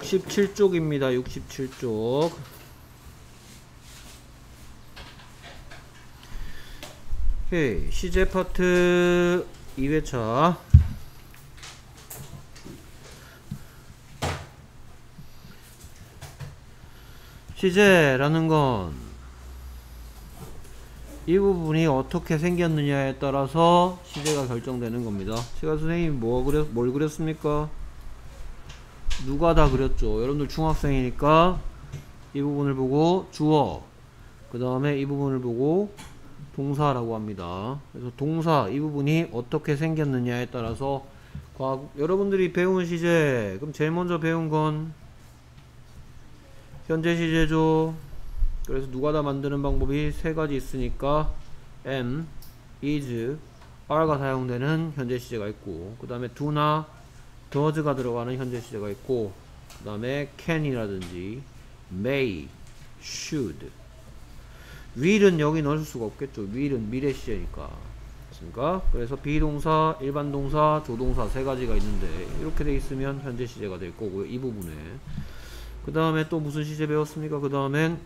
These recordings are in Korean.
67쪽입니다. 67쪽. 오케이. 시제 파트 2회차. 시제라는 건 이 부분이 어떻게 생겼느냐에 따라서 시제가 결정되는 겁니다. 제가 선생님이 뭐 그렸, 뭘 그렸습니까? 누가 다 그렸죠. 여러분들 중학생이니까 이 부분을 보고 주어 그 다음에 이 부분을 보고 동사라고 합니다. 그래서 동사 이 부분이 어떻게 생겼느냐에 따라서 과거, 여러분들이 배운 시제 그럼 제일 먼저 배운 건 현재 시제죠. 그래서 누가 다 만드는 방법이 세 가지 있으니까 am, is, are가 사용되는 현재 시제가 있고 그 다음에 do나 does가 들어가는 현재 시제가 있고 그 다음에 can이라든지 may, should will은 여기 넣을 수가 없겠죠 will은 미래 시제니까 그렇습니까? 그래서 비동사, 일반 동사, 조동사 세 가지가 있는데 이렇게 돼 있으면 현재 시제가 될 거고요 이 부분에 그 다음에 또 무슨 시제 배웠습니까? 그 다음엔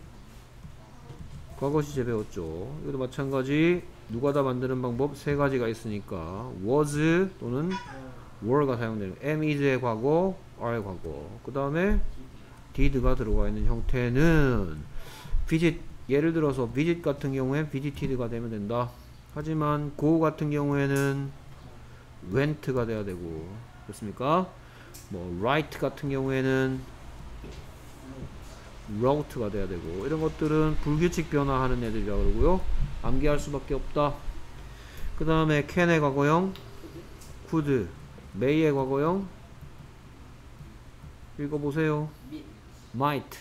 과거 시제 배웠죠. 이것도 마찬가지 누가 다 만드는 방법 세 가지가 있으니까 was 또는 were가 사용되는 am is의 과거, are의 과거. 그 다음에 did가 들어가 있는 형태는 visit 예를 들어서 visit 같은 경우에 visited가 되면 된다. 하지만 go 같은 경우에는 went가 돼야 되고 그렇습니까? 뭐 write 같은 경우에는 wrote가 돼야 되고 이런 것들은 불규칙 변화하는 애들이라 그러고요 암기할 수밖에 없다 그 다음에 can의 과거형 could may의 과거형 읽어보세요. Might.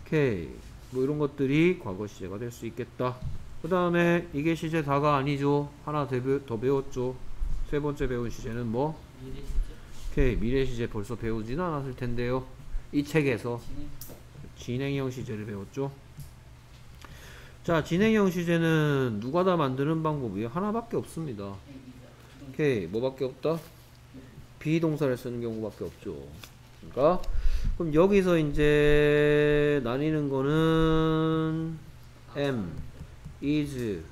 오케이 뭐 이런 것들이 과거 시제가 될 수 있겠다. 그 다음에 이게 시제 다가 아니죠. 하나 더 배웠죠. 세 번째 배운 시제는 뭐? 오케이 미래 시제 벌써 배우지는 않았을 텐데요. 이 책에서 진행형 시제를 배웠죠. 자, 진행형 시제는 누가 다 만드는 방법이 하나밖에 없습니다. 오케이, 뭐밖에 없다? 비동사를 쓰는 경우밖에 없죠. 그러니까 그럼 여기서 이제 나뉘는 거는 am, is,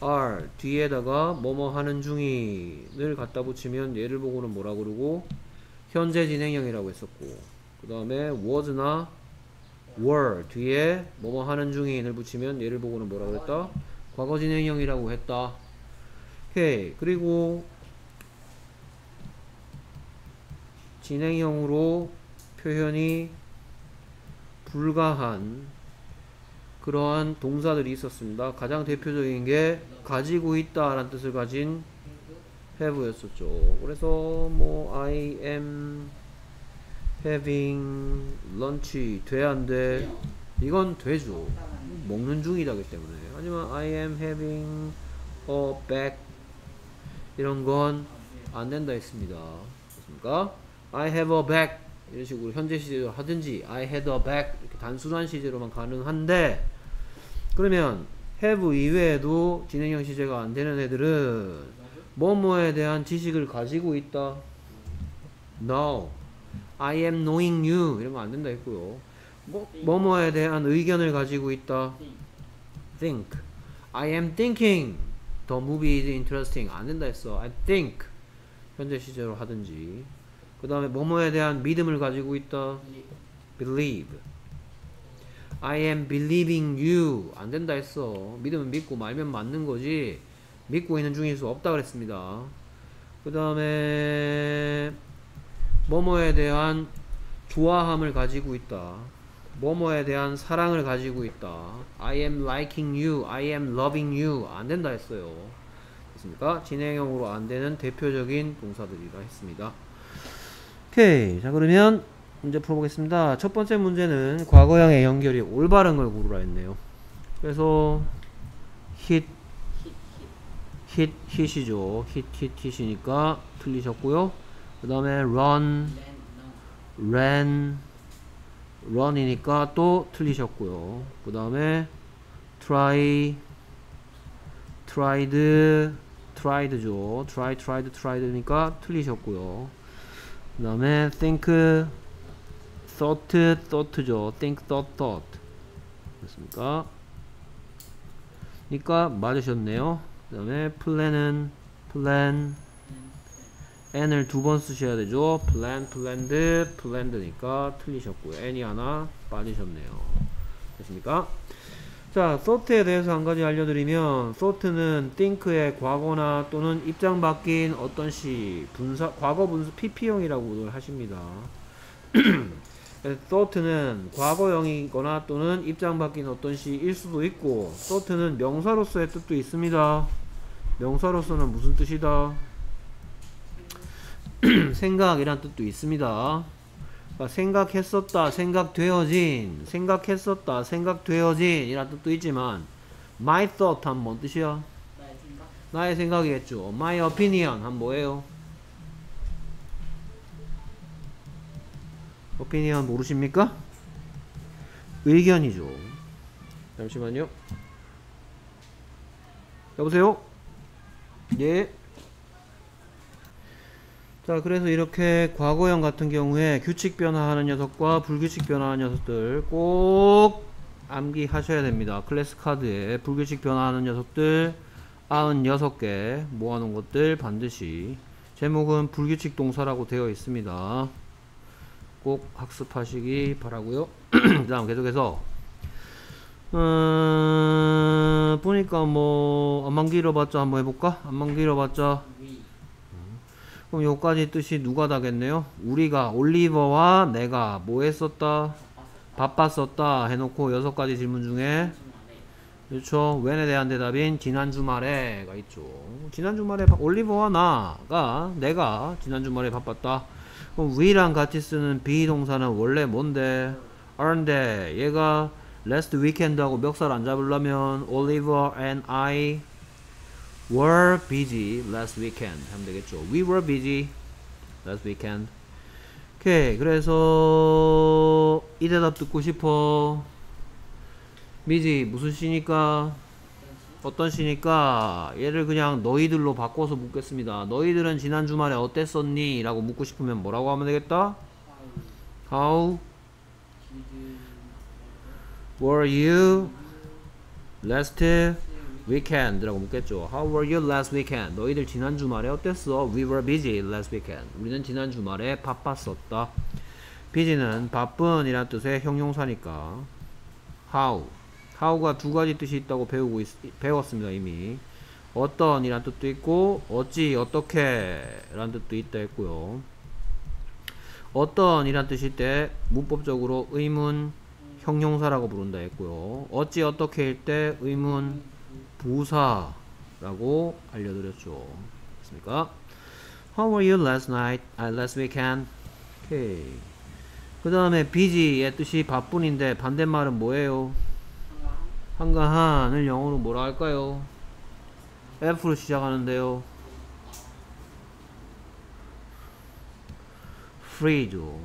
are 뒤에다가 뭐뭐 하는 중이를 갖다 붙이면 얘를 보고는 뭐라 그러고 현재 진행형이라고 했었고 그 다음에 was나 were 뒤에 뭐뭐 하는 중인을 붙이면 얘를 보고는 뭐라 그랬다? 과거 진행형이라고 했다. 오케이. 그리고 진행형으로 표현이 불가한 그러한 동사들이 있었습니다. 가장 대표적인 게 가지고 있다 라는 뜻을 가진 have였었죠. 그래서 뭐 I am having lunch 돼 안 돼? 이건 되죠. 먹는 중이라기 때문에. 하지만 I am having a bag 이런 건 안 된다 했습니다. 그렇습니까? I have a bag 이런 식으로 현재 시제로 하든지 I had a bag 이렇게 단순한 시제로만 가능한데 그러면 have 이외에도 진행형 시제가 안 되는 애들은 뭐뭐에 대한 지식을 가지고 있다. No. I am knowing you 이런 거 안 된다 했고요. 뭐 뭐뭐에 대한 의견을 가지고 있다. think. I am thinking the movie is interesting 안 된다 했어. I think 현재 시제로 하든지. 그 다음에 뭐뭐에 대한 믿음을 가지고 있다. believe. I am believing you 안 된다 했어. 믿으면 믿고 말면 맞는 거지. 믿고 있는 중일 수 없다 그랬습니다. 그 다음에 뭐뭐에 대한 좋아함을 가지고 있다. 뭐뭐에 대한 사랑을 가지고 있다. I am liking you, I am loving you 안 된다 했어요. 됐습니까? 진행형으로 안 되는 대표적인 동사들이라 했습니다. 오케이. 자, 그러면 문제 풀어보겠습니다. 첫 번째 문제는 과거형의 연결이 올바른 걸 고르라 했네요. 그래서 hit, hit, hit이죠. hit, hit, hit이니까 틀리셨고요. 그 다음에 run, ran, run이니까 또 틀리셨고요. 그 다음에 try, tried, tried죠. try, tried, tried니까 틀리셨고요. 그 다음에 think, thought, thought죠. think, thought, thought. 됐습니까? 그러니까 맞으셨네요. 그 다음에 plan은 plan n을 두 번 쓰셔야 되죠. plan, planned, planned니까 틀리셨고요. n이 하나 빠지셨네요. 됐습니까? 자, thought에 대해서 한 가지 알려드리면 thought는 think의 과거나 또는 입장 바뀐 어떤 시, 분사, 과거 분사 PP형이라고 하십니다. thought는 과거형이거나 또는 입장 바뀐 어떤 시일 수도 있고 thought는 명사로서의 뜻도 있습니다. 명사로서는 무슨 뜻이다? 생각이란 뜻도 있습니다. 그러니까 생각했었다, 생각되어진, 생각했었다, 생각되어진 이란 뜻도 있지만 my thought 뭔 뜻이야? 나의 생각? 나의 생각이겠죠. my opinion 하면 뭐예요? opinion 모르십니까? 의견이죠. 잠시만요. 여보세요? 예. 자, 그래서 이렇게 과거형 같은 경우에 규칙 변화하는 녀석과 불규칙 변화하는 녀석들 꼭 암기하셔야 됩니다. 클래스 카드에 불규칙 변화하는 녀석들 96개 모아놓은 것들 반드시 제목은 불규칙 동사라고 되어 있습니다. 꼭 학습하시기 바라고요. 그 다음 계속해서 음, 보니까 뭐 안만 길어봤자 한번 해볼까? 안만 길어봤자 위 그럼 요까지 뜻이 누가 다겠네요? 우리가 올리버와 내가 뭐 했었다? 바빴었다 해놓고 여섯 가지 질문 중에 그렇죠. when에 대한 대답인 지난 주말에가 있죠. 지난 주말에 바- 올리버와 나가 내가 지난 주말에 바빴다. 그럼 we랑 같이 쓰는 비동사는 원래 뭔데? aren't 얘가 last weekend하고 멱살 안 잡으려면 Oliver and I were busy last weekend 하면 되겠죠. We were busy last weekend. 오케이. 그래서 이 대답 듣고 싶어. 미지 무슨 시니까 어떤 시니까 얘를 그냥 너희들로 바꿔서 묻겠습니다. 너희들은 지난 주말에 어땠었니? 라고 묻고 싶으면 뭐라고 하면 되겠다? How were you last weekend? 라고 묻겠죠. How were you last weekend? 너희들 지난 주말에 어땠어? We were busy last weekend. 우리는 지난 주말에 바빴었다. busy는 바쁜 이란 뜻의 형용사니까 how how가 두 가지 뜻이 있다고 배우고 있, 배웠습니다 이미 어떤 이란 뜻도 있고 어찌 어떻게 라는 뜻도 있다 했고요 어떤 이란 뜻일 때 문법적으로 의문 형용사라고 부른다 했고요 어찌 어떻게 일 때 의문 부사라고 알려드렸죠 됐습니까? How were you last night? Uh, last weekend? 오케이 그 다음에 busy의 뜻이 바쁜인데 반대말은 뭐예요? 한가한을 영어로 뭐라 할까요? F로 시작하는데요. free죠.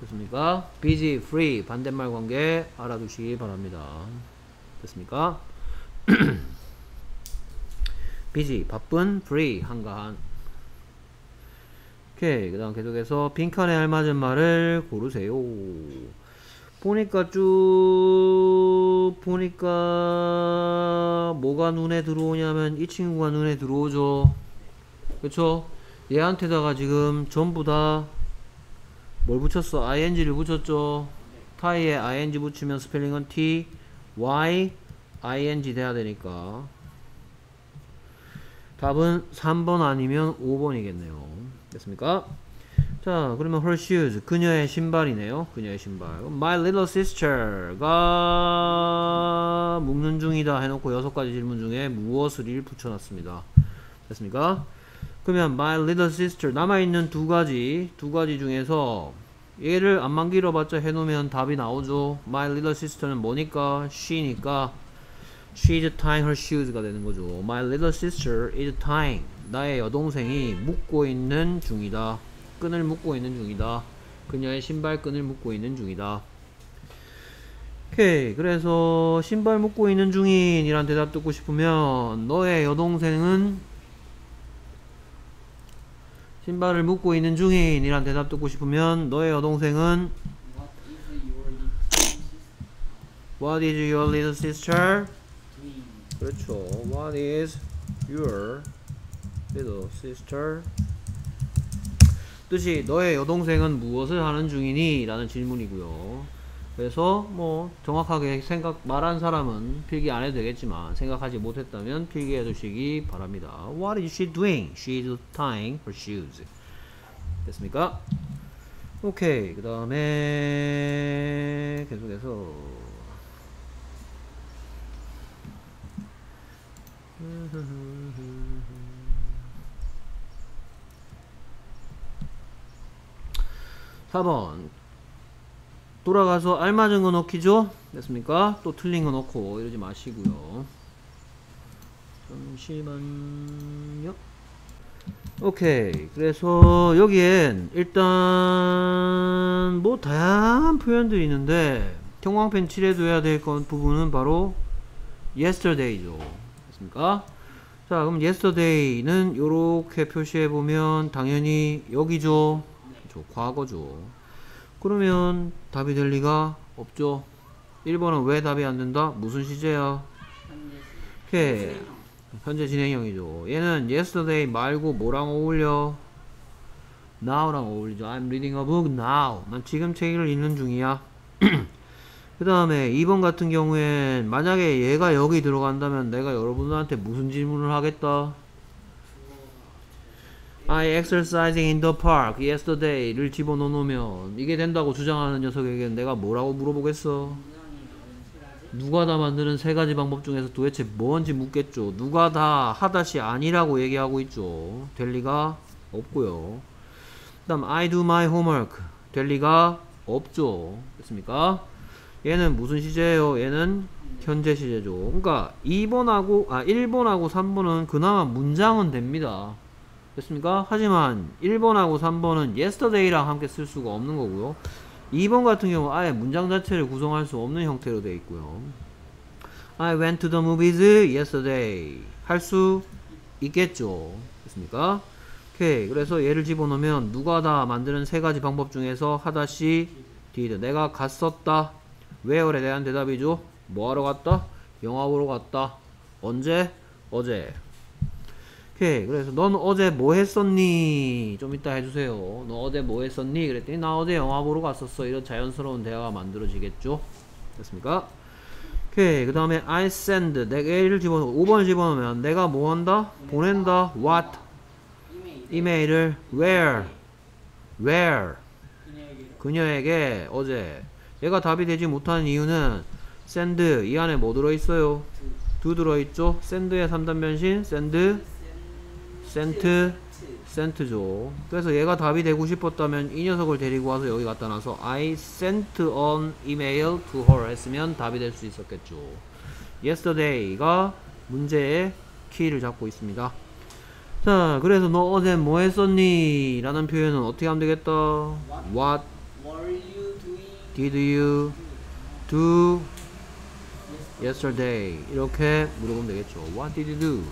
됐습니까? busy, free 반대말 관계 알아두시기 바랍니다. 됐습니까? busy 바쁜, free 한가한. 오케이 그 다음 계속해서 빈칸에 알맞은 말을 고르세요. 보니까 쭉 보니까 뭐가 눈에 들어오냐면 이 친구가 눈에 들어오죠 그쵸 얘한테다가 지금 전부 다 뭘 붙였어 ing를 붙였죠 타이에 ing 붙이면 스펠링은 t y ing 돼야 되니까 답은 3번 아니면 5번이겠네요 됐습니까 자, 그러면 her shoes 그녀의 신발이네요. 그녀의 신발. My little sister가 묵는 중이다 해놓고 여섯 가지 질문 중에 무엇을을 붙여놨습니다. 됐습니까? 그러면 my little sister 남아 있는 두 가지 두 가지 중에서 얘를 안만 길어봤자 해놓으면 답이 나오죠. My little sister는 뭐니까 she니까 she's tying her shoes가 되는 거죠. My little sister is tying 나의 여동생이 묶고 있는 중이다. 끈을 묶고 있는 중이다. 그녀의 신발 끈을 묶고 있는 중이다. 오케이. 그래서 신발 묶고 있는 중인 이란 대답 듣고 싶으면 너의 여동생은 신발을 묶고 있는 중인 이란 대답 듣고 싶으면 너의 여동생은 What is your little sister? 그렇죠. What is your little sister? 뜻이 너의 여동생은 무엇을 하는 중이니? 라는 질문이고요. 그래서 뭐 정확하게 생각 말한 사람은 필기 안 해도 되겠지만 생각하지 못했다면 필기해 두시기 바랍니다. What is she doing? She is tying her shoes. 됐습니까? 오케이. 그 다음에 계속해서 4번 돌아가서 알맞은 거 넣기죠? 됐습니까? 또 틀린 거 넣고 이러지 마시고요 잠시만요 오케이 그래서 여기엔 일단 뭐 다양한 표현들이 있는데 형광펜 칠해둬야 될 건 부분은 바로 yesterday죠 됐습니까? 자 그럼 yesterday는 요렇게 표시해 보면 당연히 여기죠 그렇죠 과거죠 그러면 답이 될 리가 없죠 1번은 왜 답이 안 된다? 무슨 시제야? 오케이 현재 진행형이죠 얘는 yesterday 말고 뭐랑 어울려? now랑 어울리죠 I'm reading a book now 난 지금 책을 읽는 중이야 그 다음에 2번 같은 경우엔 만약에 얘가 여기 들어간다면 내가 여러분들한테 무슨 질문을 하겠다? I exercising in the park yesterday를 집어넣어 놓으면 이게 된다고 주장하는 녀석에게 내가 뭐라고 물어보겠어? 누가 다 만드는 세 가지 방법 중에서 도대체 뭔지 묻겠죠. 누가 다 하다시 아니라고 얘기하고 있죠. 될 리가 없고요. 그 다음 I do my homework 될 리가 없죠. 됐습니까? 얘는 무슨 시제예요? 얘는 현재 시제죠. 그러니까 2번하고 아 1번하고 3번은 그나마 문장은 됩니다. 됐습니까? 하지만 1번하고 3번은 yesterday랑 함께 쓸 수가 없는 거고요. 2번 같은 경우 아예 문장 자체를 구성할 수 없는 형태로 되어 있고요. I went to the movies yesterday 할 수 있겠죠. 됐습니까? 오케이. 그래서 얘를 집어넣으면 누가 다 만드는 세 가지 방법 중에서 하다시 did 내가 갔었다. where에 대한 대답이죠. 뭐 하러 갔다? 영화 보러 갔다. 언제? 어제. 오케이. 그래서 넌 어제 뭐 했었니? 좀 이따 해주세요. 너 어제 뭐 했었니? 그랬더니 나 어제 영화 보러 갔었어. 이런 자연스러운 대화가 만들어지겠죠. 됐습니까? 오케이. 그 다음에 I send. 내가 얘를 집어넣어. 5번을 집어넣으면 내가 뭐 한다? 보낸다. What? 이메일 이메일을 where? where? 그녀에게 어제. 얘가 답이 되지 못하는 이유는 send. 이 안에 뭐 들어있어요? do 들어있죠? send의 3단 변신. send. Sent. sent죠. 그래서 얘가 답이 되고 싶었다면 이 녀석을 데리고 와서 여기 갖다 놔서 I sent an email to her 했으면 답이 될 수 있었겠죠. yesterday가 문제의 키를 잡고 있습니다. 자, 그래서 너 어제 뭐 했었니? 라는 표현은 어떻게 하면 되겠다? What What did you do yesterday? 이렇게 물어보면 되겠죠. What did you do?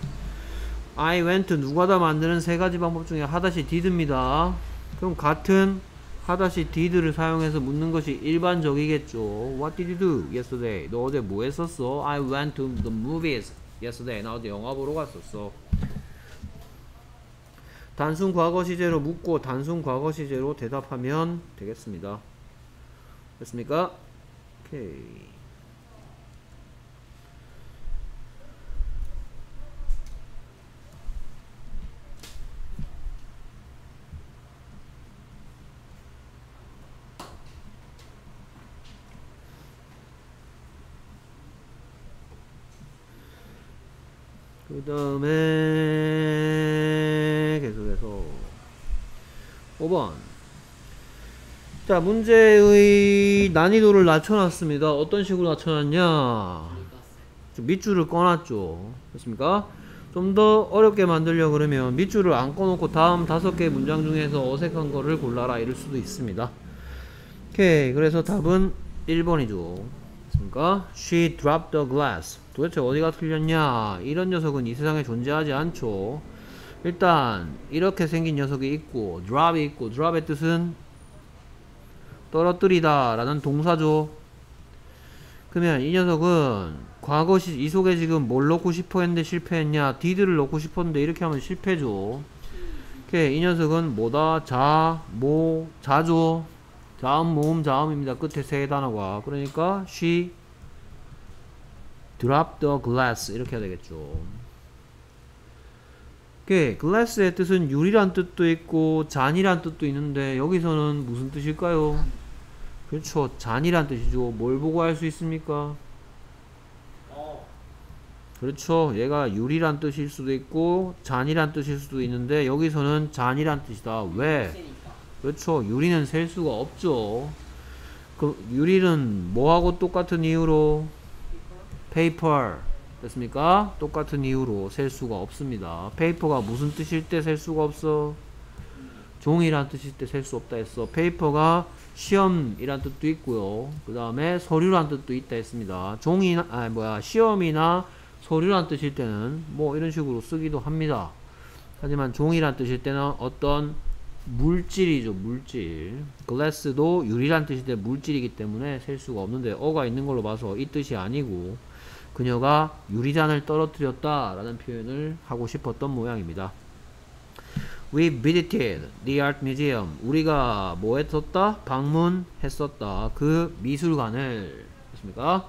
I went 누가 다 만드는 세 가지 방법 중에 하다시 did입니다. 그럼 같은 하다시 did를 사용해서 묻는 것이 일반적이겠죠. What did you do yesterday? 너 어제 뭐 했었어? I went to the movies yesterday. 나 어제 영화 보러 갔었어. 단순 과거 시제로 묻고 단순 과거 시제로 대답하면 되겠습니다. 됐습니까? 오케이. 그 다음에 계속해서 5번. 자 문제의 난이도를 낮춰놨습니다. 어떤 식으로 낮춰놨냐? 좀 밑줄을 꺼놨죠. 됐습니까? 좀 더 어렵게 만들려 그러면 밑줄을 안 꺼놓고 다음 다섯 개 문장 중에서 어색한 거를 골라라 이럴 수도 있습니다. 오케이. 그래서 답은 1번이죠 됐습니까? She dropped the glass. 도대체 어디가 틀렸냐? 이런 녀석은 이 세상에 존재하지 않죠. 일단 이렇게 생긴 녀석이 있고 drop이 있고 drop의 뜻은 떨어뜨리다 라는 동사죠. 그러면 이 녀석은 과거 시, 이 속에 지금 뭘 넣고 싶어 했는데 실패했냐? did를 넣고 싶었는데 이렇게 하면 실패죠. 이 녀석은 뭐다? 자, 모, 자죠. 자음, 모음, 자음입니다. 끝에 세 단어가. 그러니까 she drop the glass 이렇게 해야 되겠죠 오케이 glass의 뜻은 유리란 뜻도 있고 잔이란 뜻도 있는데 여기서는 무슨 뜻일까요? 그렇죠 잔이란 뜻이죠 뭘 보고 알수 있습니까? 어. 그렇죠 얘가 유리란 뜻일 수도 있고 잔이란 뜻일 수도 있는데 여기서는 잔이란 뜻이다 왜? 그렇죠 유리는 셀 수가 없죠 그 유리는 뭐하고 똑같은 이유로 paper 됐습니까? 똑같은 이유로 셀 수가 없습니다. paper가 무슨 뜻일 때 셀 수가 없어? 종이란 뜻일 때 셀 수 없다 했어. paper가 시험이란 뜻도 있고요. 그 다음에 서류란 뜻도 있다 했습니다. 종이나, 아, 뭐야, 시험이나 서류란 뜻일 때는 뭐 이런 식으로 쓰기도 합니다. 하지만 종이란 뜻일 때는 어떤 물질이죠, 물질. glass도 유리란 뜻일 때 물질이기 때문에 셀 수가 없는데 어가 있는 걸로 봐서 이 뜻이 아니고 그녀가 유리잔을 떨어뜨렸다라는 표현을 하고 싶었던 모양입니다. We visited the art museum. 우리가 뭐 했었다? 방문했었다. 그 미술관을. 됐습니까?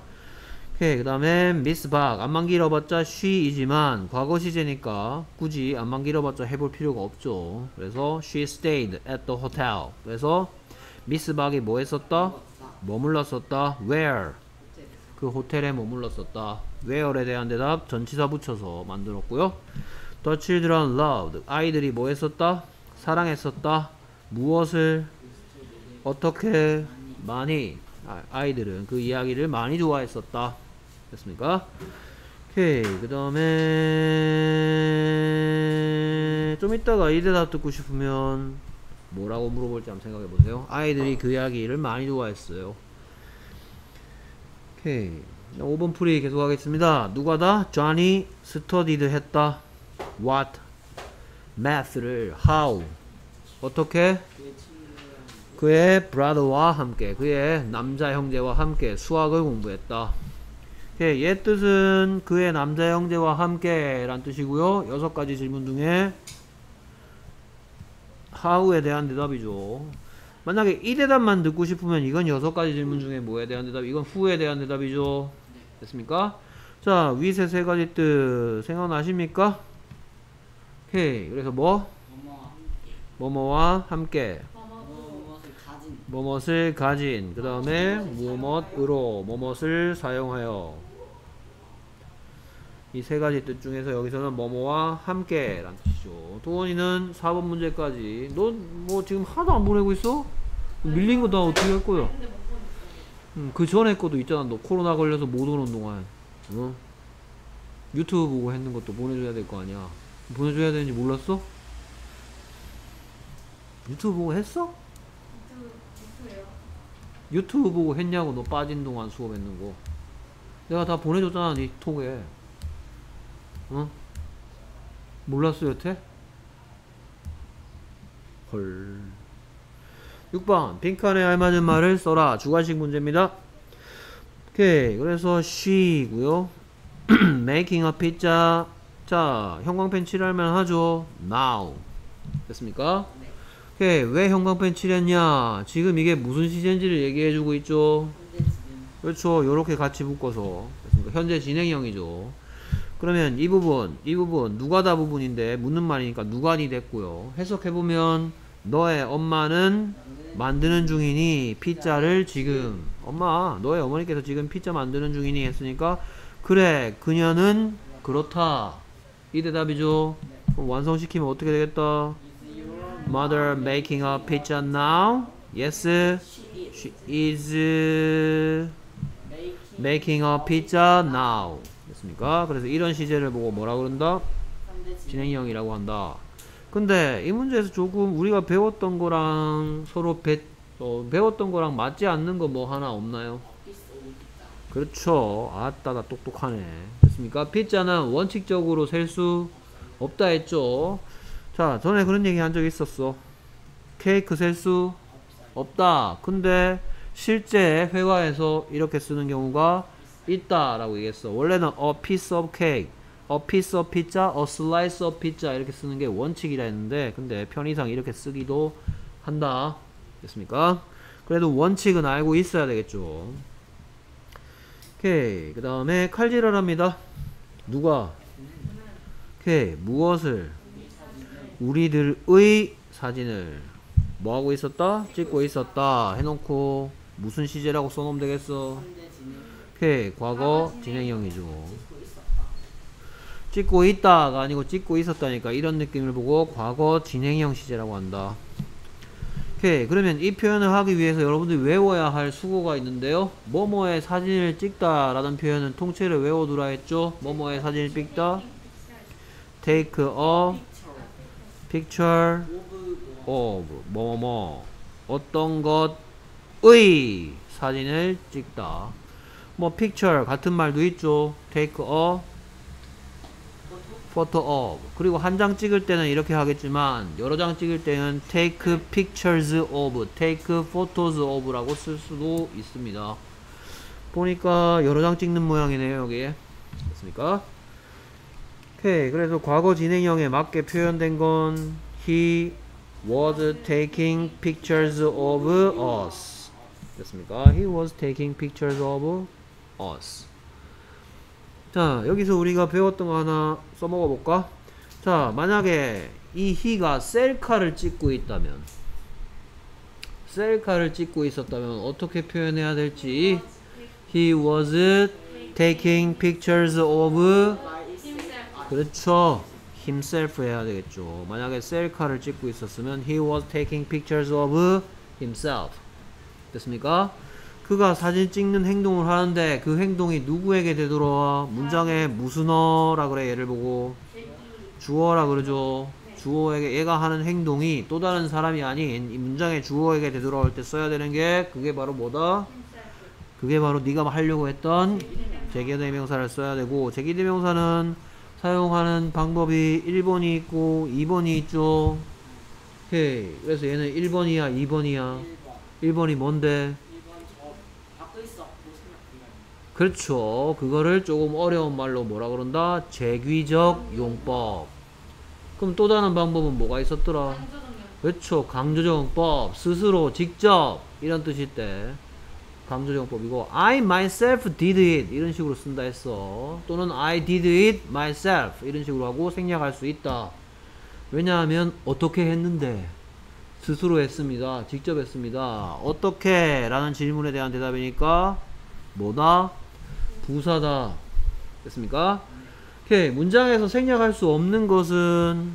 오케이. 그 다음에 미스 박. 안만 길어봤자 she이지만 과거 시제니까 굳이 안만 길어봤자 해볼 필요가 없죠. 그래서 she stayed at the hotel. 그래서 미스 박이 뭐 했었다? 머물렀었다. Where? 그 호텔에 머물렀었다. where에 대한 대답 전치사 붙여서 만들었고요. The children loved. 아이들이 뭐 했었다? 사랑했었다. 무엇을? 어떻게? 많이. 아, 아이들은 그 이야기를 많이 좋아했었다. 됐습니까? 오케이. 그 다음에 좀 이따가 이 대답 듣고 싶으면 뭐라고 물어볼지 한번 생각해 보세요. 아이들이 그 이야기를 많이 좋아했어요. 오케이. 5번 풀이 계속 하겠습니다. 누가 다? Johnny studied 했다. What? Math를 how? 어떻게? 그의 brother와 함께, 그의 남자 형제와 함께 수학을 공부했다. 오케이. 얘 뜻은 그의 남자 형제와 함께 란 뜻이고요. 여섯 가지 질문 중에 how에 대한 대답이죠. 만약에 이 대답만 듣고 싶으면 이건 여섯 가지 질문 중에 뭐에 대한 대답, 이건 후에 대한 대답이죠. 됐습니까? 자, 위세 세 가지 뜻 생각나십니까? 오케이. 그래서 뭐? 뭐뭐와 함께. 무엇을 가진. 그 다음에 무엇으로 뭐뭇을 사용하여. 이 세 가지 뜻 중에서 여기서는 뭐뭐와 함께 라는 뜻이죠. 도원이는 4번 문제까지. 너뭐 지금 하나도 안 보내고 있어? 밀린 거다 어떻게 할 거야? 음, 그 전에 거도 있잖아. 너 코로나 걸려서 못 오는 동안. 어? 유튜브 보고 했는 것도 보내줘야 될 거 아니야. 보내줘야 되는지 몰랐어? 유튜브 보고 했어? 유튜브 보고 했냐고 너 빠진 동안 수업했는 거 내가 다 보내줬잖아 네 톡에 어? 몰랐어 여태? 헐 6번 빈칸에 알맞은 말을 써라. 주관식 문제입니다. 오케이. 그래서 she고요. Making a pizza. 자 형광펜 칠하면 하죠? Now. 됐습니까? 네. 오케이. 왜 형광펜 칠했냐? 지금 이게 무슨 시제인지를 얘기해주고 있죠? 그렇죠. 요렇게 같이 묶어서. 됐습니까? 현재 진행형이죠. 그러면 이 부분 이 부분 누가 다 부분인데 묻는 말이니까 누가니 됐고요. 해석해보면 너의 엄마는 만드는 중이니 피자를 지금 엄마 너의 어머니께서 지금 피자 만드는 중이니 했으니까 그래 그녀는 그렇다 이 대답이죠 그럼 완성시키면 어떻게 되겠다 Mother making a pizza now? Yes, she is making a pizza now. 됐습니까? 그래서 이런 시제를 보고 뭐라 그런다? 진행형이라고 한다. 근데 이 문제에서 조금 우리가 배웠던 거랑 서로 배, 어, 배웠던 거랑 맞지 않는 거 뭐 하나 없나요? 그렇죠. 아따, 나 똑똑하네. 됐습니까? 피자는 원칙적으로 셀 수 없다 했죠. 자, 전에 그런 얘기 한 적 있었어. 케이크 셀 수 없다. 근데 실제 회화에서 이렇게 쓰는 경우가 있다라고 얘기했어. 원래는 a piece of cake, a piece of pizza, a slice of pizza 이렇게 쓰는 게 원칙이라 했는데 근데 편의상 이렇게 쓰기도 한다. 됐습니까? 그래도 원칙은 알고 있어야 되겠죠. 오케이. 그 다음에 칼질하랍니다. 누가? 오케이. 무엇을? 우리들의 사진을 뭐하고 있었다? 찍고 있었다. 해놓고 무슨 시제라고 써놓으면 되겠어? 오케이. 과거 진행형이죠. 찍고 있다가 아니고 찍고 있었다니까 이런 느낌을 보고 과거 진행형 시제라고 한다. 오케이. 그러면 이 표현을 하기 위해서 여러분들이 외워야 할 수고가 있는데요. 뭐뭐의 사진을 찍다 라는 표현은 통째로 외워두라 했죠. 뭐뭐의 사진을 찍다. take a picture of 뭐뭐 어떤 것의 사진을 찍다. 뭐 picture 같은 말도 있죠. take a photo of 그리고 한 장 찍을 때는 이렇게 하겠지만 여러 장 찍을 때는 take pictures of, take photos of라고 쓸 수도 있습니다. 보니까 여러 장 찍는 모양이네요 여기. 됐습니까? 오케이 그래서 과거 진행형에 맞게 표현된 건 he was taking pictures of us 됐습니까? he was taking pictures of us 자 여기서 우리가 배웠던 거 하나 써먹어 볼까? 자 만약에 이 he가 셀카를 찍고 있다면 셀카를 찍고 있었다면 어떻게 표현해야 될지 he was taking pictures of. 그렇죠. himself 해야 되겠죠. 만약에 셀카를 찍고 있었으면 he was taking pictures of himself. 됐습니까? 그가 사진 찍는 행동을 하는데 그 행동이 누구에게 되돌아와? 문장에 무슨 어라 그래 얘를 보고 주어라 그러죠. 주어에게 얘가 하는 행동이 또 다른 사람이 아닌 이 문장의 주어에게 되돌아올 때 써야 되는 게 그게 바로 뭐다? 그게 바로 네가 하려고 했던 제기대명사를 써야 되고 제기대명사는 사용하는 방법이 1번이 있고 2번이 있죠. 오케이. 그래서 얘는 1번이야, 2번이야. 1번. 1번이 뭔데? 1번 저 갖고 있어. 뭐 생각해요. 그렇죠. 그거를 조금 어려운 말로 뭐라 그런다? 제귀적 용법. 그럼 또 다른 방법은 뭐가 있었더라? 그렇죠. 강조정법. 스스로, 직접. 이런 뜻일 때. 강조정법이고 I myself did it 이런 식으로 쓴다 했어 또는 I did it myself 이런 식으로 하고 생략할 수 있다 왜냐하면 어떻게 했는데 스스로 했습니다 직접 했습니다 어떻게 라는 질문에 대한 대답이니까 뭐다 부사다 됐습니까 오케이 문장에서 생략할 수 없는 것은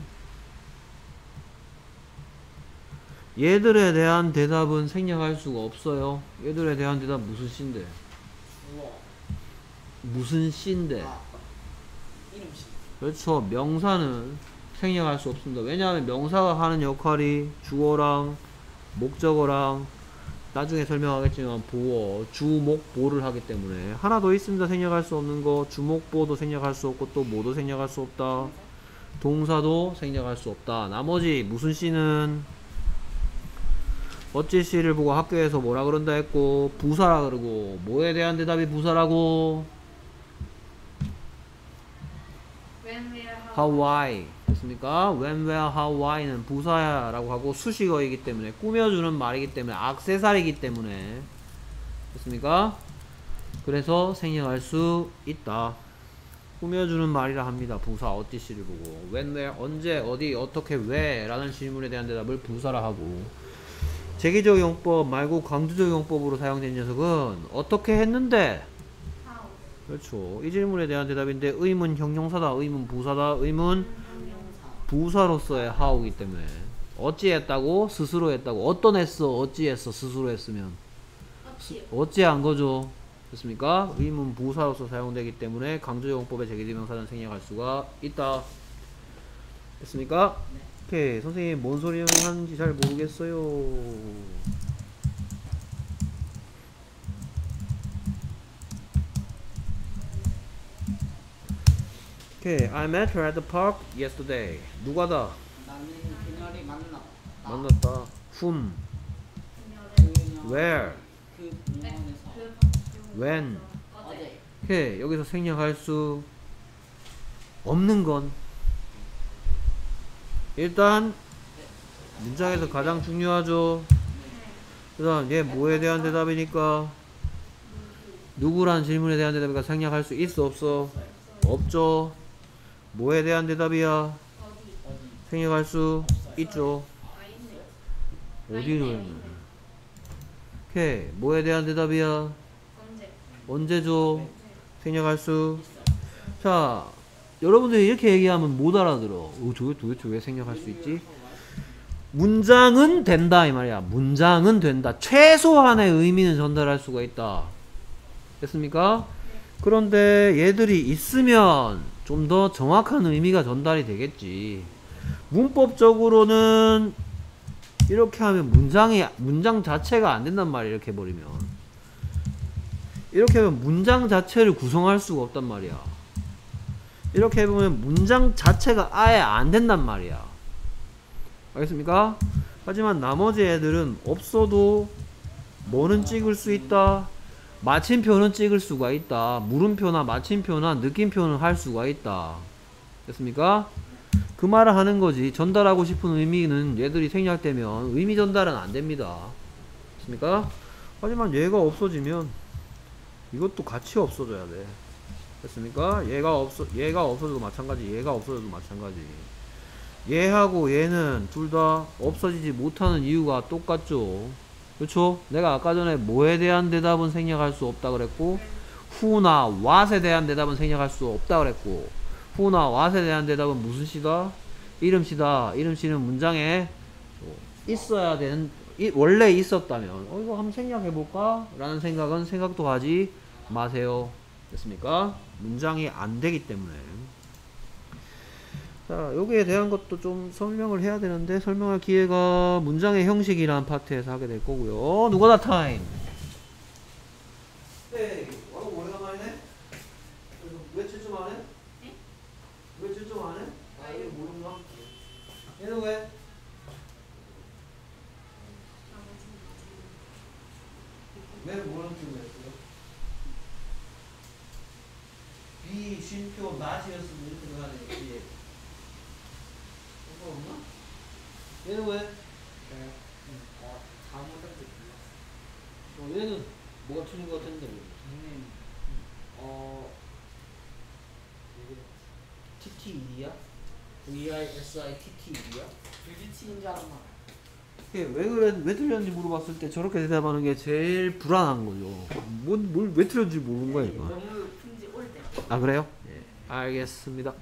얘들에 대한 대답은 생략할 수가 없어요. 얘들에 대한 대답 무슨 씨인데? 무슨 씨인데? 그렇죠. 명사는 생략할 수 없습니다. 왜냐하면 명사가 하는 역할이 주어랑 목적어랑 나중에 설명하겠지만 보어, 주목, 보를 하기 때문에 하나 더 있습니다. 생략할 수 없는 거 주목, 보도 생략할 수 없고 또 뭐도 생략할 수 없다. 동사도 생략할 수 없다. 나머지 무슨 씨는 어찌 씨를 보고 학교에서 뭐라 그런다 했고 부사라 그러고 뭐에 대한 대답이 부사라고 When, 됐습니까? when, where, how, why는 부사라고 하고 수식어이기 때문에 꾸며주는 말이기 때문에 악세사리이기 때문에 됐습니까? 그래서 생략할 수 있다. 꾸며주는 말이라 합니다. 부사 어찌 씨를 보고 when, where, 언제, 어디, 어떻게, 왜 라는 질문에 대한 대답을 부사라 하고 제기적 용법 말고 강조적 용법으로 사용된 녀석은 어떻게 했는데. 그렇죠. 이 질문에 대한 대답인데 의문 형용사다, 의문 부사다, 의문. 부사로서의 how이기 때문에 어찌 했다고? 스스로 했다고? 어떤 했어? 어찌 했어? 스스로 했으면? 어찌. 어찌 한 거죠? 됐습니까? 의문 부사로서 사용되기 때문에 강조용법의 제기대명사는 생략할 수가 있다. 됐습니까? 오케이. 선생님 뭔 소리 하는지 잘 모르겠어요 오케이 I met her at the park yesterday 누가다? 나는 만났다. 만났다. whom, 그녀를 where, 그 when. 어제 오케이. 여기서 생략할 수 없는 건 일단 문장에서 가장 중요하죠. 그 다음 얘 뭐에 대한 대답이니까 누구란 질문에 대한 대답이니까 생략할 수 있어 없어? 없죠. 뭐에 대한 대답이야? 생략할 수 있죠. 어디로 아, 했나? 오케이. 뭐에 대한 대답이야? 언제 언제죠? 네. 생략할 수. 자, 여러분들이 이렇게 얘기하면 못 알아들어. 어, 저게 도대체 왜 생략할 수 있지? 문장은 된다 이 말이야. 문장은 된다. 최소한의 의미는 전달할 수가 있다. 됐습니까? 그런데 얘들이 있으면 좀 더 정확한 의미가 전달이 되겠지. 문법적으로는 이렇게 하면 문장이 문장 자체가 안 된단 말이야. 이렇게 해버리면 이렇게 하면 문장 자체를 구성할 수가 없단 말이야. 이렇게 해보면 문장 자체가 아예 안 된단 말이야. 알겠습니까? 하지만 나머지 애들은 없어도 뭐는 찍을 수 있다. 마침표는 찍을 수가 있다. 물음표나 마침표나 느낌표는 할 수가 있다. 됐습니까? 그 말을 하는 거지. 전달하고 싶은 의미는 얘들이 생략되면 의미 전달은 안 됩니다. 됐습니까? 하지만 얘가 없어지면 이것도 같이 없어져야 돼. 됐습니까? 얘가 없어 얘가 없어져도 마찬가지. 얘가 없어져도 마찬가지. 얘하고 얘는 둘 다 없어지지 못하는 이유가 똑같죠. 그렇죠? 내가 아까 전에 뭐에 대한 대답은 생략할 수 없다 그랬고 who나 what에 대한 대답은 생략할 수 없다 그랬고 who나 what에 대한 대답은 무슨 시다? 이름 시다. 이름 시는 문장에 있어야 되는 이- 원래 있었다면 어 이거 한번 생략해 볼까? 라는 생각은 생각도 하지 마세요. 됐습니까? 문장이 안 되기 때문에 자, 여기에 대한 것도 좀 설명을 해야 되는데 설명할 기회가 문장의 형식이라는 파트에서 하게 될 거고요. 누가 다 타임? 네, 어, 오래간만이네. 며칠 좀안 해? 네? 며칠 좀안 해? 아, 이거 모르나? 얘는 왜? 왜 모르는 줄 했어요? 비, 쉼표, 낮이었으면 이렇게. 뒤에. 상 관없나? 얘는 왜? 어, 잘못할 때 어, 얘는 뭐가 틀린 것 같은데. 저는 어 TT2야? VISITT2야? 불규칙인 줄 알았나? 왜 그래, 왜 틀렸는지 물어봤을 때 저렇게 대답하는 게 제일 불안한 거죠. 뭔, 뭘, 왜 틀렸는지 모르는 거야, 이거. 너무 품질 올 때. 아, 그래요? 예, 알겠습니다.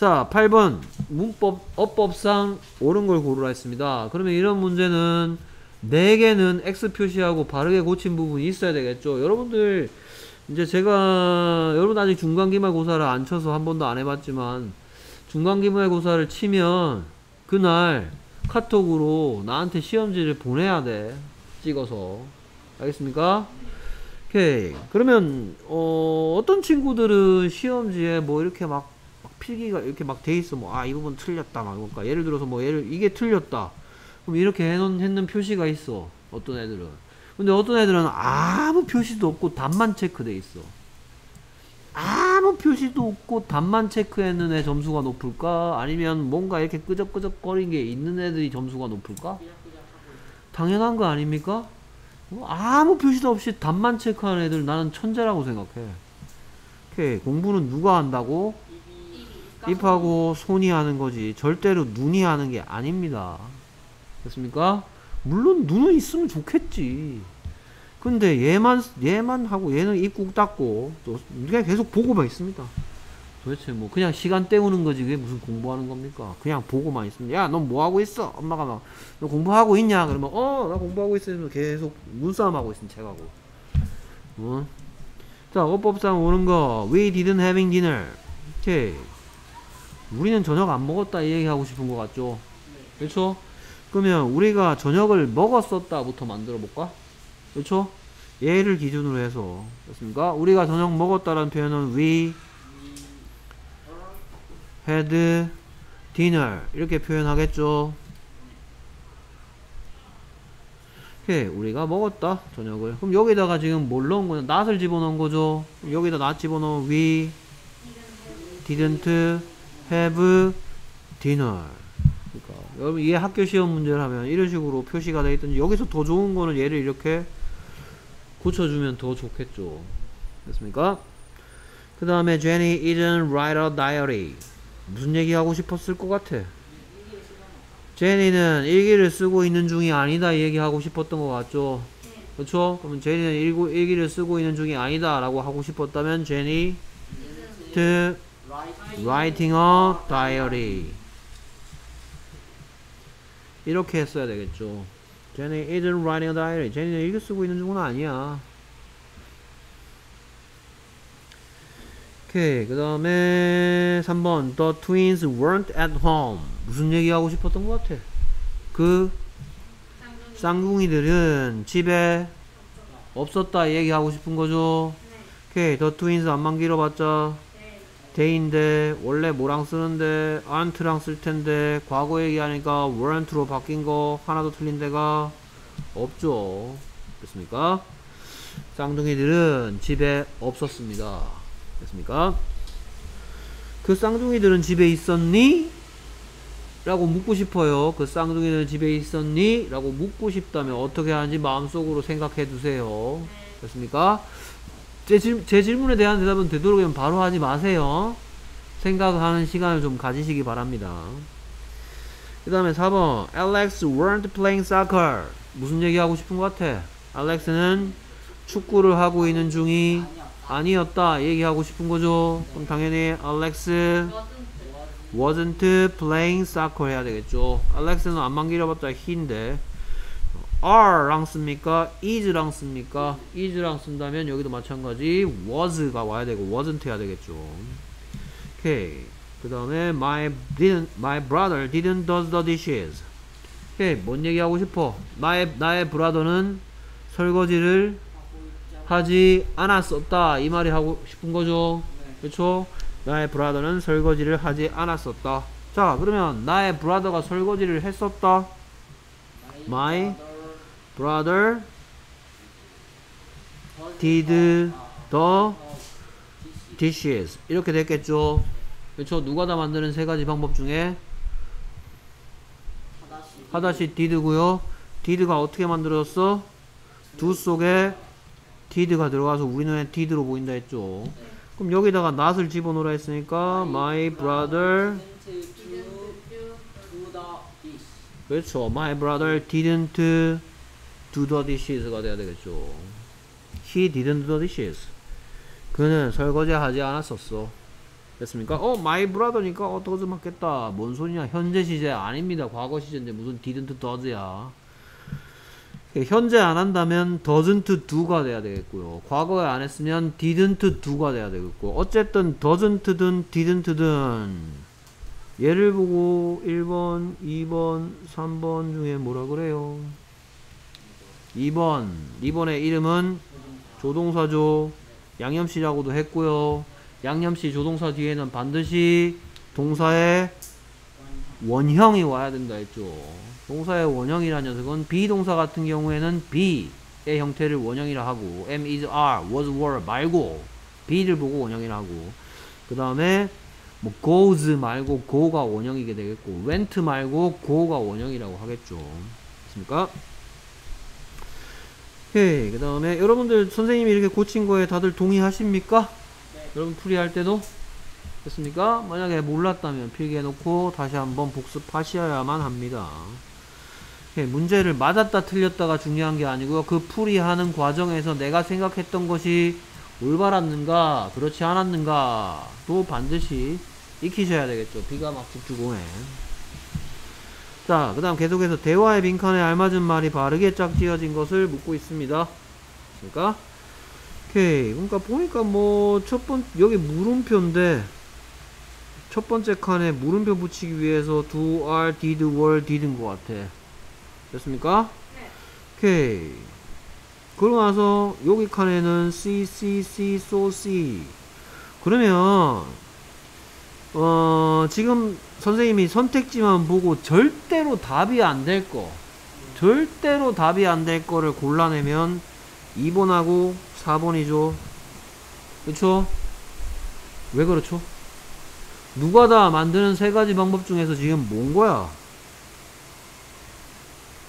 자, 8번. 문법, 어법상 옳은 걸 고르라 했습니다. 그러면 이런 문제는 4개는 X 표시하고 바르게 고친 부분이 있어야 되겠죠. 여러분들, 이제 제가, 여러분 아직 중간기말고사를 안 쳐서 한 번도 안 해봤지만, 중간기말고사를 치면, 그날 카톡으로 나한테 시험지를 보내야 돼. 찍어서. 알겠습니까? 오케이. 그러면, 어, 어떤 친구들은 시험지에 뭐 이렇게 막, 막 필기가 이렇게 막 돼 있어. 뭐, 아, 이 부분 틀렸다. 막, 그러니까 예를 들어서 뭐, 예를, 이게 틀렸다. 그럼 이렇게 해놓은, 했는 표시가 있어. 어떤 애들은. 근데 어떤 애들은 아무 표시도 없고 답만 체크돼 있어. 아무 표시도 없고 답만 체크했는 애 점수가 높을까? 아니면 뭔가 이렇게 끄적끄적 거린 게 있는 애들이 점수가 높을까? 당연한 거 아닙니까? 뭐 아무 표시도 없이 답만 체크하는 애들 나는 천재라고 생각해. 오케이. 공부는 누가 한다고? 입하고 손이 하는 거지. 절대로 눈이 하는 게 아닙니다. 됐습니까? 물론 눈은 있으면 좋겠지. 근데 얘만 얘만 하고 얘는 입꾹 닫고 또 우리가 계속 보고만 있습니다. 도대체 뭐 그냥 시간 때우는 거지 그게 무슨 공부하는 겁니까? 그냥 보고만 있으면 야너뭐 하고 있어? 엄마가 막 너 공부하고 있냐? 그러면 어 나 공부하고 있어 면 계속 눈싸움 하고 있으면 책하고. 어? 자 어법상 오는 거 We didn't having dinner. 오케이. 우리는 저녁 안 먹었다 이 얘기 하고 싶은 것 같죠? 그렇죠? 그러면 우리가 저녁을 먹었었다부터 만들어 볼까? 그렇죠? 얘를 기준으로 해서 됐습니까? 우리가 저녁 먹었다라는 표현은 we had dinner 이렇게 표현하겠죠? 오케이 우리가 먹었다 저녁을 그럼 여기다가 지금 뭘 넣은 거냐 낫을 집어넣은 거죠 여기다 낫 집어넣으면 we didn't have dinner. 그러니까 여러분 이게 학교 시험 문제를 하면 이런 식으로 표시가 돼 있든지 여기서 더 좋은 거는 얘를 이렇게 고쳐주면 더 좋겠죠. 됐습니까? 그 다음에 Jenny didn't write a diary. 무슨 얘기 하고 싶었을 것 같아? 제니는 일기를 쓰고 있는 중이 아니다 이 얘기하고 싶었던 것 같죠? 그렇죠? 그러면 제니는 일기를 쓰고 있는 중이 아니다 라고 하고 싶었다면 제니 to writing a diary 이렇게 했어야 되겠죠 제니 isn't writing a diary 제니는 일기 쓰고 있는 중은 아니야 오케이 그 다음에 3번 The twins weren't at home 무슨 얘기하고 싶었던 것 같아 그 쌍둥이. 쌍둥이들은 집에 없었다 이 얘기하고 싶은 거죠 네. 오케이 The twins 안만 길어봤자 네. 데이인데 원래 뭐랑 쓰는데 aren't랑 쓸 텐데 과거 얘기하니까 weren't로 바뀐 거 하나도 틀린 데가 없죠 됐습니까? 쌍둥이들은 집에 없었습니다 됐습니까? 그 쌍둥이들은 집에 있었니? 라고 묻고 싶어요 그 쌍둥이들은 집에 있었니? 라고 묻고 싶다면 어떻게 하는지 마음속으로 생각해 두세요 됐습니까? 제, 질, 제 질문에 대한 대답은 되도록이면 바로 하지 마세요. 생각하는 시간을 좀 가지시기 바랍니다. 그 다음에 4번 Alex weren't playing soccer 무슨 얘기하고 싶은 것 같아? 알렉스는 축구를 하고 있는 중이. 아니었다 얘기하고 싶은 거죠. 그럼 당연히 Alex wasn't playing soccer 해야 되겠죠. 알렉스는 안만 길어봤자 he인데 are랑 씁니까? is랑 씁니까? is랑 쓴다면 여기도 마찬가지 was가 와야 되고 wasn't 해야 되겠죠. 오케이. 그 다음에 my didn't my brother didn't does the dishes. 오케이. 뭔 얘기하고 싶어? 나의 나의 브라더는 설거지를 하지 않았었다. 이 말이 하고 싶은 거죠. 그렇죠? 나의 브라더는 설거지를 하지 않았었다. 자, 그러면 나의 브라더가 설거지를 했었다. My brother did the dishes. 이렇게 됐겠죠. 그렇죠? 누가 다 만드는 세 가지 방법 중에 하다시 did고요. did가 어떻게 만들어졌어? 두 속에 did가 들어가서 우리 눈에 did로 보인다 했죠. 그럼 여기다가 not을 집어넣으라 했으니까 my brother do 그렇죠. My brother didn't do the dishes가 돼야 되겠죠. He didn't do the dishes. 그는 설거지 하지 않았었어. 됐습니까? 어, my brother니까 어, does 맞겠다. 뭔 소리냐? 현재 시제 아닙니다. 과거 시제인데 무슨 didn't does야. 현재 안 한다면 doesn't do가 돼야 되겠고요. 과거에 안 했으면 didn't do가 돼야 되겠고. 어쨌든 doesn't든 didn't든 얘를 보고 1번, 2번, 3번 중에 뭐라 그래요? 2번. 2번의 이름은 조동사죠. 양념씨라고도 했고요. 양념씨 조동사 뒤에는 반드시 동사의 원형이 와야 된다 했죠. 동사의 원형이라는 녀석은 비동사 같은 경우에는 be의 형태를 원형이라 하고 am, is, are, was, were 말고 be를 보고 원형이라 하고 그 다음에 뭐 goes 말고 go가 원형이게 되겠고 went 말고 go가 원형이라고 하겠죠. 됐습니까? 오케이 그 다음에 여러분들 선생님이 이렇게 고친 거에 다들 동의하십니까? 네. 여러분 풀이할 때도 됐습니까? 만약에 몰랐다면 필기해 놓고 다시 한번 복습하셔야만 합니다. 오케이, 문제를 맞았다 틀렸다가 중요한 게 아니고요. 그 풀이하는 과정에서 내가 생각했던 것이 올바랐는가 그렇지 않았는가도 반드시 익히셔야 되겠죠. 비가 막오 네. 자, 그 다음 계속해서 대화의 빈칸에 알맞은 말이 바르게 짝지어진 것을 묻고 있습니다. 그러니까 오케이. 그러니까 보니까 뭐 첫 번 여기 물음표인데 첫 번째 칸에 물음표 붙이기 위해서 do, are, did, were, did인 것 같아. 됐습니까? 네. 오케이. 그러고 나서 여기 칸에는 C, C, C, so, C. 그러면 어 지금 선생님이 선택지만 보고 절대로 답이 안 될 거 절대로 답이 안 될 거를 골라내면 2번하고 4번이죠. 그쵸? 왜 그렇죠? 누가 다 만드는 세 가지 방법 중에서 지금 뭔 거야?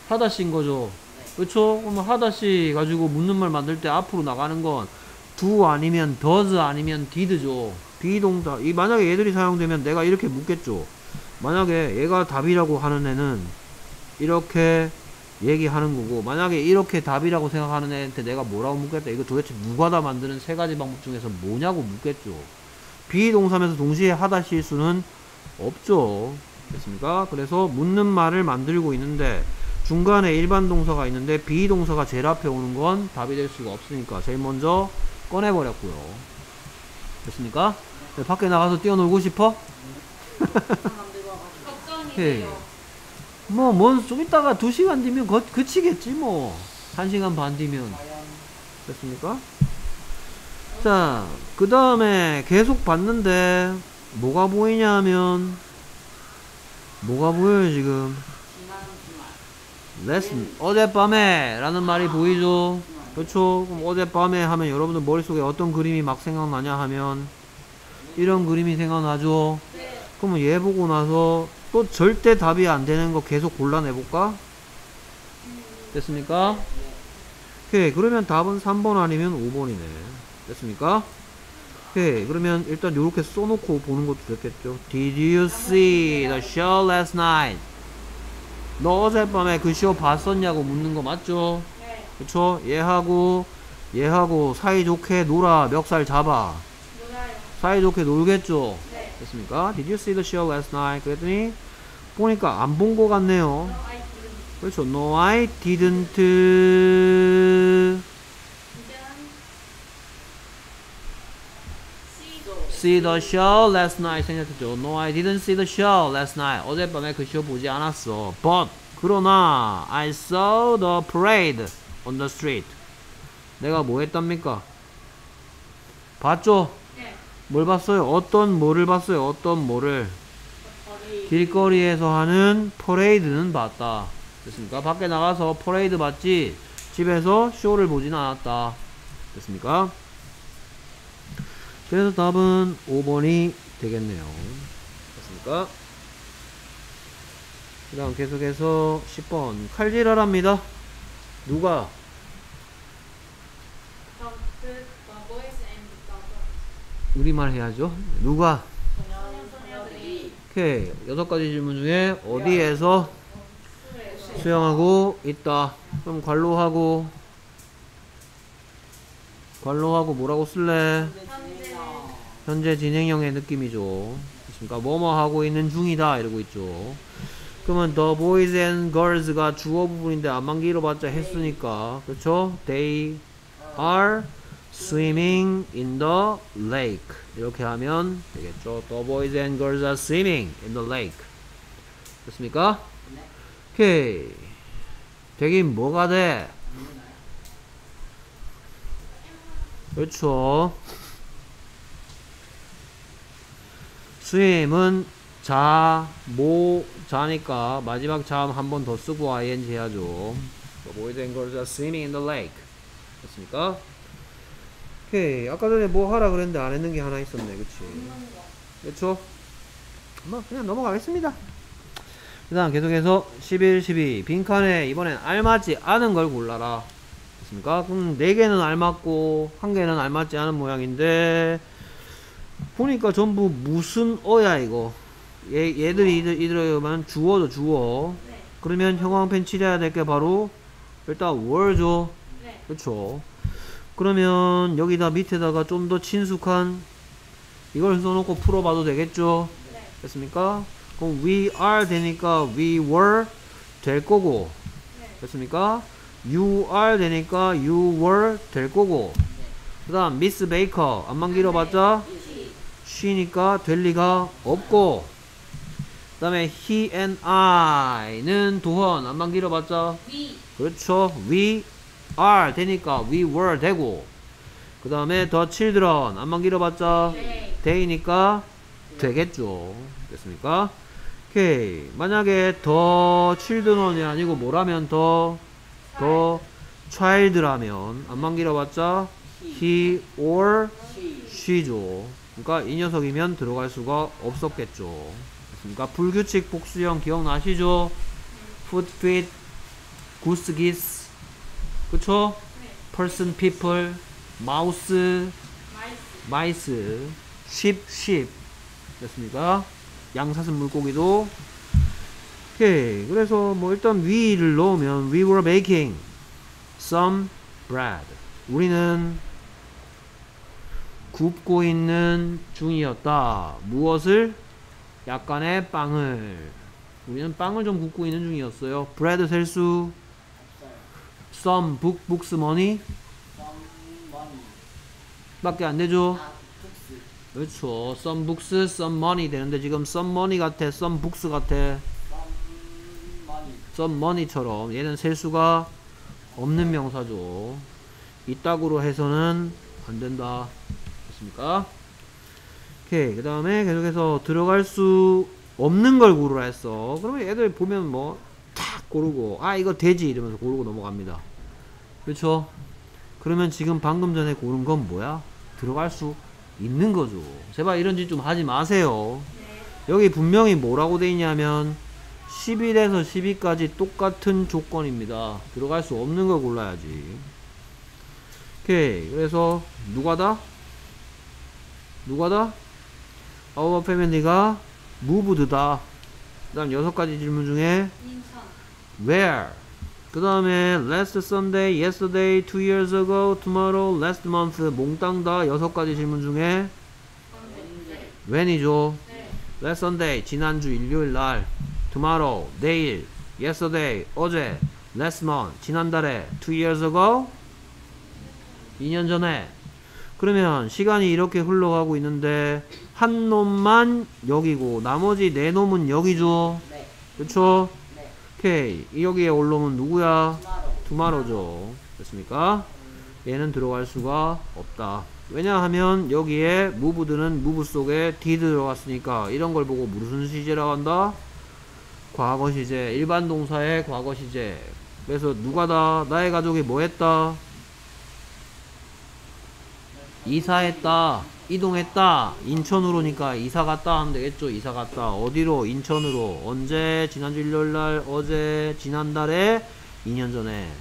하다씨인 거죠. 그쵸? 그럼 하다씨 가지고 묻는 말 만들 때 앞으로 나가는 건 do 아니면 does 아니면 did죠. 비동사. 이 만약에 얘들이 사용되면 내가 이렇게 묻겠죠. 만약에 얘가 답이라고 하는 애는 이렇게 얘기하는 거고 만약에 이렇게 답이라고 생각하는 애한테 내가 뭐라고 묻겠다. 이거 도대체 누가 다 만드는 세 가지 방법 중에서 뭐냐고 묻겠죠. 비동사면서 동시에 하다 실수는 없죠. 됐습니까? 그래서 묻는 말을 만들고 있는데 중간에 일반 동사가 있는데 비동사가 제일 앞에 오는 건 답이 될 수가 없으니까 제일 먼저 꺼내버렸고요. 됐습니까? 네, 밖에 나가서 뛰어놀고 싶어? 걱정이에요. 뭐, 뭔, 좀 이따가 2시간 뒤면 거, 그치겠지, 뭐. 1시간 반 뒤면. 됐습니까? 자, 그 다음에 계속 봤는데, 뭐가 보이냐 하면, 뭐가 보여요, 지금? 레슨, 어젯밤에, 라는 말이 보이죠? 그렇죠? 그럼 어젯밤에 하면 여러분들 머릿속에 어떤 그림이 막 생각나냐 하면, 이런 그림이 생각나죠? 네. 그러면 얘 보고 나서 또 절대 답이 안 되는 거 계속 골라내볼까? 됐습니까? 오케이. 그러면 답은 3번 아니면 5번이네. 됐습니까? 오케이. 그러면 일단 요렇게 써놓고 보는 것도 됐겠죠. Did you see the show last night? 너 어젯밤에 그 쇼 봤었냐고 묻는 거 맞죠? 네. 그쵸? 얘하고 얘하고 사이좋게 놀아 멱살 잡아 놀아요. 사이좋게 놀겠죠? 네. 됐습니까? Did you see the show last night? 그랬더니 보니까 안 본 것 같네요. 그렇죠. No, I didn't see the show last night. 생각했죠. No, I didn't see the show last night. 어젯밤에 그 쇼 보지 않았어. But 그러나 I saw the parade on the street. 내가 뭐 했답니까? 봤죠? 네. 뭘 봤어요? 어떤 뭐를 봤어요? 어떤 뭐를? 거리. 길거리에서 하는 퍼레이드는 봤다. 됐습니까? 밖에 나가서 퍼레이드 봤지 집에서 쇼를 보진 않았다. 됐습니까? 그래서 답은 5번이 되겠네요. 됐습니까? 그 다음 계속해서 10번 칼질하랍니다. 누가? The, the, the boys and the girls. 우리말 해야죠. 누가? 오케이. 여섯 가지 질문 중에 어디에서 수영하고 있다. 그럼 관로하고 관로하고 뭐라고 쓸래? 현재 진행형의 느낌이죠. 그러니까 뭐뭐 하고 있는 중이다 이러고 있죠. 그러면 the boys and girls가 주어 부분인데 안만 길어봤자 했으니까 그렇죠? They are swimming in the lake 이렇게 하면 되겠죠. The boys and girls are swimming in the lake. 됐습니까? 네. 오케이. 되긴 뭐가 돼? 그렇죠. 스윙은 자, 모, 자니까 마지막 자음 한 번 더 쓰고 ing 해야죠. The boys and girls are swimming in the lake. 됐습니까? 오케이. 아까 전에 뭐 하라 그랬는데 안 했는 게 하나 있었네. 그치? 그렇죠? 뭐 그냥 넘어가겠습니다. 그 다음 계속해서 11, 12 빈칸에 이번엔 알맞지 않은 걸 골라라 됐습니까? 그럼 4개는 알맞고 1개는 알맞지 않은 모양인데 보니까 전부 무슨 어야 이거 얘, 얘들이 이들, 이들만 주어죠 주어 네. 그러면 형광펜 칠해야 될 게 바로 일단 월죠 네. 그렇죠 그러면 여기다 밑에다가 좀 더 친숙한 이걸 써놓고 풀어봐도 되겠죠 네. 됐습니까? 그럼 we are 되니까 we were 될 거고 네. 됐습니까? you are 되니까 you were 될 거고 그 다음 미스 베이커 안만 길어봤자 she니까 될 리가 없고 그 다음에 he and I는 도헌 안만 길어봤자 We. 그렇죠 we are 되니까 we were 되고 그 다음에 the children 안만 길어봤자 They. they니까 되겠죠 됐습니까? 오케이. 만약에 더 children이 아니고 뭐라면 더, 더 child라면 안만 길어봤자 he or 시. she죠. 그러니까 이 녀석이면 들어갈 수가 없었겠죠. 그러니까 불규칙 복수형 기억나시죠? foot, feet, goose, geese. 그쵸? 네. person, people, mouse, mice, sheep, sheep. 됐습니까? 양사슴 물고기도. 오케이. 그래서 뭐 일단 we를 넣으면 we were making some bread. 우리는 굽고 있는 중이었다. 무엇을? 약간의 빵을. 우리는 빵을 좀 굽고 있는 중이었어요. bread 셀수. Some book, books, money. 밖에 안 되죠. 그렇죠. some books, some money 되는데 지금 some money 같아, some books 같아, some money처럼 얘는 셀 수가 없는 명사죠. 이따구로 해서는 안 된다. 됐습니까? 오케이. 그 다음에 계속해서 들어갈 수 없는 걸 고르라 했어. 그러면 얘들 보면 뭐, 탁 고르고, 아, 이거 되지. 이러면서 고르고 넘어갑니다. 그렇죠? 그러면 지금 방금 전에 고른 건 뭐야? 들어갈 수 있는 거죠. 제발 이런 짓 좀 하지 마세요. 여기 분명히 뭐라고 돼 있냐면 11에서 12까지 똑같은 조건입니다. 들어갈 수 없는 걸 골라야지. 오케이. 그래서 누가다? 누가다? Our family가 moved다. 그 다음 여섯 가지 질문 중에 인천. where 그 다음에 last Sunday, yesterday, two years ago, tomorrow, last month 몽땅 다 여섯 가지 질문 중에 when이죠. 네. last Sunday 지난주 일요일 날 tomorrow 내일 yesterday 어제 last month 지난달에 two years ago 2년 전에 그러면 시간이 이렇게 흘러가고 있는데 한 놈만 여기고 나머지 네 놈은 여기죠 네. 그쵸? 네. 오케이 이 여기에 올 놈은 누구야? 투마로죠 됐습니까? 얘는 들어갈 수가 없다 왜냐하면 여기에 무브들은 무브 속에 did 들어갔으니까 이런 걸 보고 무슨 시제라고 한다? 과거 시제 일반 동사의 과거 시제 그래서 누가다 나의 가족이 뭐 했다? 이사했다 이동했다. 인천으로니까 이사 갔다 하면 되겠죠. 이사 갔다. 어디로? 인천으로. 언제? 지난주 일요일날 어제? 지난달에? 2년 전에.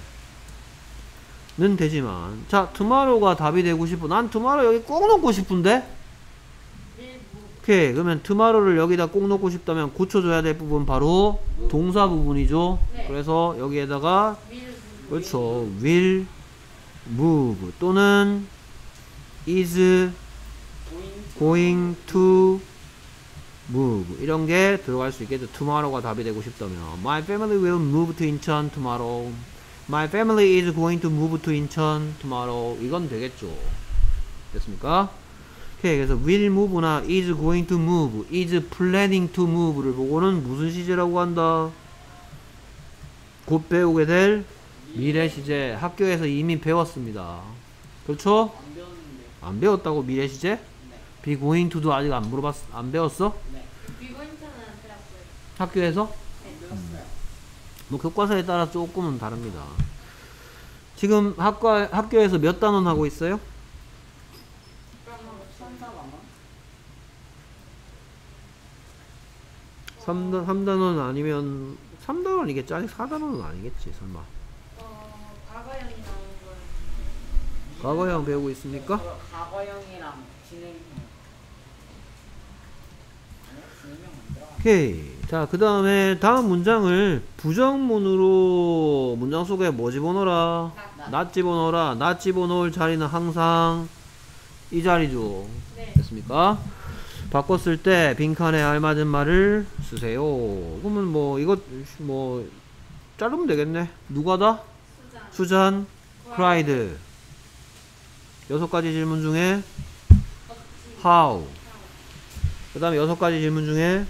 는 되지만. 자 투마로가 답이 되고 싶어. 난 투마로 여기 꼭 넣고 싶은데. 오케이. 그러면 투마로를 여기다 꼭 넣고 싶다면 고쳐줘야 될 부분 바로 동사 부분이죠. 네. 그래서 여기에다가 밀. 그렇죠. will move. 또는 is. Going to move 이런 게 들어갈 수 있겠죠. tomorrow가 답이 되고 싶다면 My family will move to 인천 tomorrow. My family is going to move to 인천 tomorrow. 이건 되겠죠. 됐습니까? 오케이. 그래서 will move나 is going to move, is planning to move를 보고는 무슨 시제라고 한다? 곧 배우게 될 미래 시제. 학교에서 이미 배웠습니다. 그렇죠? 안 배웠다고 미래 시제? 네. be going to도 아직 안 물어봤, 안 배웠어? 네. 비고 인천은 안 배웠어요. 학교에서? 안 배웠어요. 뭐 교과서에 따라 조금은 다릅니다. 지금 학과, 학교에서 몇 단원 하고 있어요? 3단, 3단원 아니면 3단원이겠지? 아니 4단원은 아니겠지 설마 어 과거형이 나오는 걸. 과거형 배우고 있습니까? 저 과거형이랑 진행형. 아니요, 진행형 안 들어가. 오케이 자 그 다음에 다음 문장을 부정문으로 문장 속에 뭐 집어넣어라? 낫 집어넣어라 낫 집어넣을 자리는 항상 이 자리죠 네. 됐습니까? 바꿨을 때 빈칸에 알맞은 말을 쓰세요. 그러면 뭐 이거 뭐 자르면 되겠네. 누가다? 수잔. 수잔, 프라이드. 여섯 가지 질문 중에 how. 그 다음에 여섯 가지 질문 중에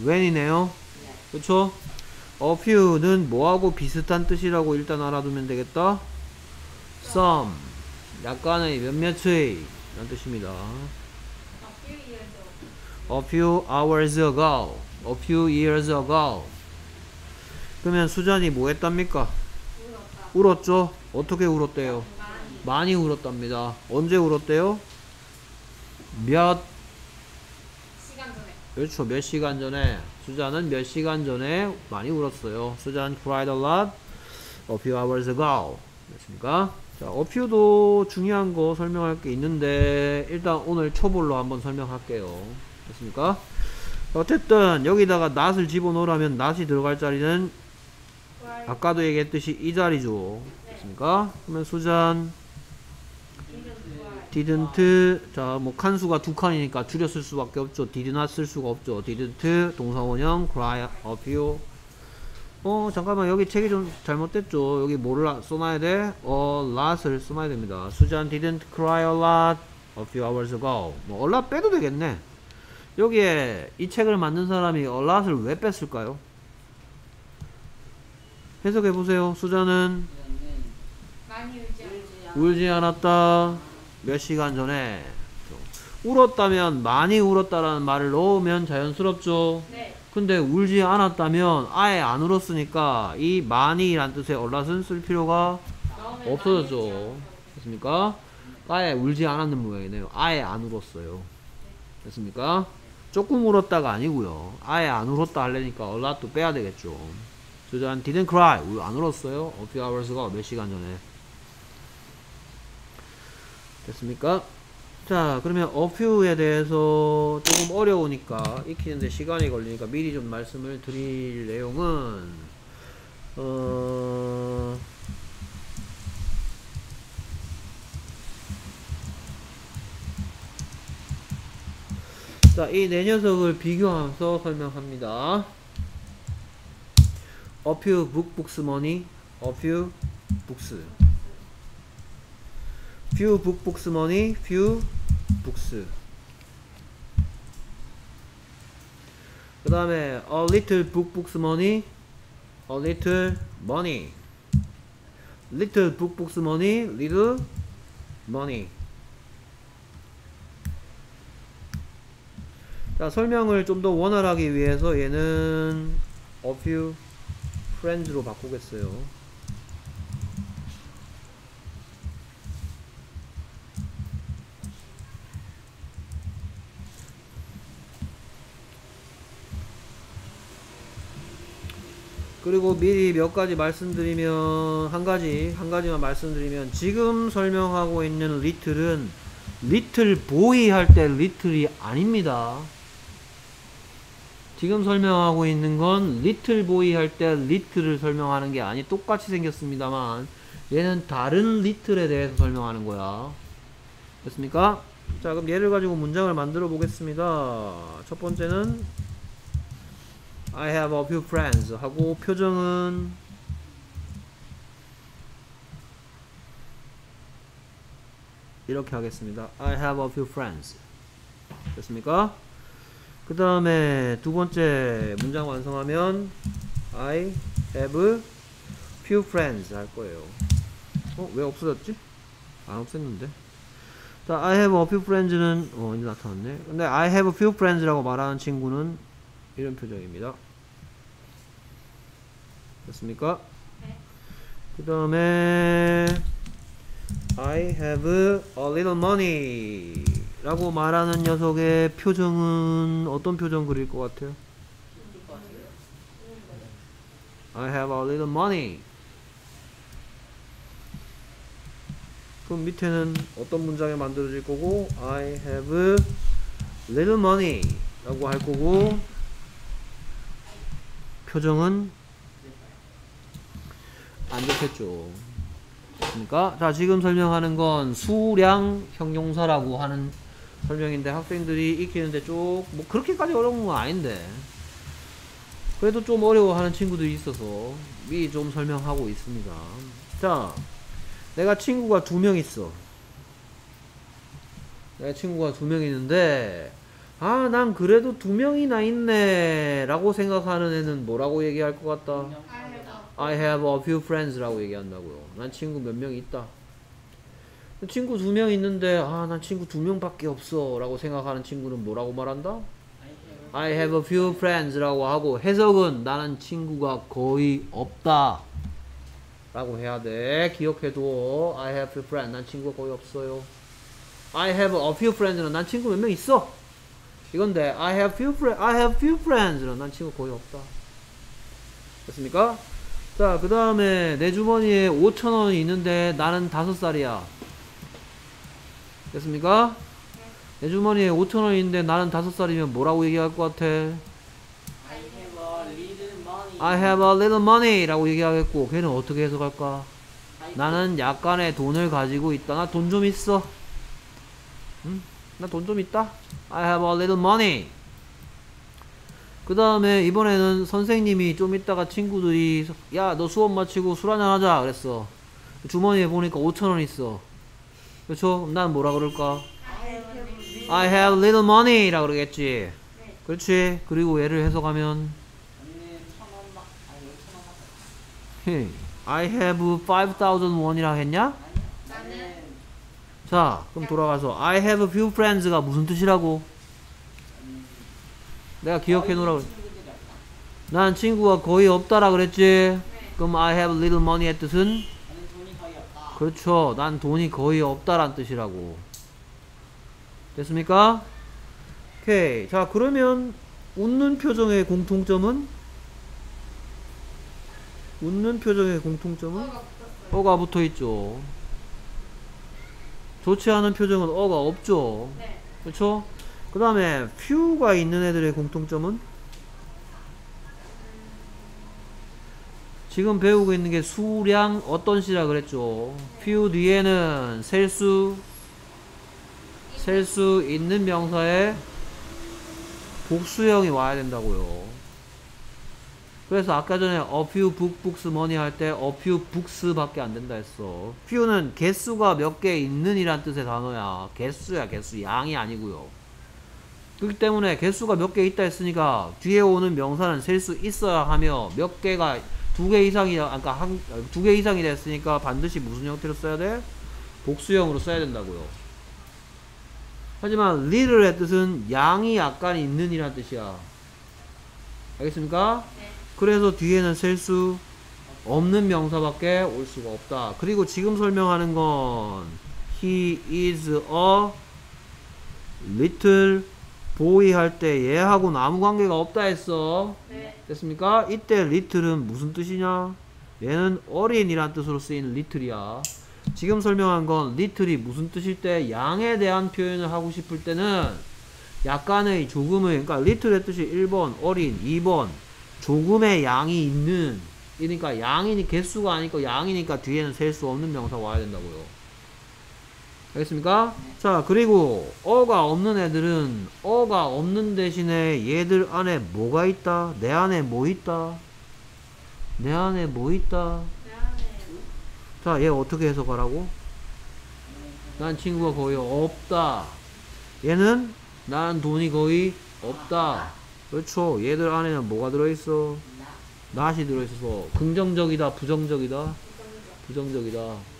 when이네요. 네. 그렇죠? a few는 뭐하고 비슷한 뜻이라고 일단 알아두면 되겠다. some 약간의 몇몇의 라는 뜻입니다. A few hours ago. A few years ago. 그러면 수잔이 뭐 했답니까? 울었다. 울었죠? 어떻게 울었대요? 많이. 많이 울었답니다. 언제 울었대요? 몇. 그렇죠. 몇 시간 전에. 수잔은 몇 시간 전에 많이 울었어요. 수잔 cried a lot a few hours ago. 됐습니까? 자, a few도 중요한 거 설명할 게 있는데, 일단 오늘 초볼로 한번 설명할게요. 됐습니까? 어쨌든, 여기다가 not을 집어넣으라면 not이 들어갈 자리는 아까도 얘기했듯이 이 자리죠. 됐습니까? 그러면 수잔, didn't why? didn't 자뭐 칸수가 두 칸이니까 줄여 쓸 수밖에 없죠 did not 쓸 수가 없죠 didn't 동사원형 cry a few 어 잠깐만 여기 책이 좀 잘못됐죠 여기 뭐를 아- 써놔야 돼? a lot을 써놔야 됩니다 수잔 didn't cry a lot a few hours ago 뭐 a lot 빼도 되겠네 여기에 이 책을 만든 사람이 a lot을 왜 뺐을까요? 해석해 보세요 수잔은. 울지 않았다. 몇 시간 전에. 울었다면 많이 울었다라는 말을 넣으면 자연스럽죠. 네. 근데 울지 않았다면 아예 안 울었으니까 이 많이란 뜻의 얼랏은 쓸 필요가 없어졌죠. 됐습니까? 아예 울지 않았는 모양이네요. 아예 안 울었어요. 됐습니까? 조금 울었다가 아니고요. 아예 안 울었다 하려니까 얼랏도 빼야 되겠죠. 수잔 didn't cry. 울- 안 울었어요. A few hours ago. 몇 시간 전에. 됐습니까? 자, 그러면 few에 대해서 조금 어려우니까 익히는데 시간이 걸리니까 미리 좀 말씀을 드릴 내용은 어... 자, 이 네 녀석을 비교하면서 설명합니다. Money, a few books. Few book books money, few books. 그 다음에 a little book books money, a little money. little book books money, little money. 자, 설명을 좀 더 원활하기 위해서 얘는 a few friends로 바꾸겠어요. 그리고 미리 몇 가지 말씀드리면 한 가지 한 가지만 말씀드리면 지금 설명하고 있는 리틀은 리틀 보이 할 때 리틀이 아닙니다. 지금 설명하고 있는 건 리틀 보이 할 때 리틀을 설명하는 게 아니 똑같이 생겼습니다만 얘는 다른 리틀에 대해서 설명하는 거야. 됐습니까? 자 그럼 얘를 가지고 문장을 만들어 보겠습니다. 첫 번째는 I have a few friends 하고 표정은 이렇게 하겠습니다. I have a few friends. 됐습니까? 그 다음에 두 번째 문장 완성하면 I have few friends 할 거예요. 어? 왜 없어졌지? 안 없앴는데. 자, I have a few friends는 어, 이제 나타났네. 근데 I have a few friends라고 말하는 친구는 이런 표정입니다. 됐습니까? 네. 그 다음에 I have a little money 라고 말하는 녀석의 표정은 어떤 표정 그릴 것 같아요? I have a little money 그럼 밑에는 어떤 문장이 만들어질 거고 I have little money 라고 할 거고 표정은 안 좋겠죠. 그러니까 자 지금 설명하는 건 수량 형용사라고 하는 설명인데 학생들이 익히는데 좀뭐 그렇게까지 어려운 건 아닌데 그래도 좀 어려워하는 친구들이 있어서 미리 좀 설명하고 있습니다. 자 내가 친구가 두 명 있어. 내가 친구가 두 명 있는데 아 난 그래도 두 명이나 있네 라고 생각하는 애는 뭐라고 얘기할 것 같다? I have a a few friends라고 얘기한다고요. 난 친구 몇 명 있다. 친구 두 명 있는데 아 난 친구 두 명밖에 없어 라고 생각하는 친구는 뭐라고 말한다? I have a few friends라고 하고 해석은 나는 친구가 거의 없다 라고 해야 돼 기억해둬 I have few friends 난 친구가 거의 없어요 I have a few friends는 난 친구 몇 명 있어 이건데 I have few friends I have few friends는 난 친구 거의 없다 됐습니까? 자, 그 다음에 내 주머니에 5천원이 있는데 나는 5살이야. 됐습니까? 내 주머니에 5천원이 있는데 나는 5살이면 뭐라고 얘기할 것 같아? I have a little money. 라고 얘기하겠고 걔는 어떻게 해석할까? 나는 약간의 돈을 가지고 있다. 나 돈 좀 있어. 응? 나 돈 좀 있다. I have a little money. 그 다음에 이번에는 선생님이 좀 있다가 친구들이 야 너 수업 마치고 술 한잔 하자 그랬어. 주머니에 보니까 5천원 있어. 그렇죠? 그럼 난 뭐라 그럴까? I have little money 라 그러겠지. 그렇지. 그리고 얘를 해석하면 I have 5,000 원이라 했냐? 나는 자, 그럼 돌아가서 I have a few friends가 무슨 뜻이라고? 내가 기억해 놓으라고. 난 친구가 거의 없다라 그랬지. 그럼 I have little money의 뜻은 나는 돈이 거의 없다. 그렇죠. 난 돈이 거의 없다란 뜻이라고. 됐습니까? 오케이. 자, 그러면 웃는 표정의 공통점은 웃는 표정의 공통점은. 어가 붙어 있죠. 좋지 않은 표정은 어가 없죠. 네. 그렇죠? 그 다음에 few가 있는 애들의 공통점은 지금 배우고 있는 게 수량 어떤 시라 그랬죠? few 뒤에는 셀 수 셀 수 있는 명사에 복수형이 와야 된다고요. 그래서 아까 전에 a few book, books, money 할 때 a few books 밖에 안 된다 했어. few는 개수가 몇 개 있는 이란 뜻의 단어야. 개수야, 개수. 양이 아니고요. 그렇기 때문에 개수가 몇 개 있다 했으니까 뒤에 오는 명사는 셀 수 있어야 하며 몇 개가 두 개 이상이 아까 한 두 개 이상이 됐으니까 반드시 무슨 형태로 써야 돼? 복수형으로 써야 된다고요. 하지만 little의 뜻은 양이 약간 있는 이란 뜻이야. 알겠습니까? 네. 그래서 뒤에는 셀 수 없는 명사밖에 올 수가 없다. 그리고 지금 설명하는 건 he is a little boy 할때 얘하고는 아무 관계가 없다 했어. 네. 됐습니까? 이때 little은 무슨 뜻이냐? 얘는 어린이란 뜻으로 쓰이는 little이야. 지금 설명한 건 little이 무슨 뜻일 때 양에 대한 표현을 하고 싶을 때는 약간의 조금의 그러니까 little의 뜻이 1번 어린, 2번 조금의 양이 있는 그러니까 양이니 개수가 아니고 양이니까 뒤에는 셀 수 없는 명사가 와야 된다고요. 알겠습니까? 자 그리고 어가 없는 애들은 어가 없는 대신에 얘들 안에 뭐가 있다? 내 안에 뭐 있다? 내 안에 뭐 있다? 자, 얘 어떻게 해석하라고? 난 친구가 거의 없다. 얘는 난 돈이 거의 없다. 그렇죠. 얘들 안에는 뭐가 들어있어? 나 낫이 들어있어서 긍정적이다, 부정적이다, 부정적이다.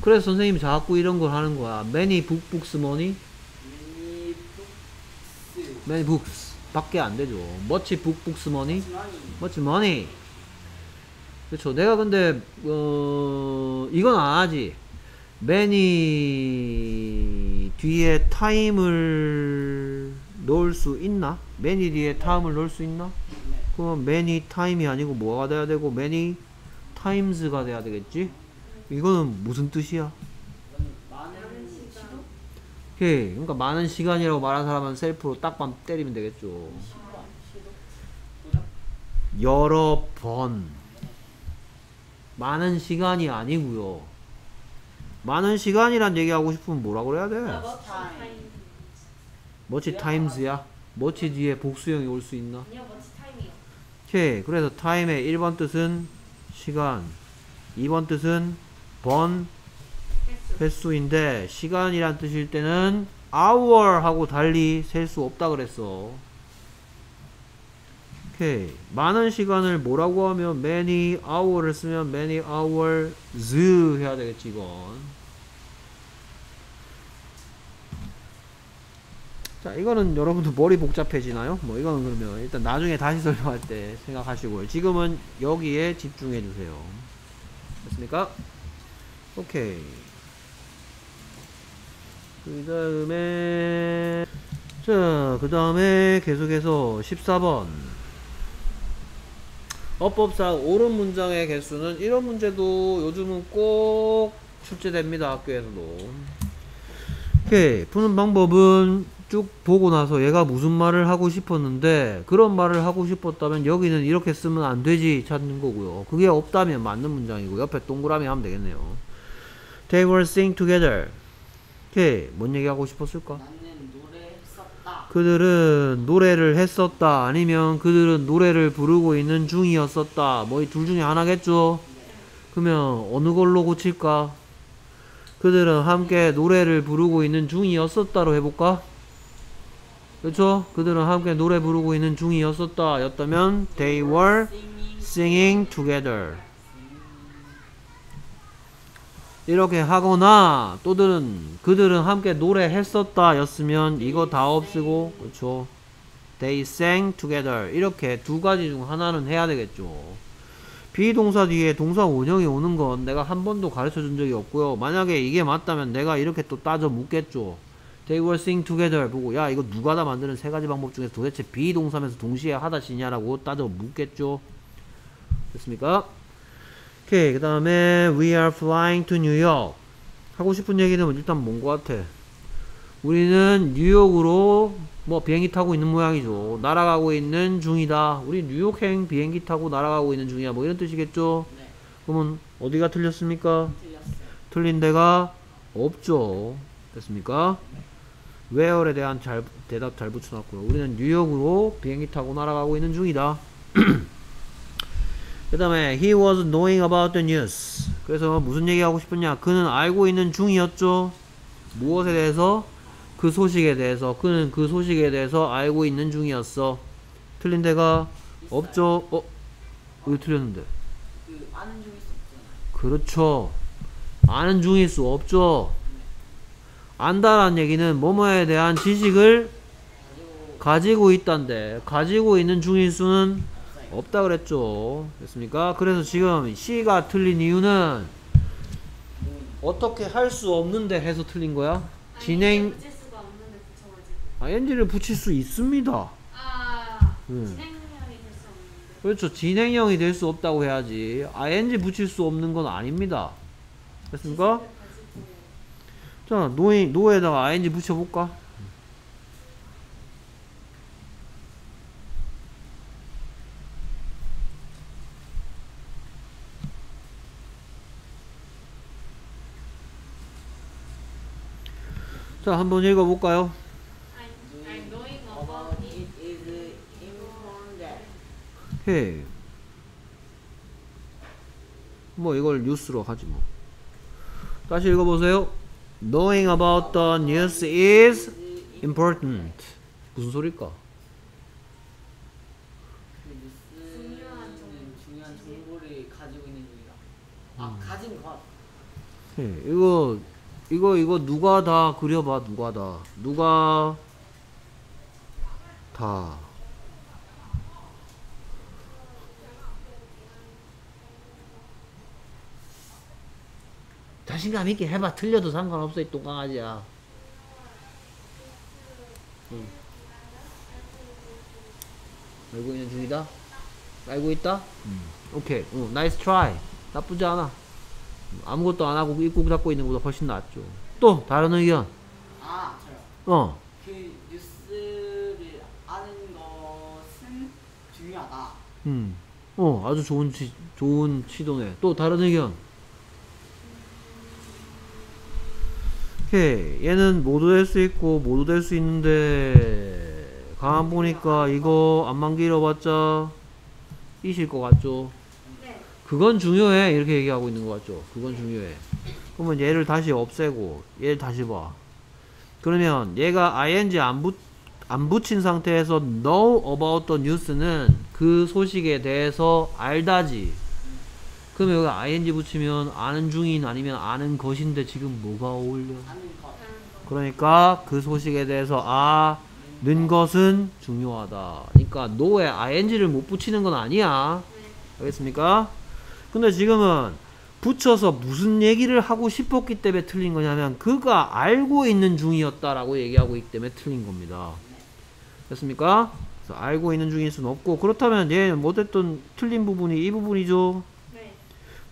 그래서 선생님이 자꾸 이런 걸 하는 거야. Many book books money? 미니 북스 Many books 밖에 안 되죠. Much book books? 주머니 Much money. 그렇죠. 내가 근데 어 이건 안 하지. many 뒤에 time을 넣을 수 있나? many 뒤에 time을 넣을 수 있나? 네. 그러면 many time이 아니고 뭐가 돼야 되고 many times가 돼야 되겠지? 이거는 무슨 뜻이야? 오케이. 그러니까 많은 시간이라고 말한 사람은 셀프로 딱밤 때리면 되겠죠. 여러 번 많은 시간이 아니고요. 많은 시간이란 얘기하고 싶으면 뭐라 그래야 돼? 머치 타임즈야? 머치 뒤에 복수형이 올 수 있나? 오케이. 그래서 타임의 1번 뜻은 시간, 2번 뜻은 번 횟수. 횟수인데 시간이란 뜻일 때는 hour 하고 달리 셀 수 없다 그랬어. 오케이. 많은 시간을 뭐라고 하면 many hour를 쓰면 many hours 해야 되겠지 이건. 자, 이거는 여러분들 머리 복잡해지나요? 뭐 이거는 그러면 일단 나중에 다시 설명할 때 생각하시고요. 지금은 여기에 집중해 주세요. 됐습니까? 오케이. 그 다음에 자, 그 다음에 계속해서 14번. 어법상 옳은 문장의 개수는 이런 문제도 요즘은 꼭 출제됩니다. 학교에서도. 오케이. 푸는 방법은 쭉 보고 나서 얘가 무슨 말을 하고 싶었는데 그런 말을 하고 싶었다면 여기는 이렇게 쓰면 안 되지 찾는 거고요. 그게 없다면 맞는 문장이고 옆에 동그라미 하면 되겠네요. They were sing together. 오케이. 뭔 얘기 하고 싶었을까? 그들은 노래를 했었다. 아니면 그들은 노래를 부르고 있는 중이었었다. 뭐 이 둘 중에 하나겠죠? 그러면 어느 걸로 고칠까? 그들은 함께 노래를 부르고 있는 중이었었다로 해볼까? 그렇죠? 그들은 함께 노래 부르고 있는 중이었었다. 였다면 they were singing together. 이렇게 하거나 또들은 그들은 함께 노래했었다 였으면 이거 다 없애고 그렇죠. They sang together. 이렇게 두 가지 중 하나는 해야 되겠죠. 비동사 뒤에 동사 원형이 오는 건 내가 한 번도 가르쳐 준 적이 없고요. 만약에 이게 맞다면 내가 이렇게 또 따져 묻겠죠. They were sing together 보고 야 이거 누가 다 만드는 세 가지 방법 중에서 도대체 비동사면서 동시에 하다 시냐라고 따져 묻겠죠. 됐습니까? 오케이 그 다음에 We are flying to New York. 하고 싶은 얘기는 일단 뭔 것 같아? 우리는 뉴욕으로 뭐 비행기 타고 있는 모양이죠. 날아가고 있는 중이다. 우리 뉴욕행 비행기 타고 날아가고 있는 중이야. 뭐 이런 뜻이겠죠? 네, 그러면 어디가 틀렸습니까? 틀렸어요. 틀린 데가 없죠. 됐습니까? Where에 대한 잘, 대답 잘 붙여놨고요. 우리는 뉴욕으로 비행기 타고 날아가고 있는 중이다 그 다음에 he was knowing about the news. 그래서 무슨 얘기하고 싶었냐? 그는 알고 있는 중이었죠. 무엇에 대해서? 그 소식에 대해서. 그는 그 소식에 대해서 알고 있는 중이었어. 틀린 데가. 없죠. 어? 왜 틀렸는데. 그 아는 중일 수 없잖아요. 그렇죠. 아는 중일 수 없죠. 안다라는 얘기는 뭐뭐에 대한 지식을 가지고 있단데 가지고 있는 중일 수는 없다 그랬죠. 됐습니까? 그래서 지금 C가 틀린 이유는 어떻게 할 수 없는데 해서 틀린 거야? 진행 수가 없는데 붙여가지고. ing를 붙일 수 있습니다. 아 음. 진행형이 될 수 없는데. 그렇죠. 진행형이 될 수 없다고 해야지. ing 붙일 수 없는 건 아닙니다. 됐습니까? 자 노에, 노에다가 ing 붙여볼까 자 한번 읽어볼까요. 해. 뭐 이걸 뉴스로 하지 뭐. 다시 읽어보세요. Knowing about the news is important. 무슨 소릴까? 그. 아 가진 것. 해. 이거 이거 이거 누가 다 그려봐 누가 다. 누가 다. 자신감 있게 해봐. 틀려도 상관없어 이 똥강아지야. 응. 알고 있는 중이다? 알고 있다? 오케이. 응, nice try. 나쁘지 않아 아무것도 안 하고 입고 잡고 있는 것보다 훨씬 낫죠 또 다른 의견 아 저요. 어 그 뉴스를 아는 것은 중요하다. 음. 어, 아주 좋은 시, 좋은 시도네. 또 다른 의견. 오케이. 얘는 모두 될 수 있고, 모두 될 수 있는데, 가만 보니까 이거 암만 길어봤자, 이실 것 같죠? 네. 그건 중요해. 이렇게 얘기하고 있는 것 같죠? 그건 중요해. 그러면 얘를 다시 없애고, 얘를 다시 봐. 그러면 얘가 ing 안, 붙, 안 붙인 상태에서 know about the news는 그 소식에 대해서 알다지. 그럼 여기 ing 붙이면 아는 중인 아니면 아는 것인데 지금 뭐가 어울려? 아는. 그러니까 그 소식에 대해서 아는 것은 중요하다. 그러니까 no에 ing를 못 붙이는 건 아니야. 네. 알겠습니까? 근데 지금은 붙여서 무슨 얘기를 하고 싶었기 때문에 틀린 거냐면 그가 알고 있는 중이었다라고 얘기하고 있기 때문에 틀린 겁니다. 됐습니까? 그래서 알고 있는 중일 수는 없고 그렇다면 얘는 못했던 틀린 부분이 이 부분이죠. 네.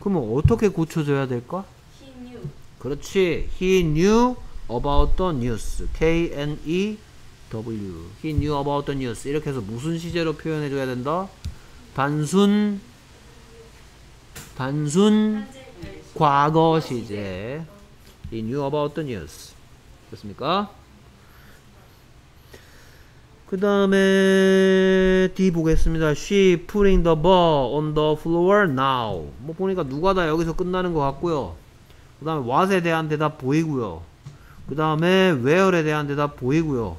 그러면 어떻게 고쳐줘야 될까? He knew. 그렇지. He knew about the news. K N E W. He knew about the news. 이렇게 해서 무슨 시제로 표현해 줘야 된다? 단순 단순. 과거 시제. He knew about the news. 됐습니까? 그 다음에 D 보겠습니다. She putting the ball on the floor now. 뭐 보니까 누가 다 여기서 끝나는 것 같고요. 그 다음에 what에 대한 대답 보이고요. 그 다음에 where에 대한 대답 보이고요.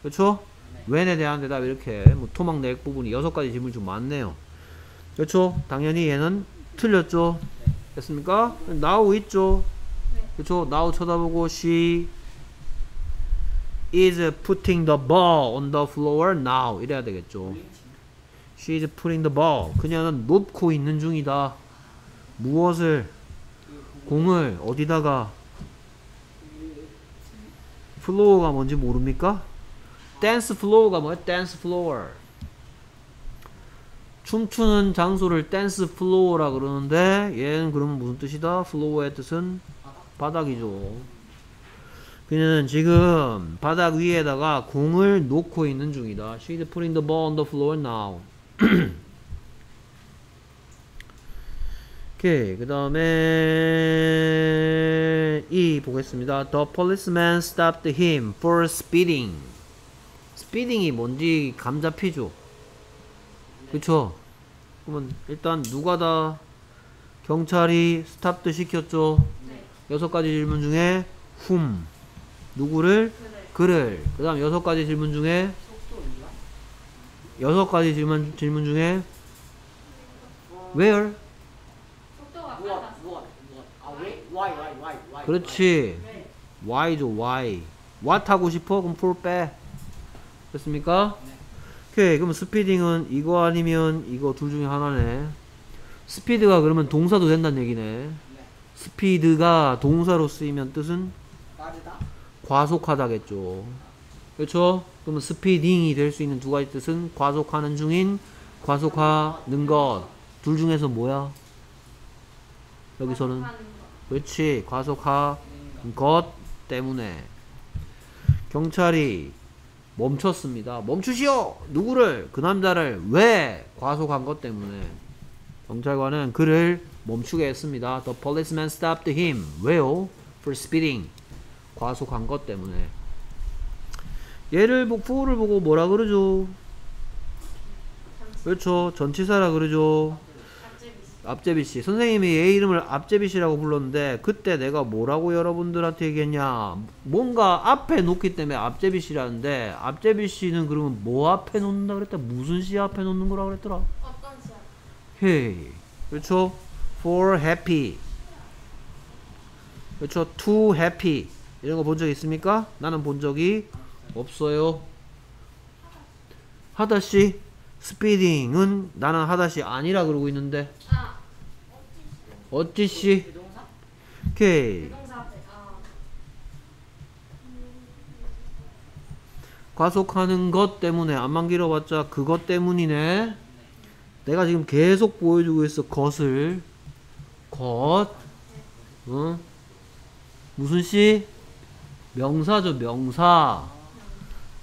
그렇죠? when에 대한 대답 이렇게 뭐 토막 낼 부분이 여섯 가지 질문이 좀 많네요. 그렇죠? 당연히 얘는 틀렸죠. 됐습니까? now 있죠. 네. 그렇죠? now 쳐다보고 she is putting the ball on the floor now 이래야 되겠죠. She is putting the ball. 그녀는 놓고 있는 중이다. 무엇을 공을 어디다가 floor가 뭔지 모릅니까? dance floor가 뭐야? dance floor. 춤추는 장소를 dance floor라 그러는데 얘는 그러면 무슨 뜻이다? floor의 뜻은 바닥이죠. 그녀는 지금 바닥 위에다가 공을 놓고 있는 중이다. She's putting the ball on the floor now. 오케이. 그 다음에 이 보겠습니다. The policeman stopped him for speeding. speeding이 뭔지 감 잡히죠? 그쵸? 그러면 일단 누가 다 경찰이 스탑도 시켰죠? 네. 여섯 가지 질문 중에 whom 누구를. 그를 그 다음 여섯 가지 질문 중에? 여섯 가지 질문 질문 중에 where 그렇지 네. why죠 why what 하고 싶어 그럼 for 빼 됐습니까? 네. 오케이 그럼 speeding은 이거 아니면 이거 둘 중에 하나네 speed가 그러면 동사도 된다는 얘기네 네. speed가 동사로 쓰이면 뜻은? 과속하다겠죠. 그렇죠? 그러면 speeding이 될 수 있는 두 가지 뜻은 과속하는 중인 과속하는 것. 둘 중에서 뭐야? 여기서는. 그렇지. 과속하는 것 때문에 경찰이 멈췄습니다. 멈추시오. 누구를? 그 남자를 왜 과속한 것 때문에 경찰관은 그를 멈추게 했습니다. The policeman stopped him. 왜요? For speeding. 과속한 것 때문에. 얘를 for를 보고 뭐라 그러죠? 그렇죠. 전치사라 그러죠. 앞제비 씨. 선생님이 얘 이름을 앞제비 씨라고 불렀는데 그때 내가 뭐라고 여러분들한테 얘기했냐? 뭔가 앞에 놓기 때문에 앞제비 씨라는데 앞제비 씨는 그러면 뭐 앞에 놓는다 그랬다? 무슨 씨 앞에 놓는 거라 그랬더라? 어떤 시야? hey. 그렇죠? for happy. 그렇죠? to happy. 이런 거 본 적 있습니까? 나는 본 적이 없어요. 하다시 스피딩은 나는 하다시 아니라 그러고 있는데 아. 어찌씨? 오케이. 아. 과속하는 것 때문에 안만 길어봤자 그것 때문이네 내가 지금 계속 보여주고 있어 것을 것 어? 무슨 씨? 명사죠 명사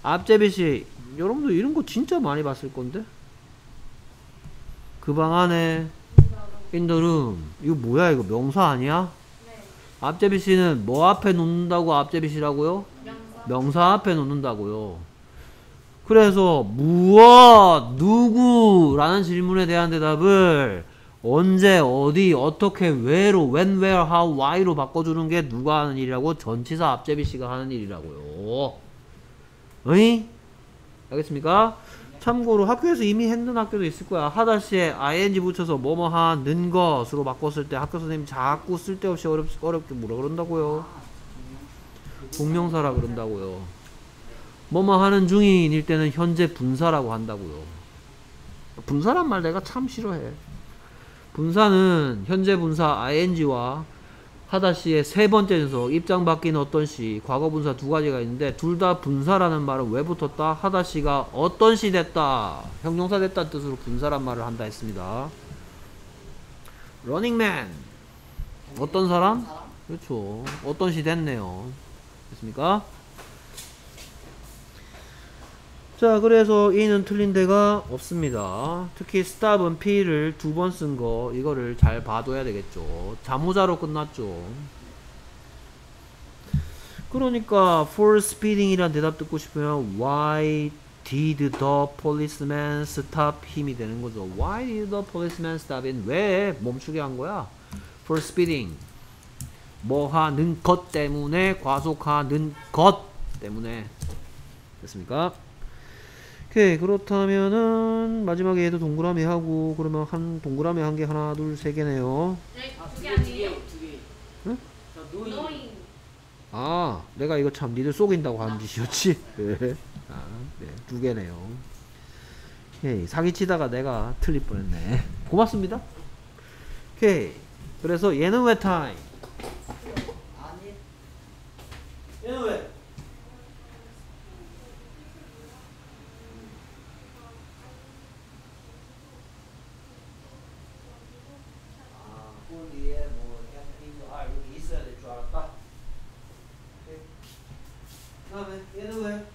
앞제비씨 여러분들 이런 거 진짜 많이 봤을 건데 그 방 안에 in the room 이거 뭐야 이거 명사 아니야? 네. 앞제비 씨는 뭐 앞에 놓는다고 앞제비 씨라고요? 명사. 명사 앞에 놓는다고요. 그래서 무엇, 누구라는 질문에 대한 대답을 언제, 어디, 어떻게, 왜로, when, where, how, why로 바꿔주는 게 누가 하는 일이라고? 전치사 앞제비 씨가 하는 일이라고요. 어이? 알겠습니까? 참고로 학교에서 이미 했는 학교도 있을 거야. 하다시에 ing 붙여서 뭐뭐 하는 것으로 바꿨을 때 학교 선생님이 자꾸 쓸데없이 어렵, 어렵게 뭐라 그런다고요? 동명사라 그런다고요. 뭐뭐 하는 중인일 때는 현재 분사라고 한다고요. 분사란 말 내가 참 싫어해. 분사는 현재 분사 ing와 하다시의 세 번째 녀석 입장 바뀐 어떤 시 과거 분사 두 가지가 있는데 둘 다 분사라는 말은 왜 붙었다? 하다시가 어떤 시 됐다 형용사 됐다는 뜻으로 분사란 말을 한다 했습니다 러닝맨 어떤? 사람? 그렇죠 어떤 시 됐네요 됐습니까? 자 그래서 이는 틀린 데가 없습니다. 특히 stop은 P를 두 번 쓴 거 이거를 잘 봐둬야 되겠죠. 자모자로 끝났죠. 그러니까 for speeding 이란 대답 듣고 싶으면 why did the policeman stop 힘이 되는 거죠. why did the policeman stop in 왜 멈추게 한 거야? for speeding. 뭐 하는 것 때문에 과속하는 것 때문에. 됐습니까? 오케이 그렇다면은 마지막에 얘도 동그라미 하고 그러면 한 동그라미 한 개 하나 둘 세 개네요 네, 아, 두 그게 개, 두 아니에요? 개, 두 개. 응? 저 노인. knowing. 아 내가 이거 참 니들 속인다고 하는 짓이었지 네. 아, 네, 두 개네요 오케이 사기치다가 내가 틀릴 뻔했네 고맙습니다 오케이 그래서 얘는 왜 타임 아니. 얘는 왜 아, 홀리에 뭐 캠핑 아 여기 있어야 될 줄 알았다. 오케이. 그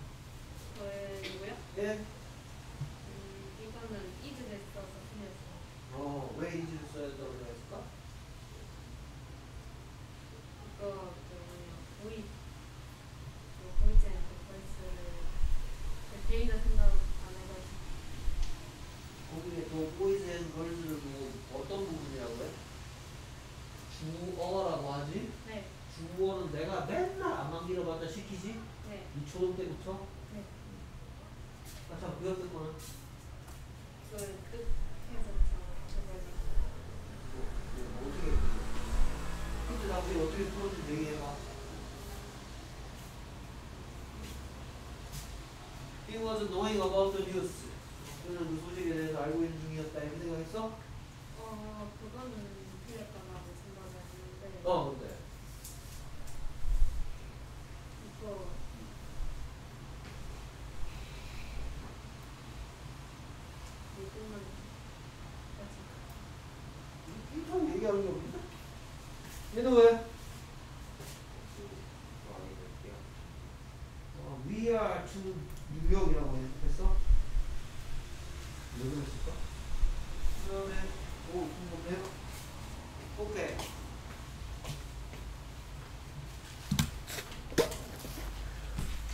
16이라고 했어? 녹음했을까? 그 다음에 궁금해요? 오케이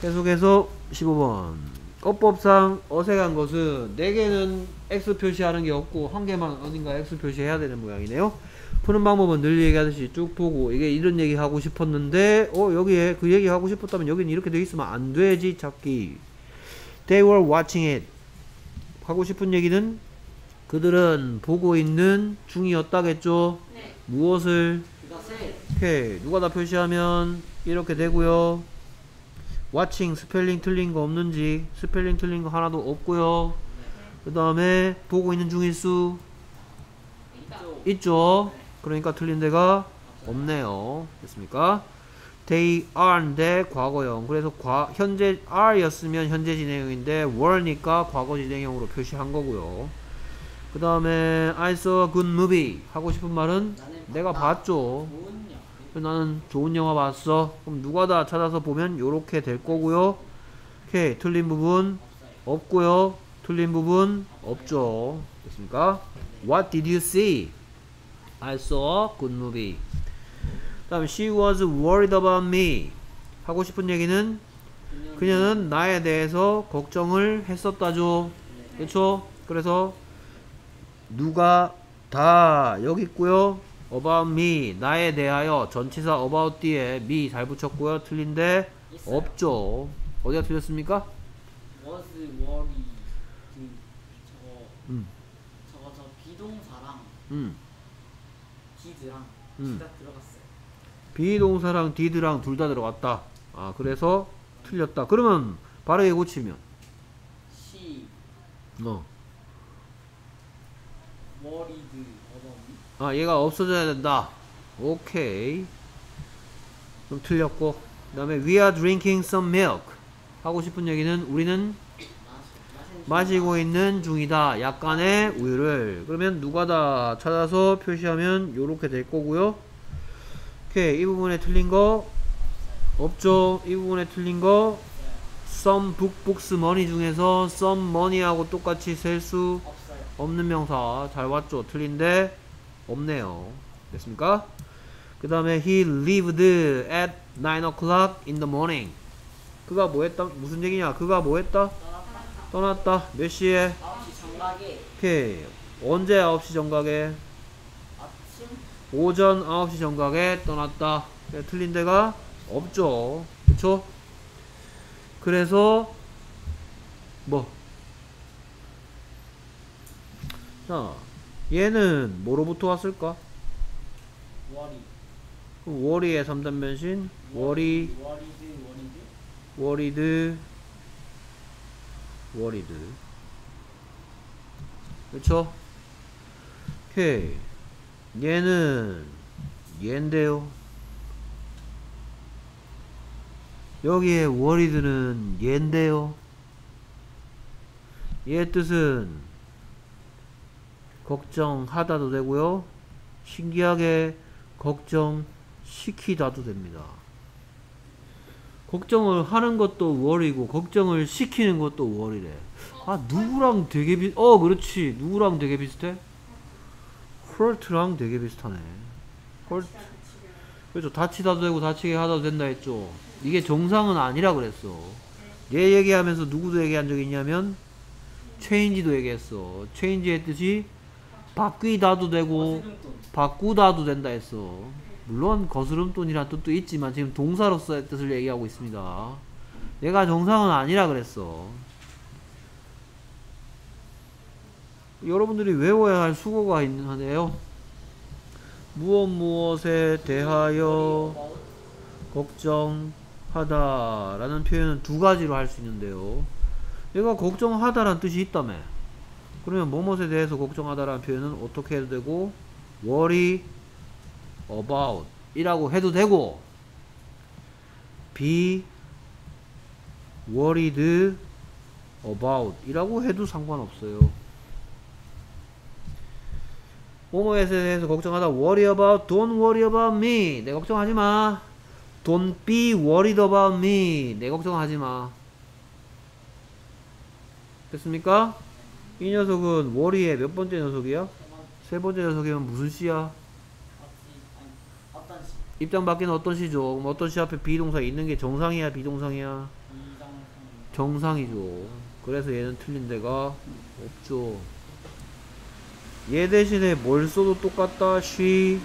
계속해서 15번 어법상 어색한 것은 4개는 X 표시하는 게 없고 한개만 어딘가 X 표시해야 되는 모양이네요 푸는 방법은 늘 얘기하듯이 쭉 보고 이게 이런 얘기 하고 싶었는데 어 여기에 그 얘기 하고 싶었다면 여기는 이렇게 돼 있으면 안 되지 찾기. They were watching it. 하고 싶은 얘기는 그들은 보고 있는 중이었다겠죠? 네, 무엇을? 오케이. 누가 다 표시하면 이렇게 되고요. Watching 스펠링 틀린 거 없는지 스펠링 틀린 거 하나도 없고요. 그 다음에 보고 있는 중일 수 있죠. 있죠 그러니까 틀린 데가 없네요 됐습니까 they are인데 과거형 그래서 과, 현재 are였으면 현재 진행형인데 were니까 과거 진행형으로 표시한 거고요 그 다음에 I saw a good movie 하고 싶은 말은 내가. 봤죠. 나는 좋은 영화 봤어. 그럼 누가 다 찾아서 보면 요렇게 될 거고요. 오케이. 틀린 부분. 없고요. 틀린 부분 없죠. 됐습니까? What did you see? I saw a good movie. 다음 she was worried about me. 하고 싶은 얘기는 그녀는 나에 대해서 걱정을 했었다죠. 네. 그렇죠? 그래서 누가 다 여기 있고요. about me 나에 대하여 전치사 about 뒤에 me 잘 붙였고요. 틀린데 있어요. 없죠. 어디가 틀렸습니까? was worry. 그 저거 음, 저거 저 비동사랑 음, 음. 들어갔어요. 비동사랑 did랑 둘 다 들어갔다. 아 그래서 틀렸다. 그러면 바르게 고치면 시 어. 어머니 아 얘가 없어져야 된다 오케이 좀 틀렸고 그 다음에 we are drinking some milk 하고 싶은 얘기는 우리는 마시고 있는 중이다. 약간의 우유를. 그러면 누가 다 찾아서 표시하면 요렇게 될 거고요. 오케이. 이 부분에 틀린 거 없죠? 이 부분에 틀린 거 some book books money 중에서 some money하고 똑같이 셀 수 없는 명사. 잘 왔죠? 틀린데 없네요. 됐습니까? 그 다음에 he lived at 9 o'clock in the morning. 그가 뭐 했다? 무슨 얘기냐? 그가 뭐 했다 떠났다. 몇 시에? 9시 정각에 오케이. 언제 9시 정각에? 아침? 오전 9시 정각에 떠났다. 틀린 데가 없죠. 그쵸? 그래서 뭐? 자, 얘는 뭐로부터 왔을까? worry worry의 3단 변신? worry worried worried worried worried 그쵸? 오케이. 얘는 얘인데요. 여기에 worried는 얘인데요. 얘 뜻은 걱정하다도 되고요. 신기하게 걱정시키다도 됩니다 걱정을 하는 것도 월이고 걱정을 시키는 것도 월이래. 아 누구랑 되게 비? 어 그렇지 누구랑 되게 비슷해? 헐트랑 되게 비슷하네. 헐트 그렇죠 다치다도 되고 다치게 하다도 된다 했죠. 이게 정상은 아니라 그랬어. 얘 얘기하면서 누구도 얘기한 적 있냐면 체인지도 얘기했어. 체인지의 뜻이 바뀌다도 되고 바꾸다도 된다 했어. 물론 거스름돈이란 뜻도 있지만 지금 동사로서의 뜻을 얘기하고 있습니다. 얘가 정상은 아니라 그랬어. 여러분들이 외워야 할 수고가 있는 하네요. 무엇 무엇에 대하여 걱정하다 라는 표현은 두 가지로 할 수 있는데요. 얘가 걱정하다라는 뜻이 있다며. 그러면 뭐뭇에 대해서 걱정하다라는 표현은 어떻게 해도 되고 worry about 이라고 해도 되고 be worried about 이라고 해도 상관없어요. 뭐뭐에 대해서 걱정하다 worry about don't worry about me 내 걱정하지 마 don't be worried about me 내 걱정하지 마 됐습니까? 이 녀석은 worry의 몇 번째 녀석이야? 세 번째 녀석이면 무슨 시야? 입장 밖에는 어떤 시죠? 그럼 어떤 시 앞에 비동사 있는 게 정상이야 비동상이야? 정상이죠. 그래서 얘는 틀린 데가 없죠. 얘 대신에 뭘 써도 똑같다. She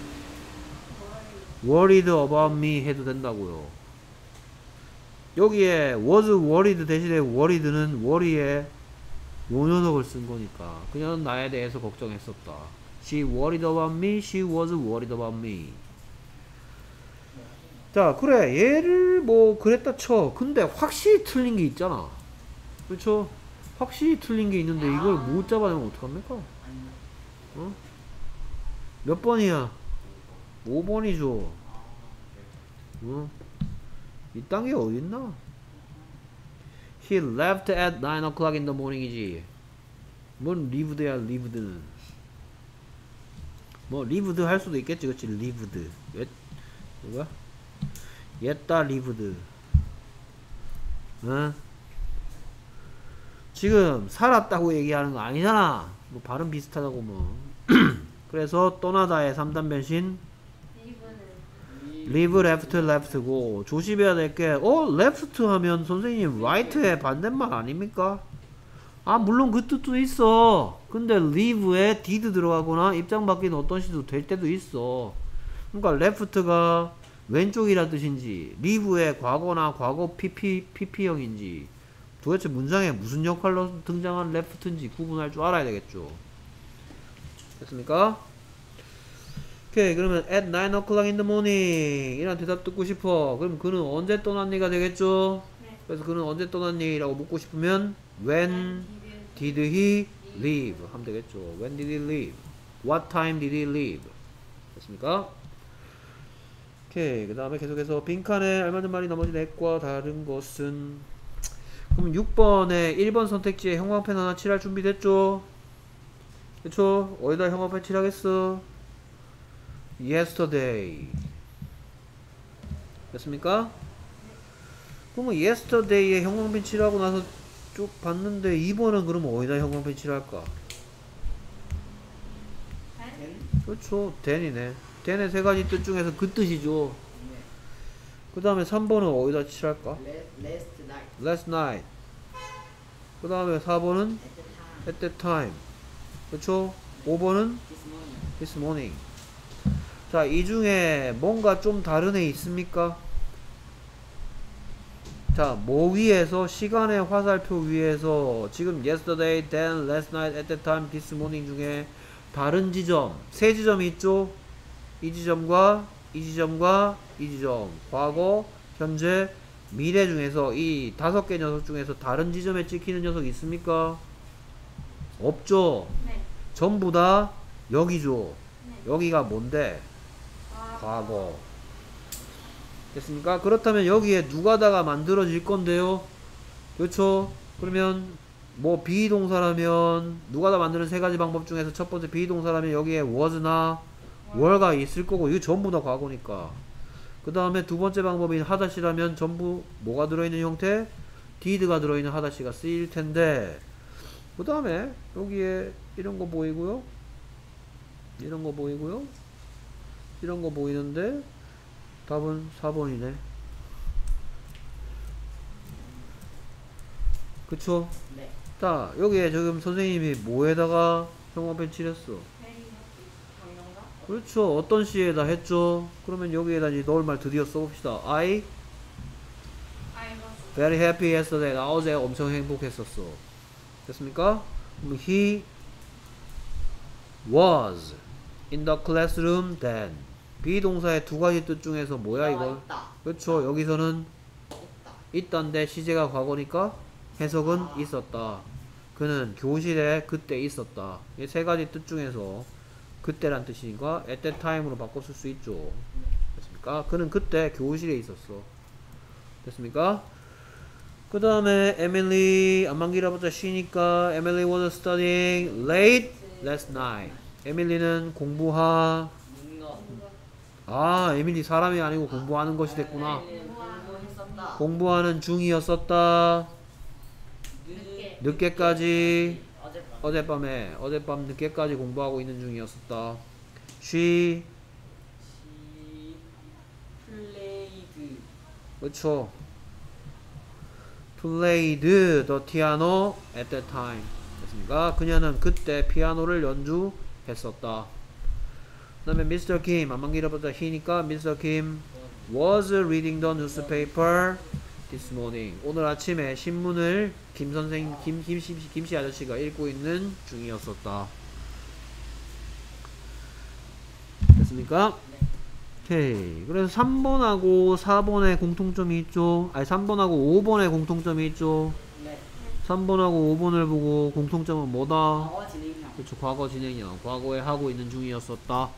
worried about me 해도 된다고요. 여기에 was worried 대신에 worried는 worry에 요 녀석을 쓴 거니까 그녀는 나에 대해서 걱정했었다. She worried about me. She was worried about me. 자, 그래. 얘를 뭐 그랬다 쳐. 근데 확실히 틀린 게 있잖아. 그렇죠? 확실히 틀린 게 있는데 이걸 못 잡아내면 어떡합니까? 어? 몇 번이야? 5번이죠. 어? 이딴 게 어딨나? He left at 9 o'clock in the morning이지. 뭔 lived야, lived는. 뭐, lived 할 수도 있겠지, 그치? lived. 예, 뭐야? 옛다 lived. 어? 지금 살았다고 얘기하는 거 아니잖아. 뭐 발음 비슷하다고 뭐. 그래서 떠나다의 3단 변신 leave left left고 조심해야 될 게 어 left 하면 선생님 right의 반대말 아닙니까? 아 물론 그 뜻도 있어. 근데 leave에 did 들어가거나 입장 바뀐 어떤 시도 될 때도 있어. 그러니까 left가 왼쪽이라 뜻인지 leave의 과거나 과거 pp pp형인지 도대체 문장에 무슨 역할로 등장한 left인지 구분할 줄 알아야 되겠죠. 됐습니까? 오케이 그러면 at 9 o'clock in the morning 이란 대답 듣고 싶어 그럼 그는 언제 떠났니가 되겠죠? 네. 그래서 그는 언제 떠났니? 라고 묻고 싶으면 when did he leave? 하면 되겠죠. When did he leave? What time did he leave? 됐습니까? 오케이. 그 다음에 계속해서 빈칸에 알맞은 말이 나머지 넷과 다른 것은 그럼 6번에 1번 선택지에 형광펜 하나 칠할 준비 됐죠? 그쵸? 어디다 형광펜 칠하겠어? Yesterday. 됐습니까? 그러면 yesterday에 형광펜 칠하고 나서 쭉 봤는데 2번은 그러면 어디다 형광펜 칠할까? 된? 그렇죠. then이네. Then의 세 가지 뜻 중에서 그 뜻이죠. 네. 그 다음에 3번은 어디다 칠할까? 레- Last night. last night. 그 다음에 4번은 At that time. 그렇죠? 5번은 This morning. this morning. 자, 이 중에 뭔가 좀 다른 애 있습니까? 자, 뭐 위에서 시간의 화살표 위에서 지금 yesterday, then, last night, at that time, this morning 중에 다른 지점 세 지점이 있죠. 이 지점과 이 지점과 이 지점 과거, 현재, 미래 중에서 이 다섯 개 녀석 중에서 다른 지점에 찍히는 녀석 있습니까? 없죠. 네. 전부 다 여기죠. 네. 여기가 뭔데? 아, 과거. 됐습니까? 그렇다면 여기에 누가다가 만들어질 건데요. 그렇죠? 그러면 뭐 비동사라면 누가다 만드는 세 가지 방법 중에서 첫 번째 비동사라면 여기에 was나 were가 있을 거고 이거 전부 다 과거니까. 그 다음에 두 번째 방법인 하다시라면 전부 뭐가 들어있는 형태? did가 들어있는 하다시가 쓰일 텐데 그 다음에 여기에 이런 거 보이고요. 이런 거 보이고요. 이런 거 보이는데 답은 4번이네. 그쵸? 네. 자, 여기에 지금 선생님이 뭐에다가 형광펜 칠했어? very happy. 형용사? 그렇죠. 어떤 시에다 했죠? 그러면 여기에다 이제 넣을 말 드디어 써봅시다. I very happy yesterday. 나 어제 엄청 행복했었어. 됐습니까? 그럼 he was in the classroom then. 비동사의 두 가지 뜻 중에서 뭐야 이거? 그렇죠. 여기서는. 있던데 시제가 과거니까 해석은 있었다. 그는 교실에 그때 있었다. 이 세 가지 뜻 중에서 그때란 뜻이니까 at that time으로 바꿨을 수 있죠. 됐습니까? 그는 그때 교실에 있었어. 됐습니까? 그 다음에 에밀리 안만기라보자 쉬니까 에밀리 was studying late last night. 에밀리는 공부하. 아 에밀리 사람이 아니고 공부하는 것이 됐구나. 공부하는 중이었었다. 늦게. 늦게까지 어젯밤. 어젯밤에 어젯밤 늦게까지 공부하고 있는 중이었었다. She She played. 그렇죠. Played the piano at that time. 됐습니까? 그녀는 그때 피아노를 연주했었다. 그 다음에 Mr. Kim 안만 길어보자 he니까 Mr. Kim was reading the newspaper this morning. 오늘 아침에 신문을 김 선생 김 김씨 김씨 아저씨가 읽고 있는 중이었었다. 됐습니까? 오케이. 그래서 3번하고 4번에 공통점이 있죠. 아니 3번하고 5번에 공통점이 있죠. 네. 3번하고 5번을 보고 공통점은 뭐다? 과거 진행형. 그렇죠. 과거 진행형. 과거에 하고 있는 중이었었다.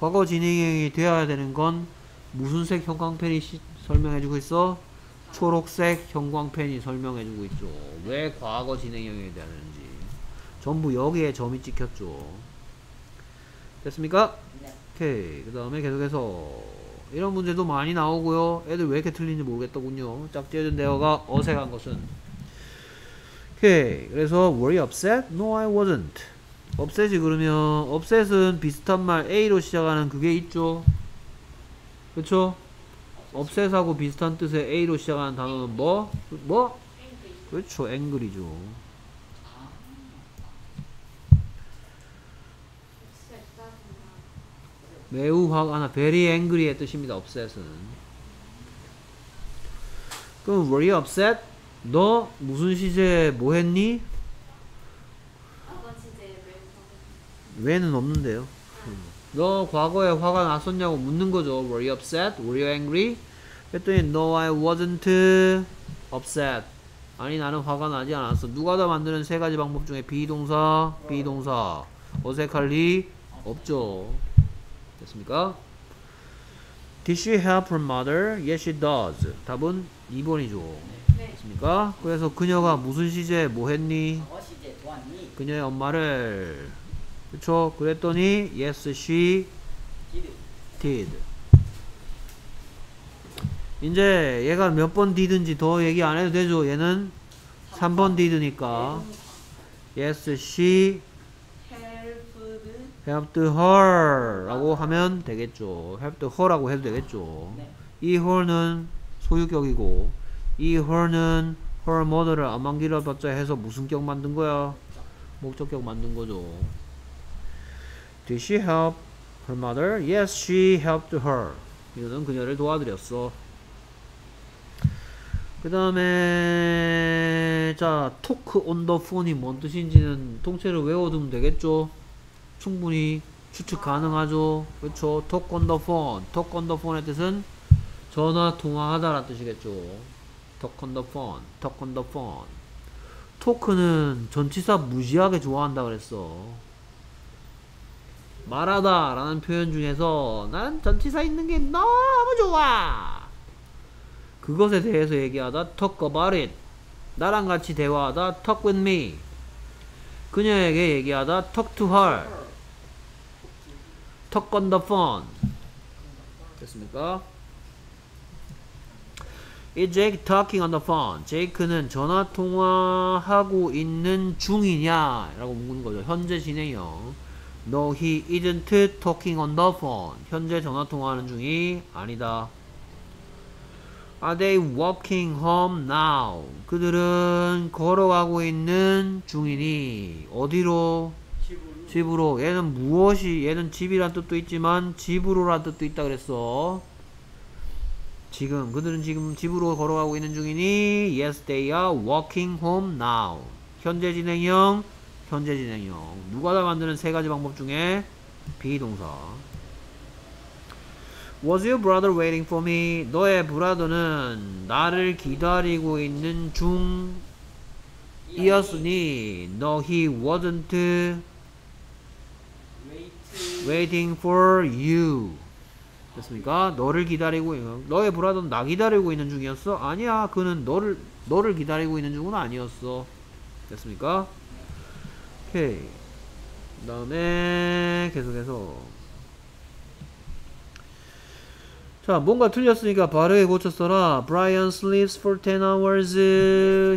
과거 진행형이 되어야 되는 건 무슨 색 형광펜이 시- 설명해주고 있어? 초록색 형광펜이 설명해주고 있죠. 왜 과거 진행형이 돼야 되는지. 전부 여기에 점이 찍혔죠. 됐습니까? 네. 오케이. 그 다음에 계속해서 이런 문제도 많이 나오고요. 애들 왜 이렇게 틀린지 모르겠더군요. 짝지어진 대어가 어색한 것은. 오케이. 그래서 were you upset? No, I wasn't. upset이 그러면 upset은 비슷한 말 A로 시작하는 그게 있죠. 그쵸? Upset하고 비슷한 뜻의 A로 시작하는 단어는 뭐? 뭐? 그렇죠. 짜증나. 매우 화가 나 very angry의 뜻입니다. upset은. 그럼 were you upset? 너 무슨 시제 뭐 했니? 왜는 없는데요. 너 과거에 화가 났었냐고 묻는 거죠. Were you upset? Were you angry? 했더니 No, I wasn't. upset. 아니 나는 화가 나지 않았어. 누가 더 만드는 세 가지 방법 중에 비동사, 비동사. 어색할 리 없죠. 됐습니까? Did she help her mother? Yes, she does. 답은 2번이죠. 네. 됐습니까? 그래서 그녀가 무슨 시제 뭐 했니? 그녀의 엄마를 그쵸? 그랬더니 yes, she did. 이제 얘가 몇 번 did인지 더 얘기 안 해도 되죠. 얘는 3번 did니까 yes, she helped her 라고 하면 되겠죠. helped her라고 해도 되겠죠. 네. 이 her는 소유격이고 이 her는 her mother를 안만기를 받자 해서 무슨 격 만든 거야? 목적격 만든 거죠. Did she help her mother? Yes, she helped her. 이거는 그녀를 도와드렸어. 그 다음에 자 토크 온 더 폰이 뭔 뜻인지는 통째로 외워두면 되겠죠. 충분히 추측 가능하죠. 그렇죠. talk on the phone. talk on the phone의 뜻은 전화 통화하다 라는 뜻이겠죠. talk on the phone. talk on the phone. 토크는 전치사 무지하게 좋아한다 그랬어. 말하다 라는 표현 중에서 난 전치사 있는 게 너무 좋아. 그것에 대해서 얘기하다 talk about it. 나랑 같이 대화하다 talk with me. 그녀에게 얘기하다 talk to her. talk on the phone. 됐습니까? Is Jake talking on the phone? 제이크는 전화 통화하고 있는 중이냐? 라고 묻는 거죠. 현재 진행형. No, he isn't talking on the phone. 현재 전화 통화하는 중이 아니다. Are they walking home now? 그들은 걸어가고 있는 중이니 어디로? 집으로. 집으로. 얘는 무엇이? 얘는 집이란 뜻도 있지만 집으로란 뜻도 있다 그랬어. 지금 그들은 지금 집으로 걸어가고 있는 중이니 Yes, they are walking home now. 현재 진행형, 현재 진행형. 누가 다 만드는 세 가지 방법 중에 비동사. Was your brother waiting for me? 너의 브라더는 나를 기다리고 있는 중이었으니 No, he wasn't waiting for you. 됐습니까? 너를 기다리고 있는 너의 브라더는 나 기다리고 있는 중이었어? 아니야. 그는 너를 너를 기다리고 있는 중은 아니었어. 됐습니까? 오케이. 그 다음에 계속해서 자, 뭔가 틀렸으니까 바르게 고쳤어라. Brian sleeps for 10 hours.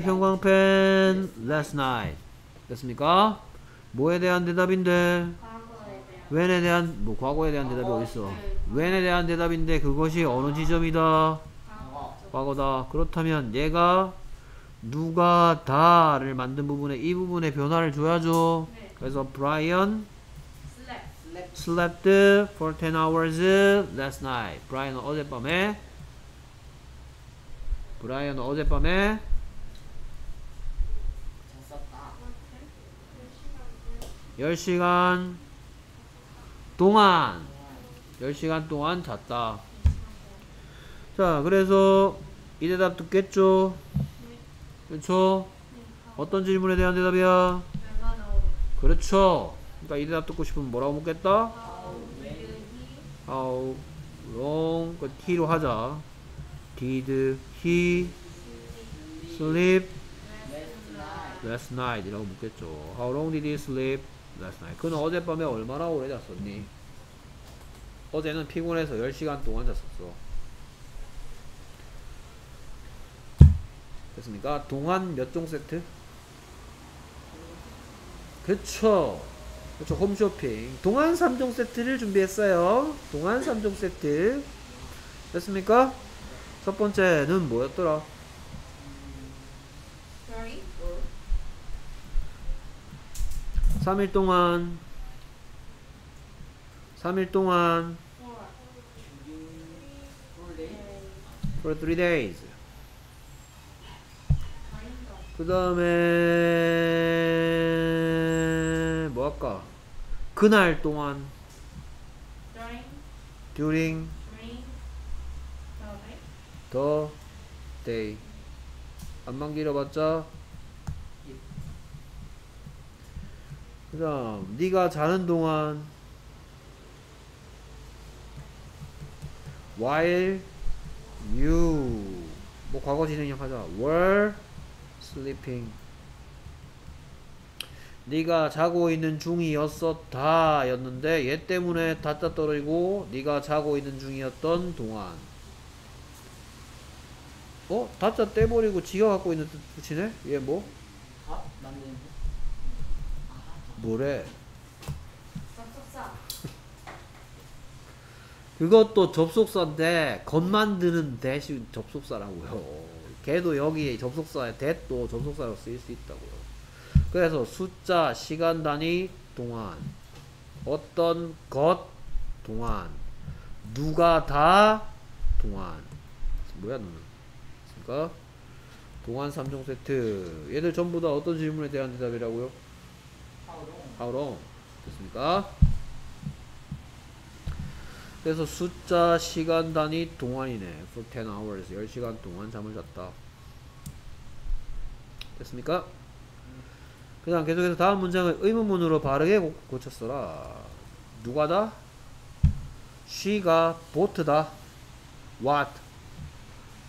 형광펜 last night. 됐습니까? 뭐에 대한 대답인데? 과거에 대한 when에 대한 뭐 과거에 대한 대답이 어디 있어? when에 대한 대답인데 그것이 어느 지점이다? 과거. 과거다. 그렇다면 얘가 누가 다를 만든 부분에 이 부분에 변화를 줘야죠. 네. 그래서 Brian. Slept for 10 hours last night. 브라이언은 어젯밤에 브라이언은 어젯밤에 잤었다. 10시간 동안 10시간 동안 잤다. 자, 그래서 이 대답 듣겠죠? 그렇죠? 어떤 질문에 대한 대답이야? 그렇죠. 그러니까 이 대답 듣고 싶으면 뭐라고 묻겠다? How long? 그 he로 하자. Did he sleep last night? 이라고 묻겠죠. How long did he sleep last night? 그는 어젯밤에 얼마나 오래 잤었니? 어제는 피곤해서 10시간 동안 잤었어. 됐습니까? 동안 몇 종 세트? 그쵸. 그쵸. 홈쇼핑. 동안 3종 세트를 준비했어요. 동안 3종 세트. 됐습니까? 첫 번째는 뭐였더라? Sorry 3일 동안 3일 동안 For day. for 3 days 그 다음에 뭐 할까 그날 동안 during during the day 안만 길어봤자 그 다음 네가 자는 동안 while you 뭐 과거 진행형 하자 were sleeping 네가 자고 있는 중이었었다 였는데 얘 때문에 다짜 떨어지고 네가 자고 있는 중이었던 동안 어? 다짜 떼버리고 지가 갖고 있는 뜻 붙이네? 얘 뭐? 아 맞는데. 뭐래? 접속사. 그것도 접속사인데 겉 만드는 대신 접속사라고요. 걔도 여기 접속사에 대도 접속사로 쓰일 수 있다고요. 그래서 숫자, 시간 단위, 동안 어떤 것, 동안 누가 다, 동안 뭐야 너는? 그러니까 동안 3종 세트 얘들 전부 다 어떤 질문에 대한 대답이라고요? How long? 됐습니까? 그래서 숫자, 시간 단위, 동안이네. For 10 hours. 10시간 동안 잠을 잤다. 됐습니까? 그 다음 계속해서 다음 문장을 의문문으로 바르게 고, 고쳤어라. 누가다? she가 boat다. what?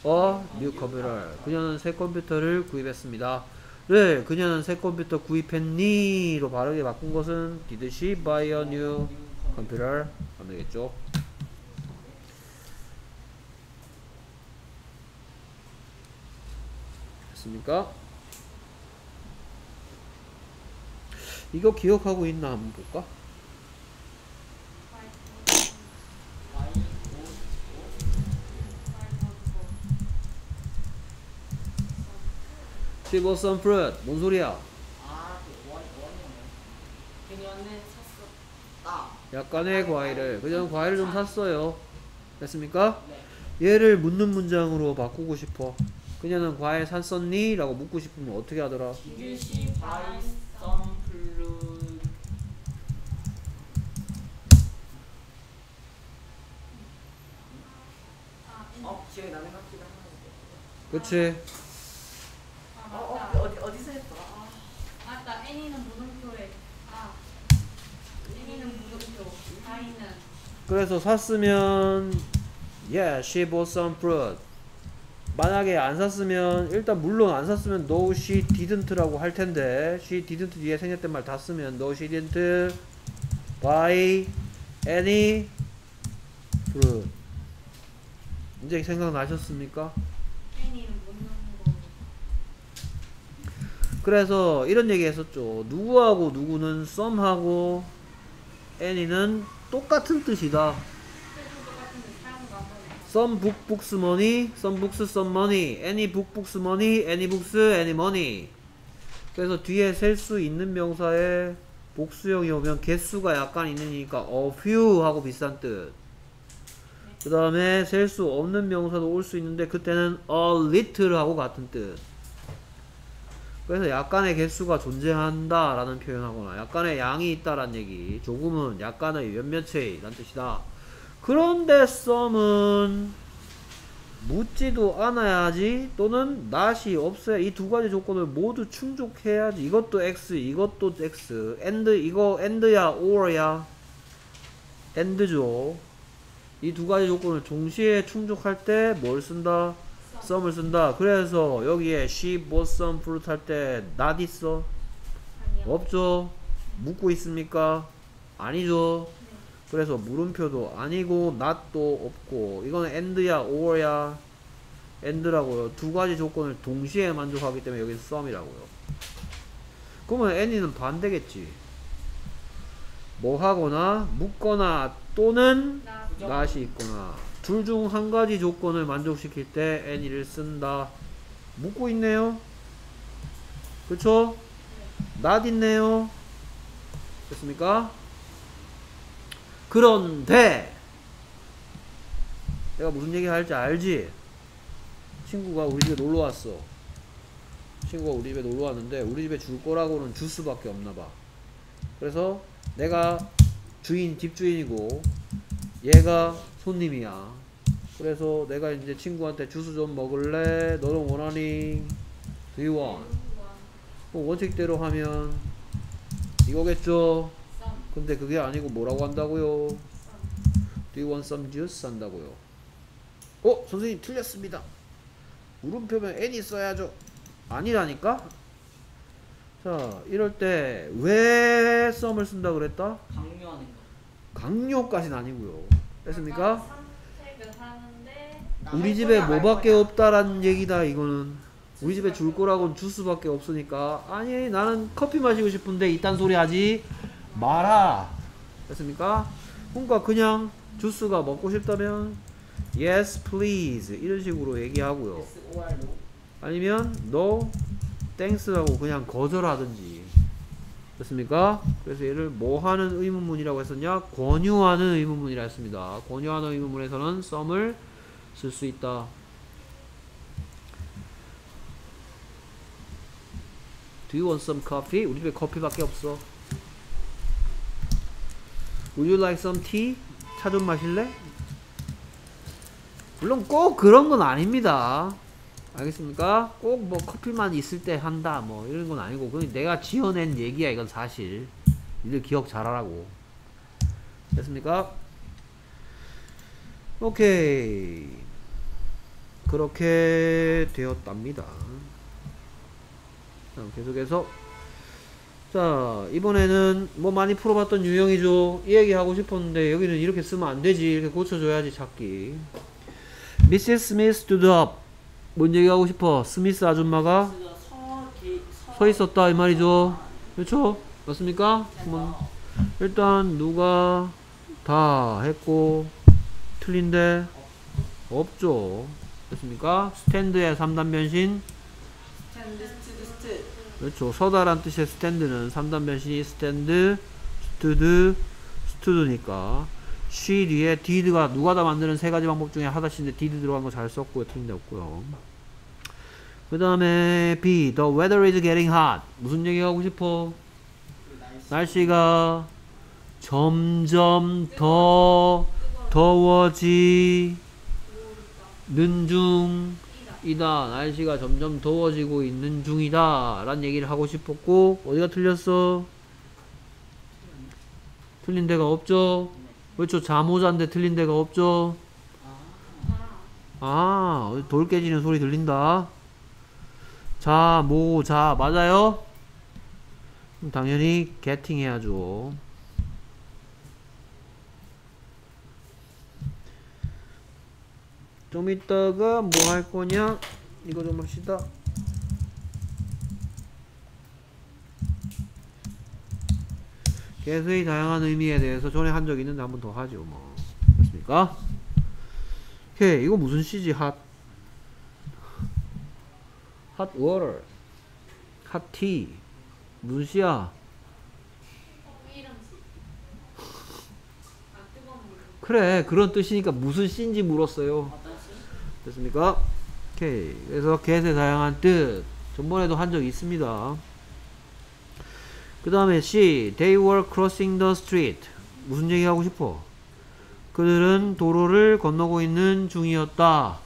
a new computer. 그녀는 새 컴퓨터를 구입했습니다. 네, 그녀는 새 컴퓨터 구입했니 로 바르게 바꾼 것은 did she buy a new computer? 하면 되겠죠. 됐습니까? 이거 기억하고 있나 한번 볼까? bought some. 뭔 소리야? 약간의 과일을. 그냥 과일을 좀 샀어요. 됐습니까? 네. 얘를 묻는 문장으로 바꾸고 싶어. 그녀는 과일 샀었니? 라고 묻고 싶으면 어떻게 하더라? 그치? 아 어. 어 어디 어디서 했더라? 아, 맞다. 애니는 무등표에. 아. 애니는 무등표. 다이는. 그래서 샀으면 Yeah, she bought some fruit. 만약에 안 샀으면 일단 물론 안 샀으면 no she didn't라고 할 텐데 she didn't 뒤에 생략된 말 다 쓰면 no she didn't buy any fruit. 이제 생각나셨습니까? 애니는. 그래서 이런 얘기 했었죠. 누구하고 누구는 some하고 any는 똑같은 뜻이다. books money, some books some money, any book books money, any books any money. 그래서 뒤에 셀 수 있는 명사에 복수형이 오면 개수가 약간 있으니까 a few 하고 비슷한 뜻. 그 다음에 셀 수 없는 명사도 올 수 있는데 그때는 a little 하고 같은 뜻. 그래서 약간의 개수가 존재한다 라는 표현하거나 약간의 양이 있다라는 얘기 조금은 약간의 몇몇의 라는 뜻이다. 그런데 썸은 묻지도 않아야지 또는 낫이 없어야 이 두 가지 조건을 모두 충족해야지. 이것도 X 이것도 X. and 이거 and야 or야. and죠 이 두 가지 조건을 동시에 충족할 때 뭘 쓴다? 썸을 쓴다 그래서 여기에 she bought some fruit 할 때 not 있어? 없죠 묻고 있습니까? 아니죠 네. 그래서 물음표도 아니고 not도 없고 이거는 and야 or야 and라고요 두 가지 조건을 동시에 만족하기 때문에 여기는 some이라고요 그러면 any는 반대겠지 뭐 하거나 묻거나 또는 나 not이 있거나 둘 중 한 가지 조건을 만족시킬 때 any를 쓴다 묻고 있네요 그쵸? not 있네요 됐습니까? 그런데 내가 무슨 얘기 할지 알지? 친구가 우리 집에 놀러 왔어. 친구가 우리 집에 놀러 왔는데 우리 집에 줄 거라고는 주스밖에 없나 봐. 그래서 내가 주인 집주인이고 얘가 손님이야. 그래서 내가 이제 친구한테 주스 좀 먹을래? 너는 원하니? Do you want? 뭐 원칙대로 하면 이거겠죠? 썸, 근데 그게 아니고 뭐라고 한다고요? 썸. Do you want some juice? 한다고요. 어? 선생님 틀렸습니다. 물음표면 any 써야죠. 아니라니까? 자, 이럴 때왜 some을 쓴다 그랬다? 강요하는 거. 강요까지는 아니고요. 됐습니까? 우리 집에 뭐밖에 없다라는 얘기다 이거는. 우리 집에 줄 거라고는 주스밖에 없으니까 아니 나는 커피 마시고 싶은데 이딴 소리 하지 마라. 됐습니까? 그러니까 그냥 주스가 먹고 싶다면 yes please 이런 식으로 얘기하고요. 아니면 no thanks라고 그냥 거절하든지 됐습니까? 그래서 얘를 뭐 하는 의문문이라고 했었냐? 권유하는 의문문이라 했습니다. 권유하는 의문문에서는 some을 쓸 수 있다. Do you want? 우리 집에 커피밖에 없어. Would you like some tea? 차 좀 마실래? 물론 꼭 그런 건 아닙니다. 알겠습니까? 꼭 뭐 커피만 있을 때 한다 뭐 이런 건 아니고 그건 내가 지어낸 얘기야 이건 사실. 니들 기억 잘하라고. 됐습니까? 오케이. 그렇게 되었답니다. 자, 계속해서. 자 이번에는 뭐 많이 풀어봤던 유형이죠. 이 얘기 하고 싶었는데 여기는 이렇게 쓰면 안 되지. 이렇게 고쳐줘야지 찾기. Mrs. Smith stood up 뭔 얘기하고 싶어? 스미스 아줌마가 서, 있었다 이 말이죠. 그렇죠? 맞습니까? 그러면 일단 누가 다 했고 틀린데 없죠. 됐습니까? stand의 3단 변신. 그렇죠. 서다란 뜻의 stand는 3단 변신이 stand, stood, stood니까 she 뒤에 did가 누가 다 만드는 세 가지 방법 중에 하나씩인데 did 들어간 거 잘 썼고요. 틀린 데 없고요. 그 다음에 B The weather is getting hot 무슨 얘기 하고 싶어? 날씨. 날씨가 점점 더 더워지는 중이다. 날씨가 점점 더워지고 있는 중이다. 라는 얘기를 하고 싶었고, 어디가 틀렸어? 틀린 데가 없죠? 그렇죠. 잠오자인데 틀린 데가 없죠? 아, 돌 깨지는 소리 들린다. 자, 모, 자, 맞아요? 그럼 당연히 getting 해야죠. 좀 이따가 뭐 할 거냐? 이거 좀 합시다. 개수의 다양한 의미에 대해서 전에 한 적 있는데 한 번 더 하죠, 뭐. 됐습니까? 오케이, 이거 무슨 시지? 핫. Hot water. hot tea. 무슨 시야? 어, 이름 아 뜨거운 물 그래, 그런 뜻이니까 무슨 시인지 물었어요. 됐습니까? 오케이. 그래서 get의 다양한 뜻. 전번에도 한 적 있습니다. 그 다음에 C. They were crossing the street. 무슨 얘기 하고 싶어? 그들은 도로를 건너고 있는 중이었다.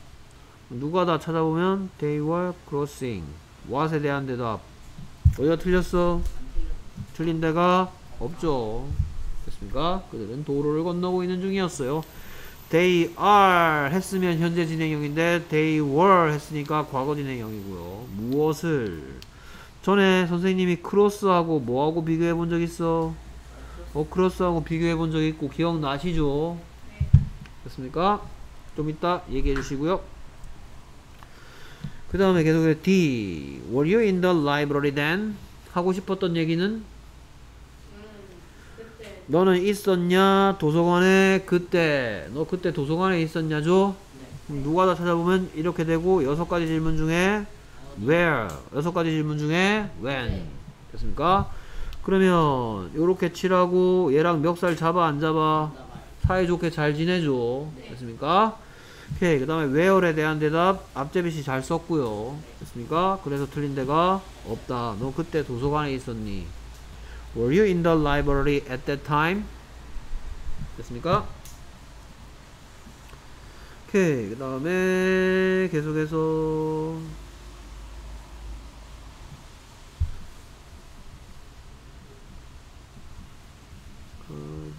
누가 다 찾아보면 they were crossing. what에 대한 대답. 어디가 틀렸어? 틀린 데가 없죠. 됐습니까? 그들은 도로를 건너고 있는 중이었어요. They are 했으면 현재 진행형인데 they were 했으니까 과거 진행형이고요. 무엇을 전에 선생님이 크로스하고 뭐하고 비교해 본 적 있어? 어 크로스하고 비교해 본 적 있고 기억나시죠? 됐습니까? 좀 이따 얘기해 주시고요. 그 다음에 계속해서 D. Were you in the library then? 하고 싶었던 얘기는 음 너는 있었냐 도서관에 그때 너 그때 도서관에 있었냐죠? 네. 누가 다 찾아보면 이렇게 되고 여섯 가지 질문 중에 where 여섯 가지 질문 중에 when 됐습니까? 그러면 요렇게 칠하고 얘랑 멱살 잡아 안 잡아. 사이좋게 잘 지내죠 네. 됐습니까? 오케이 그 다음에 where에 대한 대답 앞제비씨 잘 썼고요 됐습니까? 그래서 틀린 데가 없다 너 그때 도서관에 있었니? Were you in the library at that time? 됐습니까? 오케이 그 다음에 계속해서 그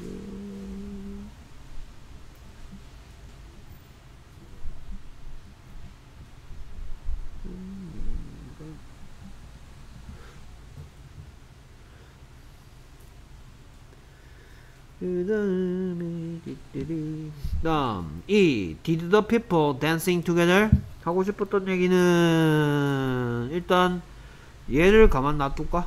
다음 이 Did the people dancing together? 하고 싶었던 얘기는 일단 얘를 가만 놔둘까?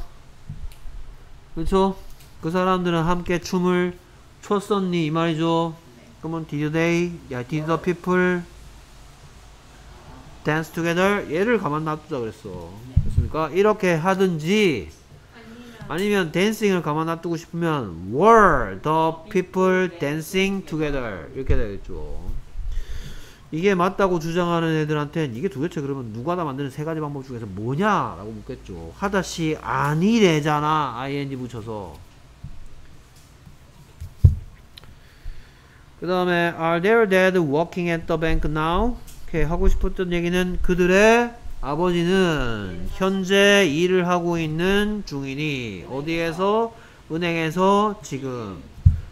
그렇죠? 그 사람들은 함께 춤을 췄었니 이 말이죠. 그러면 did they, 야 did the people dance together? 얘를 가만 놔두자 그랬어. 됐습니까? 이렇게 하든지 아니면 dancing을 가만 놔두고 싶으면 were the people dancing together 이렇게 되겠죠. 이게 맞다고 주장하는 애들한테는 이게 도대체 그러면 누가 다 만드는 세 가지 방법 중에서 뭐냐 라고 묻겠죠. 하다시 아니래잖아. ing 붙여서. 그 다음에 are their dad working at the bank now? 이렇게 하고 싶었던 얘기는 그들의 아버지는 현재 일을 하고 있는 중이니 어디에서 은행에서 지금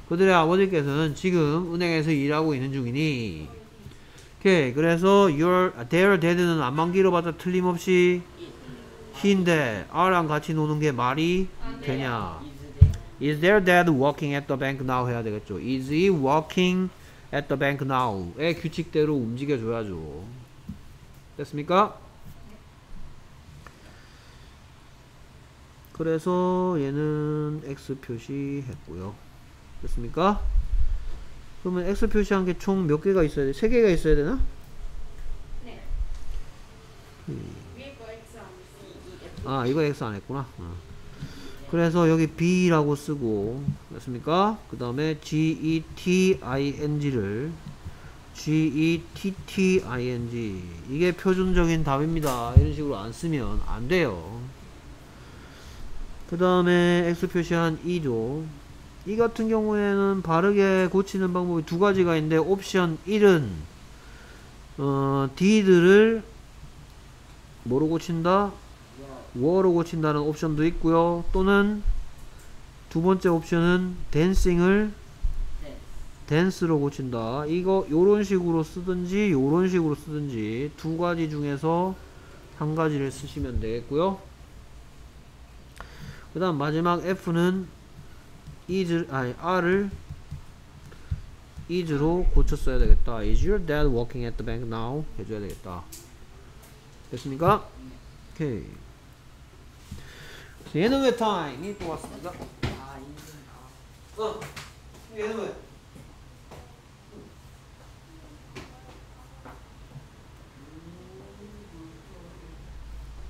그들의 아버지께서는 지금 은행에서 일하고 있는 중이니 오케이 그래서 your their dad는 안만기로 봐도 틀림없이 he인데 R랑 같이 노는 게 말이 되냐 Is their dad working at the bank now 해야 되겠죠. Is he working at the bank now?의 규칙대로 움직여줘야죠. 됐습니까? 그래서 얘는 X 표시했고요. 됐습니까? 그러면 X 표시한 게 총 몇 개가 있어야 돼? 세 개가 있어야 되나? 네. 음. 아 이거 X 안 했구나 어. 그래서 여기 B라고 쓰고 됐습니까? 그 다음에 G-E-T-I-N-G를 G-E-T-T-I-N-G 이게 표준적인 답입니다 이런 식으로 안 쓰면 안 돼요 그 다음에 X 표시한 E죠 이 같은 경우에는 바르게 고치는 방법이 두 가지가 있는데 옵션 1은 어, D들을 뭐로 고친다? 워로 고친다는 옵션도 있고요. 또는 두 번째 옵션은 댄싱을 네. 댄스로 고친다. 이거 요런 식으로 쓰든지 요런 식으로 쓰든지 두 가지 중에서 한 가지를 쓰시면 되겠고요. 그 다음 마지막 F는 is, 아니, R을 is로 고쳤어야 되겠다. Is your dad working at the bank now? 해줘야 되겠다. 됐습니까? 오케이. 얘는 왜 타임이 또 왔습니다. 아. 아. 어, 얘는 왜?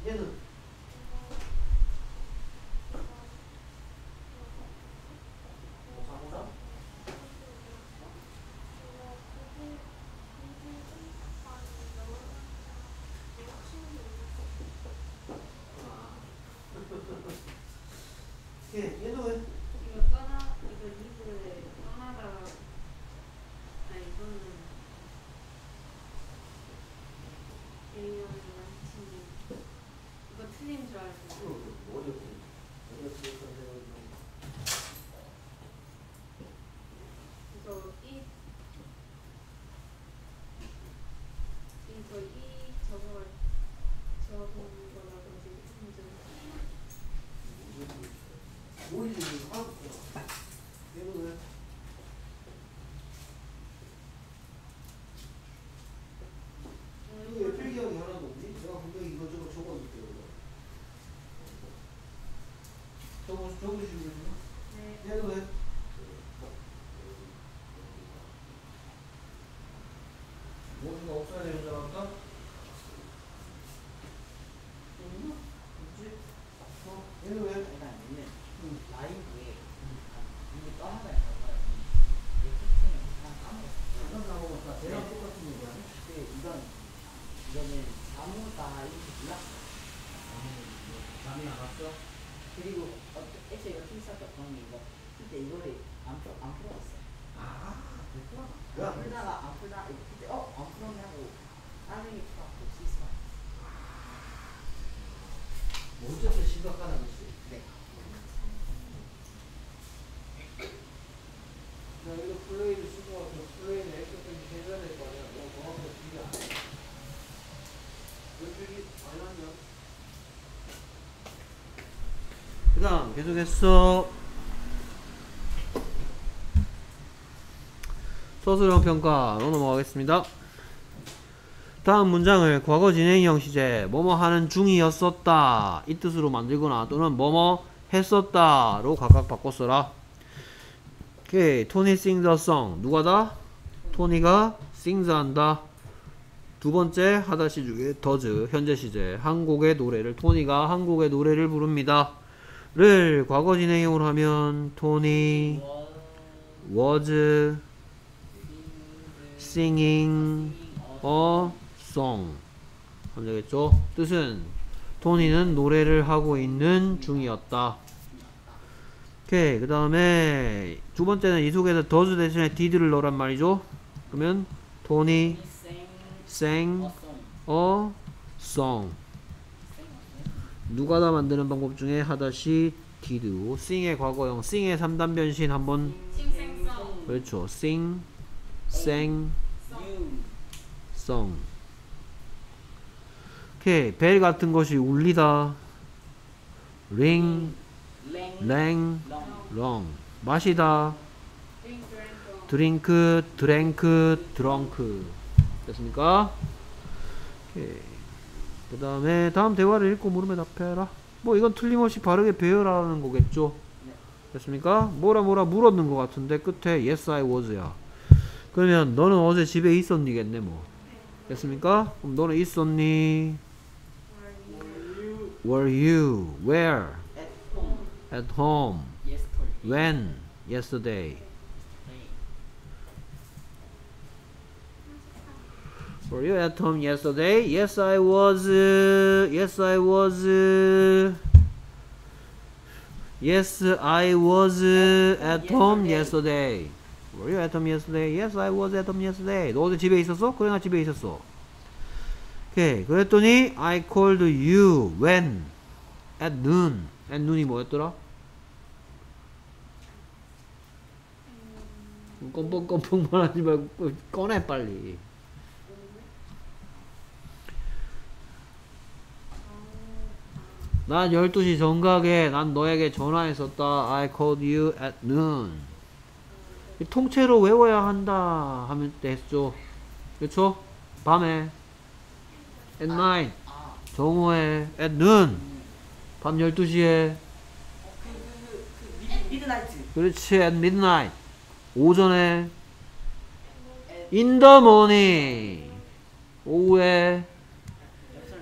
얘는 모사, 모사? 얘 얘는 왜? 이거 떠나 이거 이브를 떠나다가 아니 이거는 A형이랑 T님 이거 틀린 줄 알고 이거 이 이거 이 저거 저거 거라고 지금 틀린 줄 뭘 얘는 왜? 이거 왜 필기형이 하나도 없니? 내가 분명히 이거 저거 적었는데 저거 적으시면 네. 얘는 왜? 뭐가 없어야 되는 줄 알았다? 없나? 없지? 어? 얘는 왜? 일단 얘는 응. 라이브에 이게 떠나가 있어서 이 특징을 다 까먹었어. 이건 나먹었다. 쟤랑 똑같은 얘기야. 근데 이건 이거는 아무다 이렇게 몰랐어. 잠이 안 왔어? 그리고 어떤 애초에 이거 필사적 그런 게 이거 그때 이거를 안, 풀, 안 풀었어. 아, 됐구나. 안 풀다가 안 풀다가 이거 그때 어안 풀었냐고 나중에 풀어 풀수 있어. 뭐 어쨌든 심각하다, 그치? 네. 나 이거 플레이를 쓰고 와서 플레이는 엑스펜이 해줘야 될 거 아니야. 너 정확하게 비교 안 해. 왜 비교 안 하냐? 그 다음, 계속해서 서술형 평가로 넘어가겠습니다. 다음 문장을 과거 진행형 시제 뭐뭐 하는 중이었었다 이 뜻으로 만들거나 또는 뭐뭐 했었다로 각각 바꿔 써라. 오케이 토니 song 누가다? 토니가 sings 한다. 두 번째 하다시 중에 더즈 현재 시제 한 곡의 노래를 토니가 한 곡의 노래를 부릅니다. 를 과거 진행형으로 하면 토니 was singing a song 하면 되겠죠? 뜻은 토니는 노래를 하고 있는 중이었다. 오케이 그 다음에 두 번째는 이 속에서 does 대신에 did를 넣으란 말이죠. 그러면 토니 sang a song 누가 다 만드는 방법 중에 하다시 did sing의 과거형 sing의 3단 변신 한번. 싱생성 그렇죠. song 오케이. 벨 같은 것이 울리다. ring rang rung 마시다. drink drank drunk. 됐습니까? 오케이 그 다음에 다음 대화를 읽고 물음에 답해라 뭐 이건 틀림없이 바르게 배열하는 거겠죠 됐습니까? 뭐라 뭐라 물었는 것 같은데 끝에 yes I was야 그러면 너는 어제 집에 있었니겠네 뭐 됐습니까? 그럼 너는 있었니? Were you? Where? At home. When? Yesterday. Were you at home yesterday? Yes, I was. uh, yes, I was. uh, yes, I was uh, at home yesterday. Were you at home yesterday? Yes, I was at home yesterday. 너 어제 집에 있었어? 그래, 나 집에 있었어. 오케이. 그랬더니 I called you when? At noon. at noon이 뭐였더라? 껌뻑껌뻑만 하지 말고 꺼내 빨리. 난 12시 정각에 난 너에게 전화했었다. I called you at noon. 이 통째로 외워야 한다 하면 됐죠. 그렇죠? 밤에 at night 정오에 at noon 밤 12시에 미드나이트 그렇지 at midnight 오전에 in the morning 오후에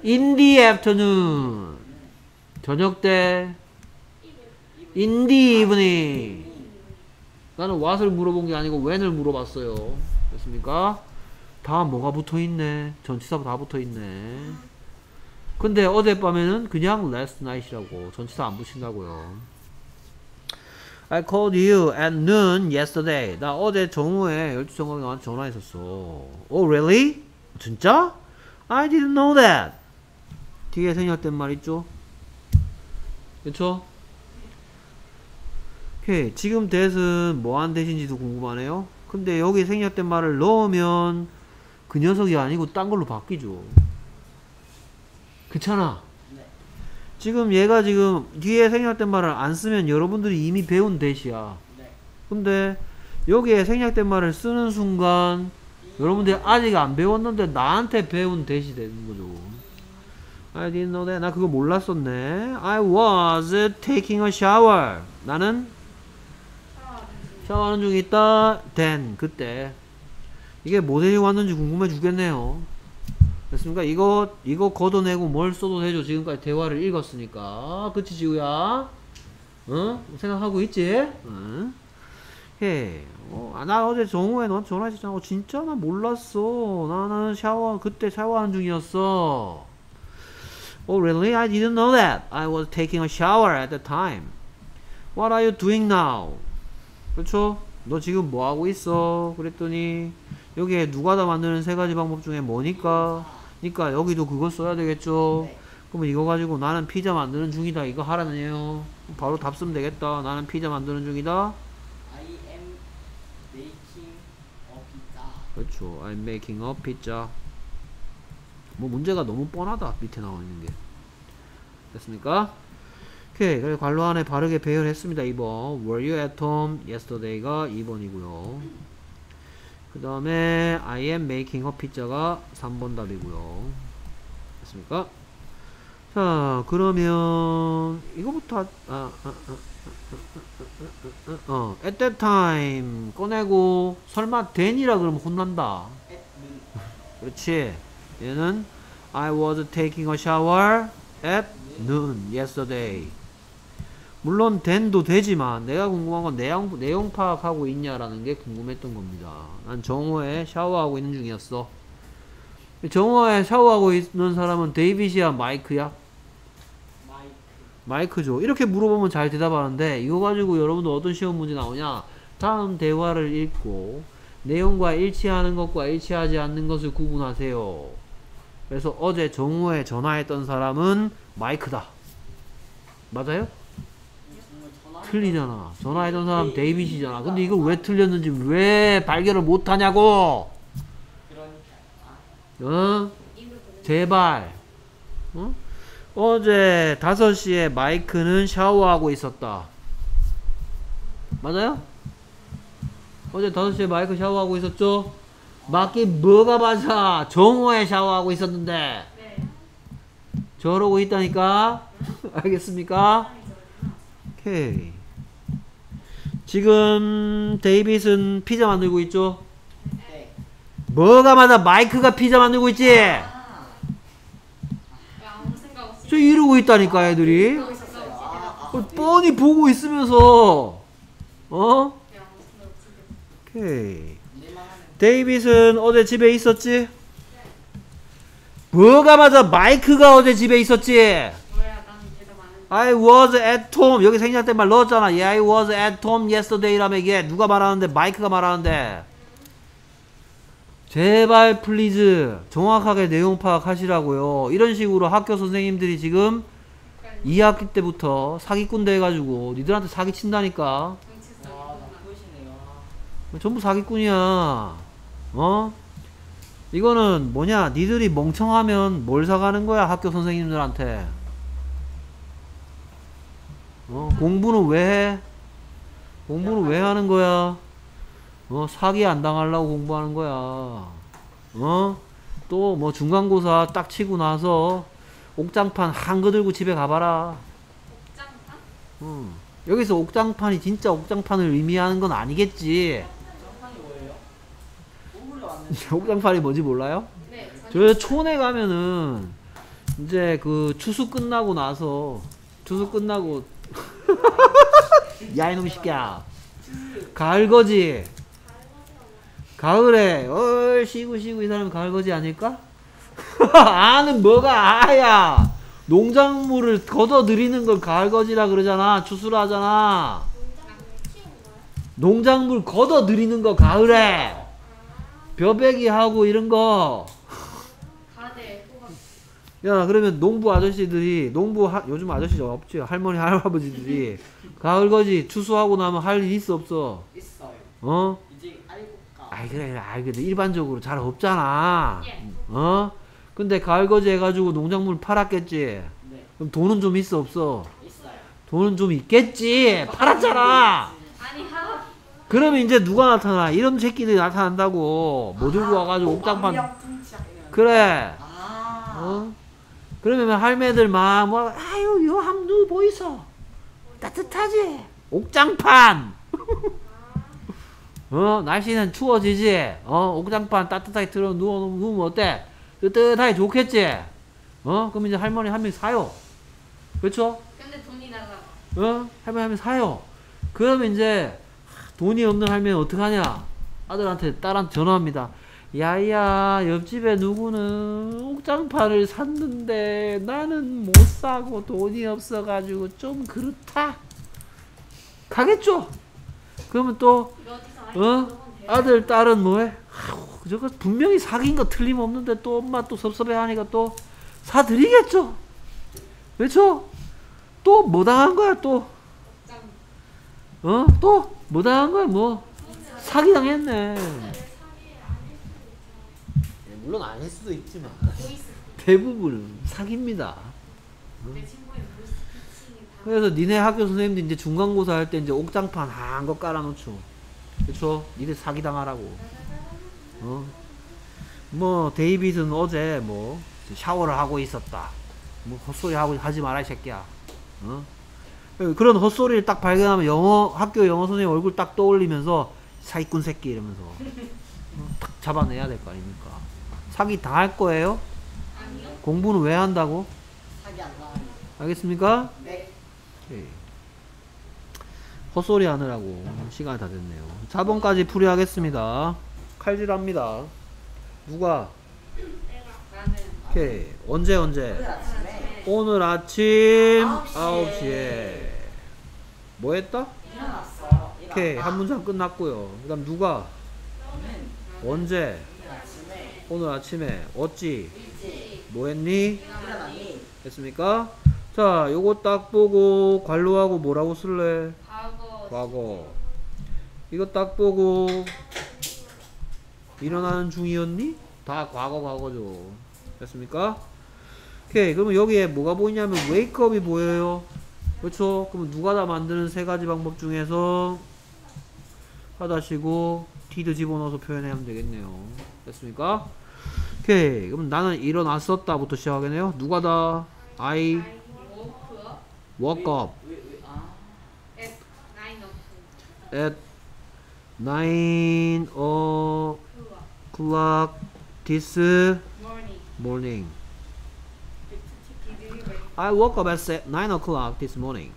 in the afternoon 저녁 때 in the 나는 what을 물어본 게 아니고 when을 물어봤어요 됐습니까? 다 뭐가 붙어있네 전치사 다 붙어있네 근데 어젯밤에는 그냥 last night이라고 전치사 안 붙인다고요 I called you at noon yesterday. 나 어제 정오에 12시 정각에 너한테 전화했었어. Oh, really? 진짜? I didn't know that. 뒤에 생략된 말 있죠? 그쵸? 오케이. 지금 대신 뭐한 대신지도 궁금하네요. 근데 여기 생략된 말을 넣으면 그 녀석이 아니고 딴 걸로 바뀌죠. 그렇잖아. 네. 지금 얘가 지금 뒤에 생략된 말을 안 쓰면 여러분들이 이미 배운 대시야. 네. 근데 여기에 생략된 말을 쓰는 순간 여러분들이 아직 안 배웠는데 나한테 배운 대시 되는 거죠. I didn't know that. 나 그거 몰랐었네. I was taking a shower. 나는 샤워하는 중에 있다. then 그때 이게 모델이 왔는지 궁금해 죽겠네요. 됐습니까? 이거 이거 걷어내고 뭘 써도 되죠. 지금까지 대화를 읽었으니까. 그치 지우야? 어? 생각하고 있지? 응? 해. 어, 아, 나 어제 정우에 너한테 전화했잖아. 어, 진짜 나 몰랐어. 나는 샤워 그때 샤워하는 중이었어. Oh really? I didn't know that. I was taking a shower at the time. What are you doing now? 그렇죠? 너 지금 뭐 하고 있어? 그랬더니 여기에 누가 다 만드는 세 가지 방법 중에 뭐니까? 그러니까 여기도 그거 써야 되겠죠. 네. 그러면 이거 가지고 나는 피자 만드는 중이다. 이거 하라네요. 바로 답 쓰면 되겠다. 나는 피자 만드는 중이다. I am making a pizza. 그렇죠. I'm making a pizza. 뭐 문제가 너무 뻔하다. 밑에 나와 있는 게. 됐습니까? 오케이. 그래서 관로 안에 바르게 배열했습니다. 2번. Were you at home yesterday가 2번이고요. 그 다음에 I am making a pizza가 3번 답이고요. 됐습니까? 자, 그러면 이거부터 하- 아, 아, 아, 아, 아, 아, 아, 어, at that time 꺼내고 설마 then이라 그러면 혼난다. 그렇지. 얘는 I was taking a shower at noon yesterday. 물론 then도 되지만 내가 궁금한 건 내용, 내용 파악하고 있냐라는 게 궁금했던 겁니다. 난 정오에 샤워하고 있는 중이었어. 정오에 샤워하고 있는 사람은 데이빗이야 마이크야? 마이크. 마이크죠. 이렇게 물어보면 잘 대답하는데 이거 가지고 여러분도 어떤 시험 문제 나오냐? 다음 대화를 읽고 내용과 일치하는 것과 일치하지 않는 것을 구분하세요. 그래서 어제 정오에 전화했던 사람은 마이크다. 맞아요? 틀리잖아. 전화했던 사람 데이빗이잖아. 근데 이걸 왜 틀렸는지 왜 발견을 못하냐고. 어? 제발. 어? 어제 5시에 마이크는 샤워하고 있었다. 맞아요? 어제 5시에 마이크 샤워하고 있었죠? 맞긴 뭐가 맞아? 정오에 샤워하고 있었는데. 네. 저러고 있다니까? 알겠습니까? 오케이. 지금 데이빗은 피자 만들고 있죠? 네. 뭐가 맞아? 마이크가 피자 만들고 있지? 아. 저 이러고 있다니까 애들이 보고 있었어. 아, 아, 어, 뻔히 보고 있으면서 어? 오케이 데이빗은 어제 집에 있었지? 뭐가 맞아 마이크가 어제 집에 있었지? I was at home 여기 생략 된 말 넣었잖아 yeah, I was at home yesterday라며 이게 누가 말하는데 마이크가 말하는데 제발 please 정확하게 내용 파악하시라고요 이런 식으로 학교 선생님들이 지금 2학기 때부터 사기꾼 돼가지고 니들한테 사기 친다니까 정체성 와, 있구나. 나쁘시네요. 전부 사기꾼이야. 어? 이거는 뭐냐? 니들이 멍청하면 뭘 사가는 거야? 학교 선생님들한테. 어? 공부는 왜 해? 공부는 왜 하는 거야? 어? 사기 안 당하려고 공부하는 거야. 어? 또 뭐 중간고사 딱 치고 나서 옥장판 한 거 들고 집에 가봐라. 옥장판? 어. 여기서 옥장판이 진짜 옥장판을 의미하는 건 아니겠지. 정판이 뭐예요? 우울에 왔는데. 옥장판이 뭔지 몰라요? 네. 저 촌에 가면은 이제 그 추수 끝나고 나서 추수 끝나고 야 이놈 새끼야 가을 거지 가을에 얼 쉬고 쉬고 이 사람이 가을 거지 아닐까? 아는 뭐가 아야 농작물을 걷어들이는 걸 가을 거지라 그러잖아 추수라 하잖아 농작물 걷어들이는 거 가을에 벼베기 하고 이런 거 야 그러면 농부 아저씨들이 농부 하, 요즘 아저씨 없지 할머니 할아버지들이 가을 거지 추수하고 나면 할 일 있어 없어 있어요. 어? 이제 알고 가. 아이 그래 그래 알겠데 일반적으로 잘 없잖아 예. 어? 근데 가을 거지 해가지고 농작물 팔았겠지 네. 그럼 돈은 좀 있어 없어 있어요. 돈은 좀 있겠지 팔았잖아 그러면 이제 누가 나타나 이런 새끼들이 나타난다고 뭐 들고 와가지고 옥장판 그래 아. 어? 그러면 할매들 막, 뭐, 아유, 요 함두 보이소. 따뜻하지? 옥장판! 어, 날씨는 추워지지? 어, 옥장판 따뜻하게 들어 누워, 누우면 어때? 뜨뜻하게 좋겠지? 어, 그럼 이제 할머니 한 명 사요. 그렇죠? 근데 돈이 날라가 어? 할머니 한 명 사요. 그러면 이제 돈이 없는 할머니 어떡하냐? 아들한테 딸한테 전화합니다. 야야 옆집에 누구는 옥장판을 샀는데 나는 못 사고 돈이 없어가지고 좀 그렇다. 가겠죠? 그러면 또 어? 아들 딸은 뭐해? 아우, 저거 분명히 사귄 거 틀림없는데 또 엄마 또 섭섭해하니까 또 사드리겠죠? 그렇죠? 또 뭐 당한 거야 또? 어? 또? 뭐 당한 거야 뭐? 사기 당했네 물론 아닐 수도 있지만 대부분은 사기입니다 다 그래서 니네 학교 선생님들 이제 중간고사 할 때 이제 옥장판 한거 깔아놓죠 그쵸? 니네 사기 당하라고 어? 뭐 데이빗은 어제 뭐 샤워를 하고 있었다. 뭐 헛소리 하고 하지 마라 이 새끼야. 어? 그런 헛소리를 딱 발견하면 영어 학교 영어 선생님 얼굴 딱 떠올리면서 사기꾼 새끼 이러면서 어, 딱 잡아내야 될 거 아닙니까? 사기 다 할 거예요? 아니요. 공부는 왜 한다고? 사기 안 나와요. 알겠습니까? 네. 오케이. 헛소리 하느라고 시간이 다 됐네요. 4번까지 풀이하겠습니다. 칼질합니다. 누가? 오케이. 언제 언제? 오늘 아침 아홉 시에. 9시에 뭐 했다? 일어났어. 오케이. 한 문장 끝났고요. 그 다음 누가? 언제? 오늘 아침에 어찌? 뭐 했니? 했습니까? 자, 요거 딱 보고 관로하고 뭐라고 쓸래? 과거. 이거 딱 보고 일어나는 중이었니? 다 과거 과거죠. 됐습니까? 오케이. 그러면 여기에 뭐가 보이냐면 웨이크업이 보여요. 그렇죠? 그러면 누가 다 만드는 세 가지 방법 중에서 하다시고 did 집어넣어서 표현하면 되겠네요. 됐습니까? 오케이. 그럼 나는 일어났었다 부터 시작하겠네요. 누가 다 I woke up 아. at nine o'clock. at 9 o'clock this morning. morning. Did you wake I woke up at 9 o'clock this morning.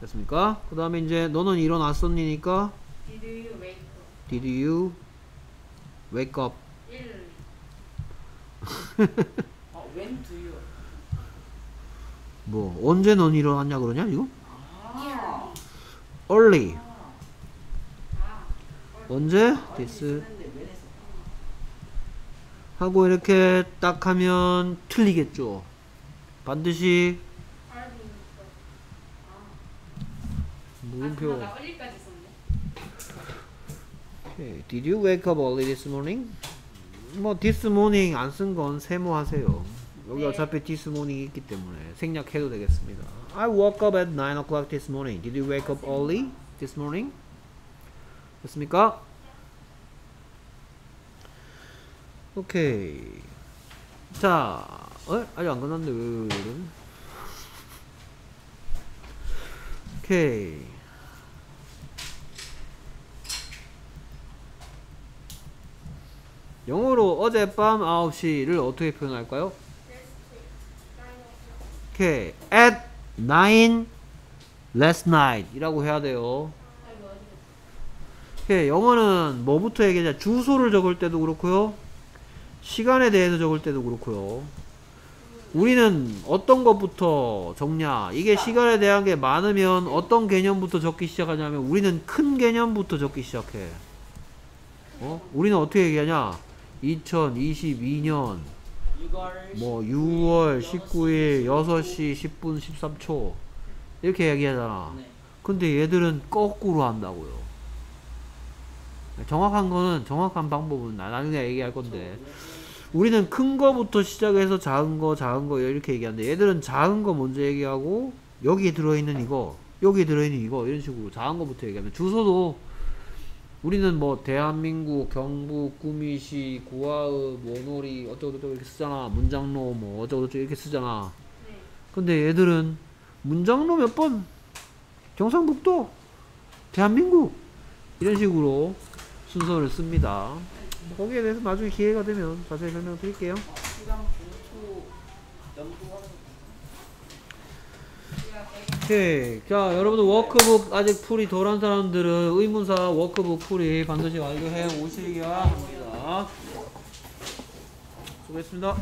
됐습니까? 그 다음에 이제 너는 일어났었니니까 Did you wake up? Did you wake up? 어, when do you? 뭐 언제 넌 일어났냐 그러냐 이거? 아. Early. 아, 언제? This 하고 이렇게 딱 하면 틀리겠죠. 반드시. 아, 물음표. 썼네. 오케이. Did you wake up early this morning? 뭐 this morning 안 쓴 건 세모하세요. 여기 네. 어차피 this morning 있기 때문에 생략해도 되겠습니다. I woke up at 9 o'clock this morning. Did you wake up early this morning? 됐습니까? 오케이. 자, 어? 아직 안 끝났는데 왜, 이러지? 오케이. 영어로 어젯밤 9시를 어떻게 표현할까요? 오케이. At 9 last night 이라고 해야 돼요. 오케이. 영어는 뭐부터 얘기하냐? 주소를 적을 때도 그렇고요. 시간에 대해서 적을 때도 그렇고요. 우리는 어떤 것부터 적냐? 이게 시간에 대한 게 많으면 어떤 개념부터 적기 시작하냐면 우리는 큰 개념부터 적기 시작해. 어? 우리는 어떻게 얘기하냐? 2022년 6월 뭐 6월 19일 6시 10분 13초 이렇게 얘기하잖아. 네. 근데 얘들은 거꾸로 한다고요. 정확한 거는 정확한 방법은 나- 나중에 얘기할 건데 우리는 큰 거부터 시작해서 작은 거 작은 거 이렇게 얘기하는데 얘들은 작은 거 먼저 얘기하고 여기에 들어있는 이거 여기에 들어있는 이거 이런 식으로 작은 거부터 얘기하면 주소도 우리는 뭐 대한민국 경북 구미시 구화읍 원오리 어쩌고저쩌고 이렇게 쓰잖아. 문장로 뭐 어쩌고저쩌고 이렇게 쓰잖아. 네. 근데 얘들은 문장로 몇 번? 경상북도 대한민국 이런 식으로 순서를 씁니다 거기에 대해서 나중에 기회가 되면 자세히 분초 연구하는 오케이 자 여러분들 워크북 아직 풀이 덜 한 사람들은 의문사 워크북 풀이 반드시 완료해 오시기야 합니다. 수고했습니다